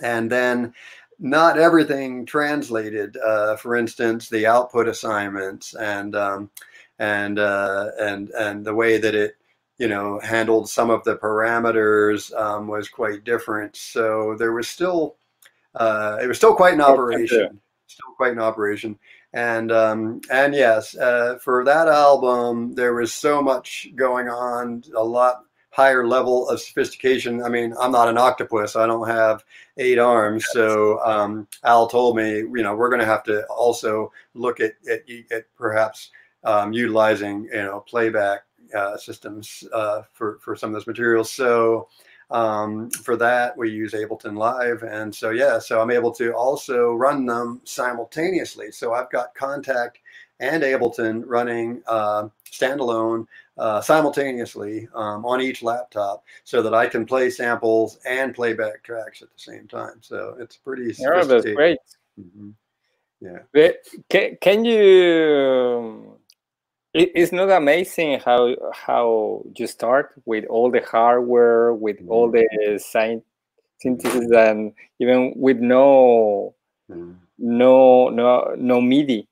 And then not everything translated. Uh, for instance, the output assignments and um, and uh, and and the way that it you know handled some of the parameters um, was quite different. So there was still uh, it was still quite an operation, still quite an operation. And um, and yes, uh, for that album, there was so much going on, a lot higher level of sophistication. I mean, I'm not an octopus. I don't have eight arms. So um, Al told me, you know, we're going to have to also look at, at, at perhaps um, utilizing, you know, playback uh, systems uh, for, for some of those materials. So um, for that, we use Ableton Live. And so, yeah, so I'm able to also run them simultaneously. So I've got Kontakt and Ableton running uh, standalone uh, simultaneously um, on each laptop so that I can play samples and playback tracks at the same time. So it's pretty yeah, that's great. Mm-hmm. Yeah. Can, can you it's not amazing how how you start with all the hardware with mm. all the synthesis and even with no mm. no no no midi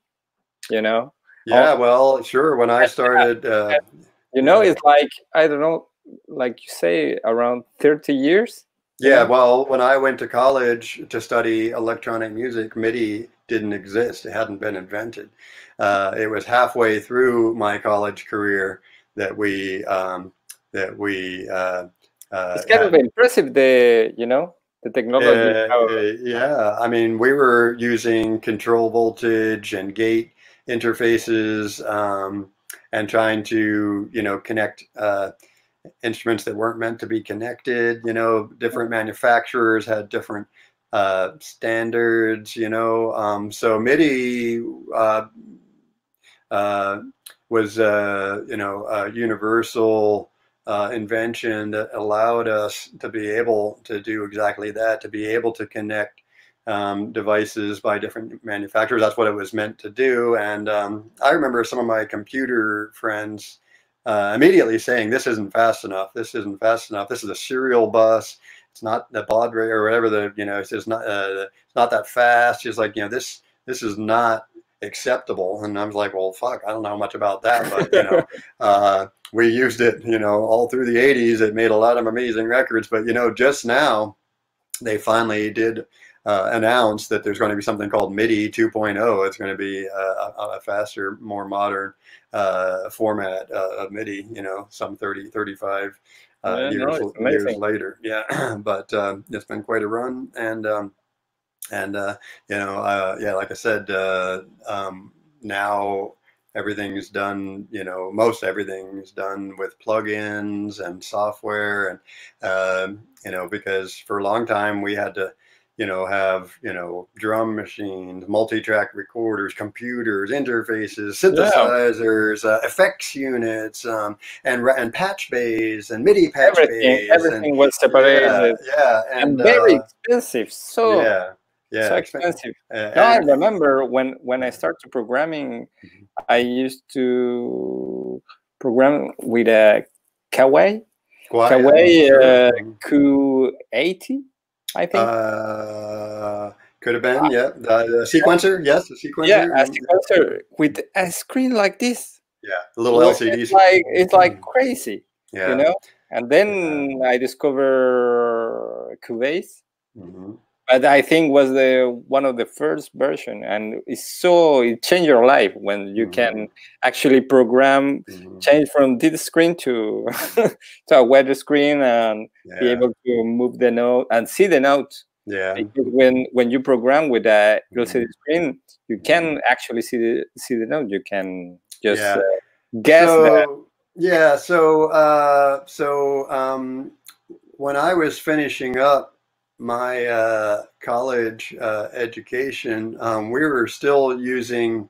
you know yeah well sure when i started uh, you know it's like i don't know like you say around 30 years yeah well when i went to college to study electronic music midi didn't exist. It hadn't been invented. Uh, it was halfway through my college career that we um, that we. Uh, uh, it's kind had, of impressive. The you know the technology. Uh, yeah, I mean we were using control voltage and gate interfaces um, and trying to you know connect uh, instruments that weren't meant to be connected. You know, different manufacturers had different uh, standards, you know. Um, so MIDI uh, uh, was, uh, you know, a universal uh, invention that allowed us to be able to do exactly that, to be able to connect um, devices by different manufacturers. That's what it was meant to do. And um, I remember some of my computer friends uh, immediately saying, "This isn't fast enough. This isn't fast enough. This is a serial bus it's not the baud rate or whatever the you know it's just not uh, it's not that fast. She's like you know this this is not acceptable, and I was like well fuck I don't know much about that, but you know uh, we used it you know all through the 80s. It made a lot of amazing records, but you know just now they finally did. Uh, announce that there's going to be something called MIDI 2.0. It's going to be a, a faster, more modern uh, format uh, of MIDI, you know, some 30, 35 uh, yeah, years, no, years later. Yeah, but um, it's been quite a run, and um, and uh, you know, uh, yeah, like I said, uh, um, now everything is done. You know, most everything is done with plugins and software, and um, you know, because for a long time we had to you know, have, you know, drum machines, multi-track recorders, computers, interfaces, synthesizers, yeah. uh, effects units, um, and and patch bays and MIDI patch everything, bays. Everything and, was separated. Yeah, yeah and, and, very uh, expensive. So yeah, yeah, so expensive. Uh, no, I remember when when I started programming, mm-hmm. I used to program with a Kawai, Kawai uh, Q80 I think. Uh, could have been, yeah. The, the sequencer, yes, the sequencer. Yeah, a sequencer with a screen like this. Yeah, a little LCD. It's like it's like mm-hmm. crazy. Yeah. You know. And then yeah. I discover Cubase. Mm-hmm but I think was the one of the first version, and it's so it changed your life when you mm-hmm. can actually program mm-hmm. change from this screen to to a wider screen and yeah. be able to move the note and see the note. Yeah. Because when when you program with a LCD mm-hmm. screen, you can mm-hmm. actually see the see the note. You can just yeah. uh, guess so, that. Yeah. So uh, so um, when I was finishing up my uh, college uh, education, um, we were still using.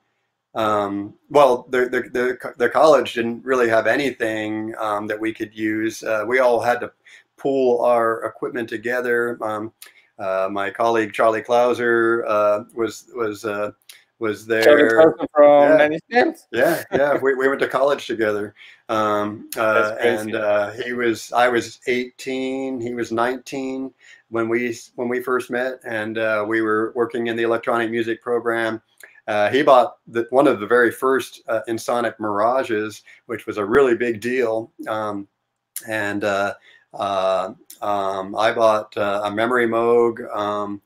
Um, well, the, the, the, the, college didn't really have anything um, that we could use. Uh, we all had to pool our equipment together. Um, uh, my colleague Charlie Clouser uh, was was uh, was there. from yeah. yeah, yeah. We, we went to college together. Um, uh, and uh, he was, I was 18, he was 19 when we, when we first met and uh, we were working in the electronic music program. Uh, he bought the, one of the very first uh, Ensoniq Mirages, which was a really big deal. Um, and uh, um, I bought a Memory Moog um,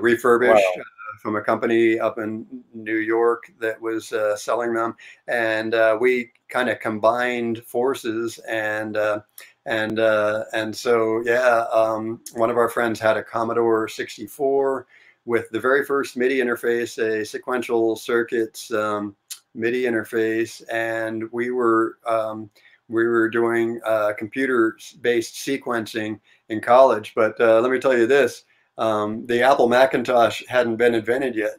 refurbished. Wow from a company up in New York that was uh, selling them, and uh, we kind of combined forces and uh, and uh, and so yeah, um, one of our friends had a Commodore 64 with the very first MIDI interface, a sequential circuits um, MIDI interface, and we were um, we were doing uh, computer-based sequencing in college. But uh, let me tell you this: um, the Apple Macintosh hadn't been invented yet.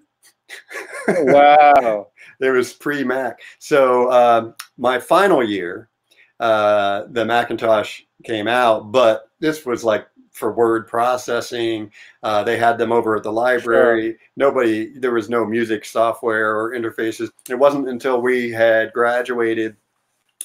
wow! there was pre-Mac. So um, my final year, uh, the Macintosh came out, but this was like for word processing. Uh, they had them over at the library. Sure. Nobody, there was no music software or interfaces. It wasn't until we had graduated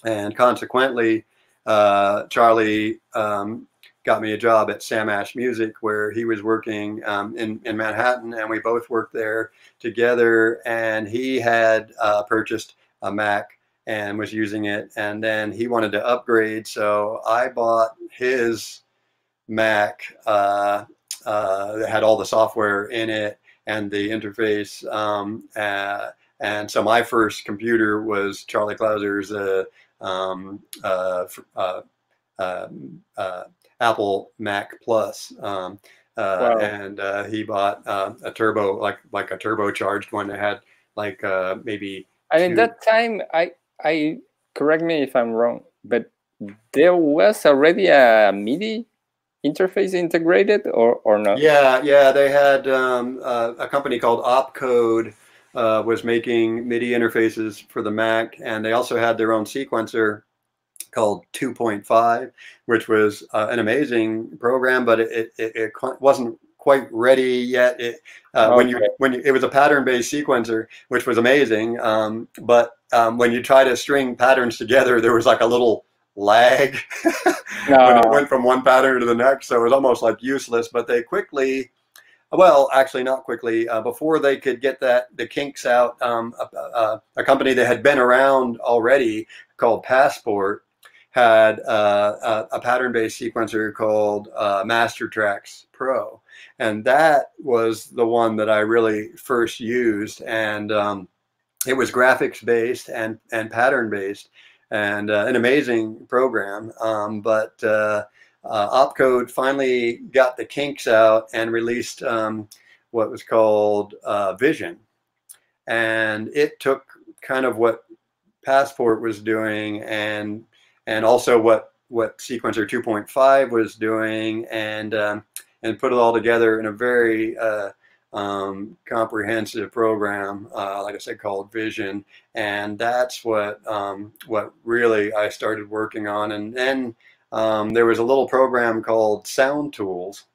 and consequently, uh, Charlie um, got me a job at Sam Ash Music where he was working um, in, in Manhattan and we both worked there together and he had uh, purchased a Mac and was using it and then he wanted to upgrade so I bought his Mac uh, uh, that had all the software in it and the interface um, uh, and so my first computer was Charlie Clouser's uh, um, uh, uh, uh, Apple Mac Plus. Um, wow. And he bought a turbo, like like a turbocharged one that had like maybe. And in that time, I I correct me if I'm wrong, but there was already a MIDI interface integrated or, or not? Yeah, yeah, they had um, uh, a company called Opcode uh, was making MIDI interfaces for the Mac, and they also had their own sequencer called 2.5, which was uh, an amazing program, but it, it, it, wasn't quite ready yet. It, uh, okay. When you when you, it was a pattern-based sequencer, which was amazing, um, but um, when you try to string patterns together, there was like a little lag no. when it went from one pattern to the next, so it was almost like useless. But they quickly well, actually, not quickly. Uh, before they could get that the kinks out, um, a, a, a, company that had been around already called Passport had uh, a, a pattern-based sequencer called uh, Master Tracks Pro, and that was the one that I really first used, and um, it was graphics-based and and pattern-based, and uh, an amazing program. Um, but uh, uh, Opcode finally got the kinks out and released um, what was called uh, Vision. And it took kind of what Passport was doing and and also what what Sequencer 2.5 was doing and um, and put it all together in a very uh, um, comprehensive program, uh, like I said, called Vision, and that's what um, what really I started working on, and then um, there was a little program called Sound Tools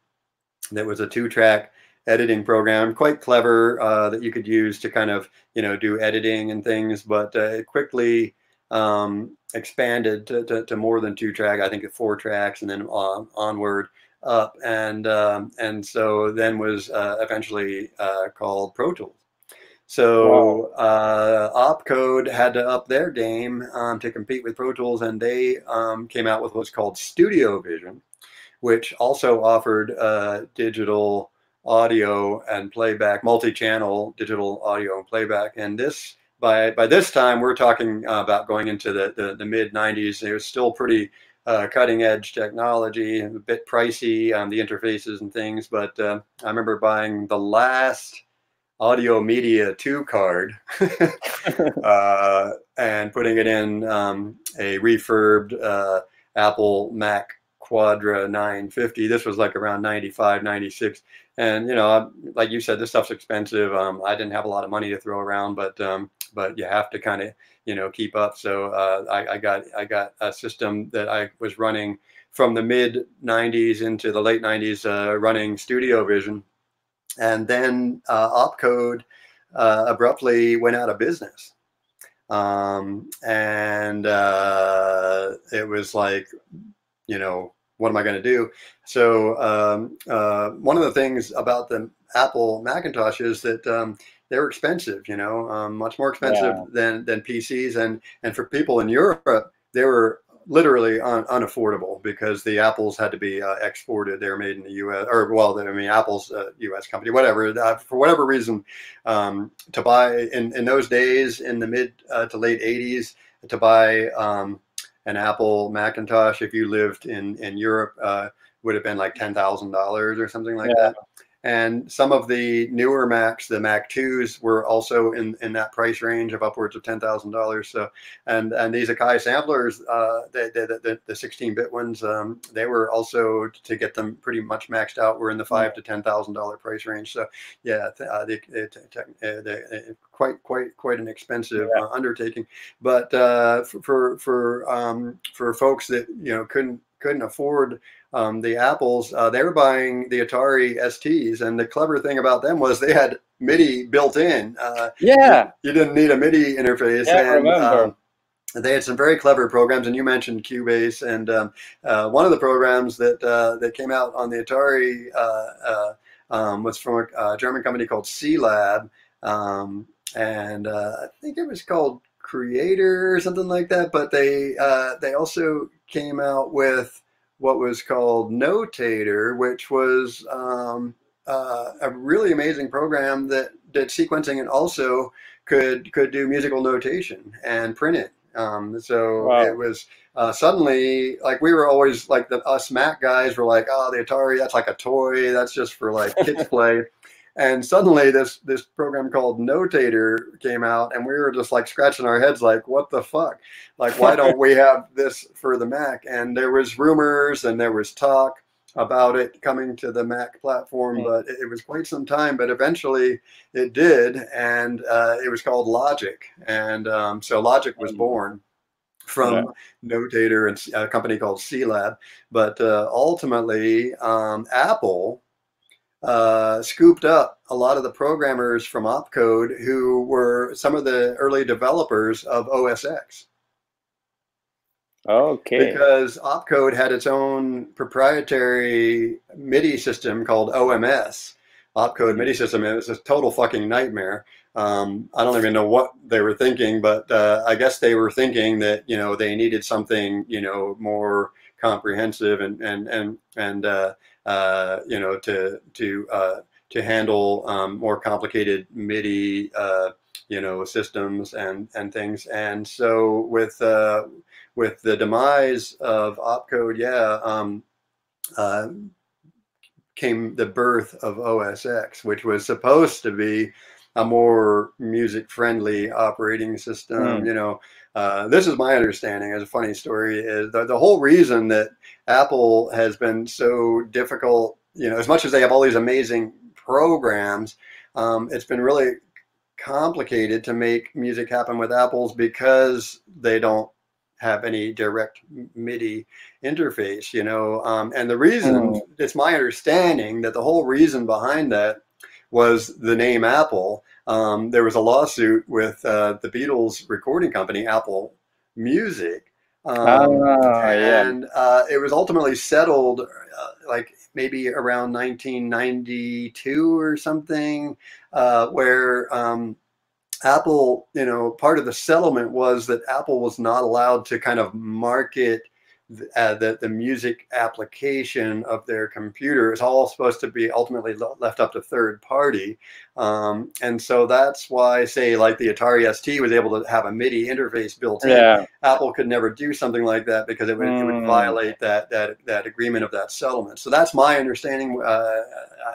that was a two-track editing program, quite clever uh, that you could use to kind of you know do editing and things, but uh, it quickly um, expanded to, to, to, more than two track. I think four tracks, and then on, onward up, and um, and so then was uh, eventually uh, called Pro Tools. So uh, Opcode had to up their game um, to compete with Pro Tools, and they um, came out with what's called Studio Vision, which also offered uh, digital audio and playback, multi-channel digital audio and playback. And this, by by this time, we're talking about going into the the, the mid '90s. It was still pretty uh, cutting edge technology, a bit pricey, on the interfaces and things. But uh, I remember buying the last audio media 2 card uh, and putting it in um, a refurbed uh, Apple Mac Quadra 950. This was like around 95, 96. And, you know, like you said, this stuff's expensive. Um, I didn't have a lot of money to throw around, but um, but you have to kind of, you know, keep up. So uh, I, I got I got a system that I was running from the mid 90s into the late 90s uh, running Studio Vision and then uh, Opcode uh, abruptly went out of business. Um, and uh, it was like, you know, what am I going to do? So um, uh, one of the things about the Apple Macintosh is that um, they're expensive, you know, um, much more expensive yeah. than than PCs, and and for people in Europe, they were literally un, unaffordable because the apples had to be uh, exported. They were made in the U.S. or well, I mean, Apple's a U.S. company, whatever. Uh, for whatever reason, um, to buy in, in those days in the mid uh, to late '80s to buy um, an Apple Macintosh, if you lived in in Europe, uh, would have been like ten thousand dollars or something like yeah. that. And some of the newer Macs, the Mac 2s, were also in, in that price range of upwards of ten thousand dollars. So, and and these Akai samplers, uh, the the the sixteen bit ones, um, they were also to get them pretty much maxed out. Were in the five to ten thousand dollar price range. So, yeah, uh, they, they, they, quite quite quite an expensive yeah. uh, undertaking. But uh, for for um, for folks that you know couldn't couldn't afford um, the Apples, uh, they were buying the Atari STs, and the clever thing about them was they had MIDI built in. Uh, yeah, you, didn't need a MIDI interface. Yeah, and, I remember. Um, they had some very clever programs, and you mentioned Cubase, and um, uh, one of the programs that uh, that came out on the Atari uh, uh, um, was from a, German company called C-Lab, um, and I think it was called Creator or something like that. But they they also came out with what was called Notator, which was um, uh, a really amazing program that did sequencing and also could could do musical notation and print it. Um, so wow. it was uh, suddenly like we were always like the us Mac guys were like, oh, the Atari, that's like a toy, that's just for like kids play. And suddenly this this program called Notator came out and we were just like scratching our heads like what the fuck? Like why don't we have this for the Mac? And there was rumors and there was talk about it coming to the Mac platform, mm. but it, it, was quite some time. But eventually, it did, and uh, it was called Logic, and um, so Logic was mm. born from yeah. Notator and a company called C-Lab. But uh, ultimately, um, Apple uh, scooped up a lot of the programmers from Opcode who were some of the early developers of OS X. Okay. Because Opcode had its own proprietary MIDI system called OMS. Opcode MIDI system. It was a total fucking nightmare. Um, I don't even know what they were thinking, but uh, I guess they were thinking that you know they needed something you know more comprehensive and and and and uh, uh, you know, to to uh, to handle um, more complicated MIDI, uh, you know, systems and and things. And so with uh, with the demise of opcode, yeah, um, uh, came the birth of OS X, which was supposed to be a more music friendly operating system. Mm. You know, uh, this is my understanding. As a funny story, is the, the whole reason that Apple has been so difficult. You know, as much as they have all these amazing programs, um, it's been really complicated to make music happen with Apple's because they don't have any direct MIDI interface, you know. Um, and the reason, mm. it's my understanding that the whole reason behind that was the name Apple. Um, there was a lawsuit with uh, the Beatles recording company, Apple Music. Um, oh, and yeah. uh, it was ultimately settled uh, like maybe around 1992 or something, uh, where um, Apple, you know, part of the settlement was that Apple was not allowed to kind of market uh, the, the music application of their computer is all supposed to be ultimately left up to third party. Um, and so that's why, say, like the Atari ST was able to have a MIDI interface built in. Yeah. Apple could never do something like that because it would, mm. it would mm. violate that, that, that agreement of that settlement. So that's my understanding. Uh,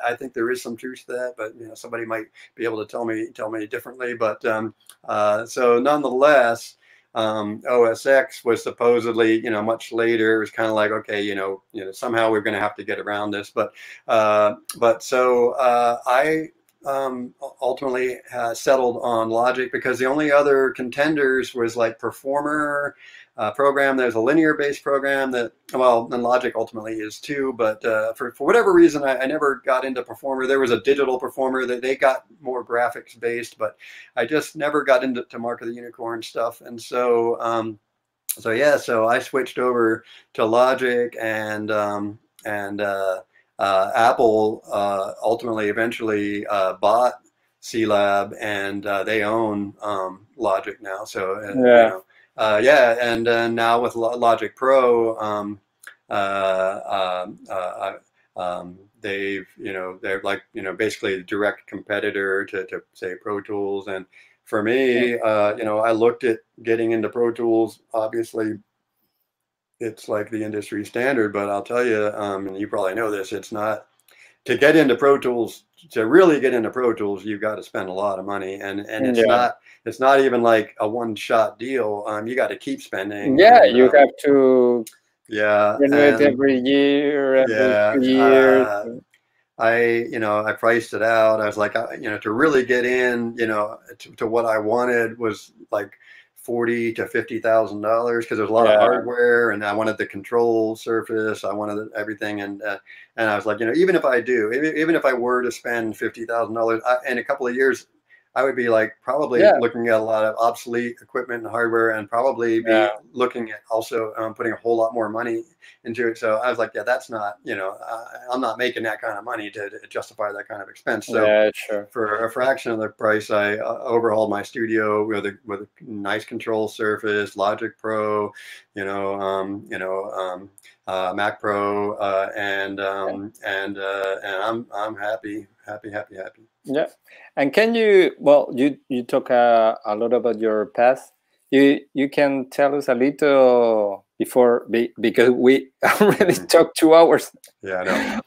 I think there is some truth to that, but you know, somebody might be able to tell me tell me differently. But um, uh, so nonetheless, um, OS X was supposedly, you know, much later. It was kind of like, okay, you know, you know, somehow we're going to have to get around this. But, uh, but so uh, I um, ultimately uh, settled on Logic because the only other contenders was like Performer uh, program. There's a linear based program that, well, and Logic ultimately is too, but uh, for, for whatever reason, I, I, never got into Performer. There was a digital Performer that they got more graphics based, but I just never got into to Mark of the Unicorn stuff. And so, um, so yeah, so I switched over to Logic and, um, and, uh, uh Apple uh, ultimately eventually uh, bought C-Lab and they own um, Logic now. So, yeah. You know, uh, yeah, and uh, now with Logic Pro, um, uh, um, uh, um, they've you know they're like you know basically a direct competitor to, to say Pro Tools, and for me, uh, you know, I looked at getting into Pro Tools obviously it's like the industry standard, but I'll tell you, um, and you probably know this, it's not to get into Pro Tools. To really get into Pro Tools, you've got to spend a lot of money, and and it's yeah. not it's not even like a one shot deal. Um, you got to keep spending. Yeah, and, you um, have to. Yeah, renew it every year, every yeah, years. Uh, I, you know, I priced it out. I was like, I, you know, to really get in, you know, to, to what I wanted was like forty to fifty thousand dollars because there's a lot yeah. of hardware, and I wanted the control surface, I wanted everything, and uh, and I was like, you know, even if I do, even if I were to spend fifty thousand dollars in a couple of years, I would be like probably yeah. looking at a lot of obsolete equipment and hardware, and probably be yeah. looking at also um, putting a whole lot more money into it. So I was like, yeah, that's not, you know, I'm not making that kind of money to, to, justify that kind of expense. So yeah, sure. for a fraction of the price, I uh, overhauled my studio with a with a nice control surface, Logic Pro, you know, um, you know, um, uh, Mac Pro, uh, and um, and uh, and I'm I'm happy, happy, happy, happy. Yeah, and can you? Well, you you talk uh, a lot about your past. You you can tell us a little before because we already mm. talked two hours. Yeah, I know.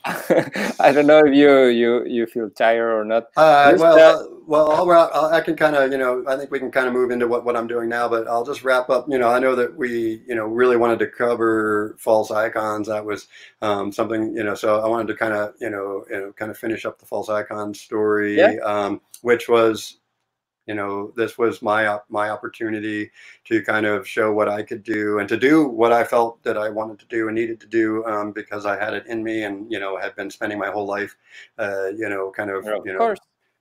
I don't know if you you you feel tired or not. Uh, well, uh, well, I'll, I'll, i can kind of you know I think we can kind of move into what what I'm doing now, but I'll just wrap up. You know, I know that we you know really wanted to cover false icons. That was um, something you know, so I wanted to kind of you know you know kind of finish up the false icon story, yeah. um, which was you know this was my my opportunity to kind of show what I could do and to do what I felt that I wanted to do and needed to do um, because I had it in me and you know had been spending my whole life uh, you know kind of you know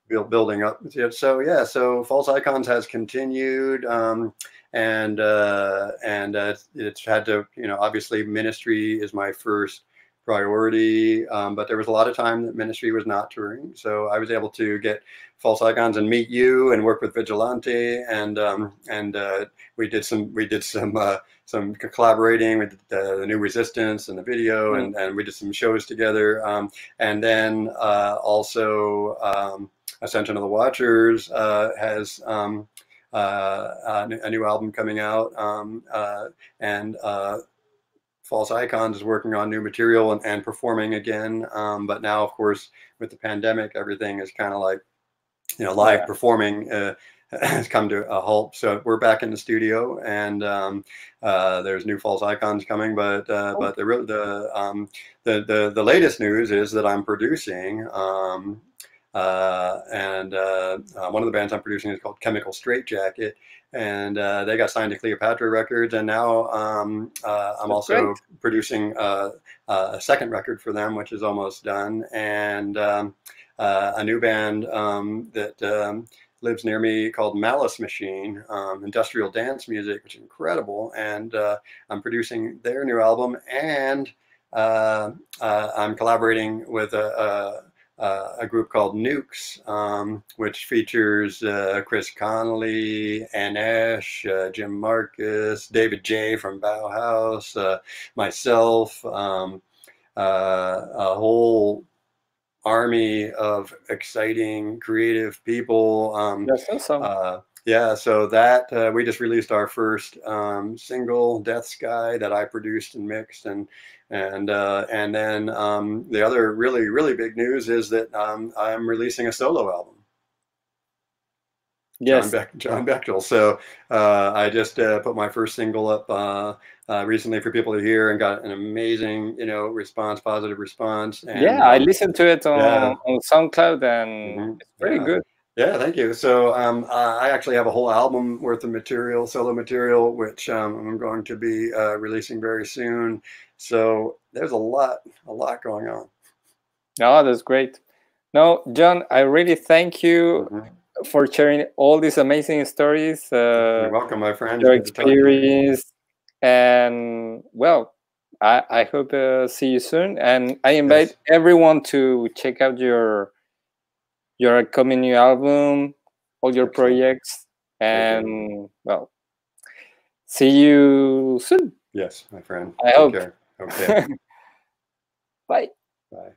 build, building up so yeah so false icons has continued um, and uh, and uh, it's had to you know obviously ministry is my first priority. Um, but there was a lot of time that ministry was not touring, so I was able to get false icons and meet you and work with Vigilante, and um, and uh, we did some we did some uh, some collaborating with the, the, new Resistance and the video, mm. and and we did some shows together, um, and then uh, also um, Ascension of the Watchers uh, has. Um, uh, a new album coming out, um, uh, and False Icons is working on new material and, and performing again. Um, but now, of course, with the pandemic, everything is kind of like, you know, live yeah. performing uh, has come to a halt. So we're back in the studio, and um, uh, there's new False Icons coming. But uh, oh. but the the, um, the the the latest news is that I'm producing. Um, uh, and uh, uh, one of the bands I'm producing is called Chemical Straitjacket, and uh, they got signed to Cleopatra Records, and now um, uh, I'm That's also great. producing uh, a second record for them, which is almost done, and um, uh, a new band um, that um, lives near me called Malice Machine, um, industrial dance music, which is incredible, and uh, I'm producing their new album, and uh, I'm collaborating with a, a uh, a group called Nukes, um, which features uh, Chris Connelly, En Esch, uh, Jim Marcus, David J. from Bauhaus, uh, myself, um, uh, a whole army of exciting, creative people. Um, That's awesome. Uh, yeah, so that uh, we just released our first um, single, "Death Sky," that I produced and mixed, and and uh, and then um, the other really really big news is that um, I'm releasing a solo album. Yes, John, Beck, John Bechdel. So uh, I just uh, put my first single up uh, uh, recently for people to hear and got an amazing you know response, positive response. And, yeah, I listened to it on, yeah. on SoundCloud and mm-hmm. it's pretty yeah. good. Yeah, thank you. So um, I actually have a whole album worth of material, solo material, which um, I'm going to be uh, releasing very soon. So there's a lot, a lot going on. Oh, that's great. No, John, I really thank you mm-hmm. for sharing all these amazing stories. Uh, You're welcome, my friend. Your experience, and well, I, I hope uh, see you soon. And I invite yes. everyone to check out your your upcoming new album, all your projects, and well, see you soon. Yes, my friend. I Take hope. Care. Okay. Bye. Bye.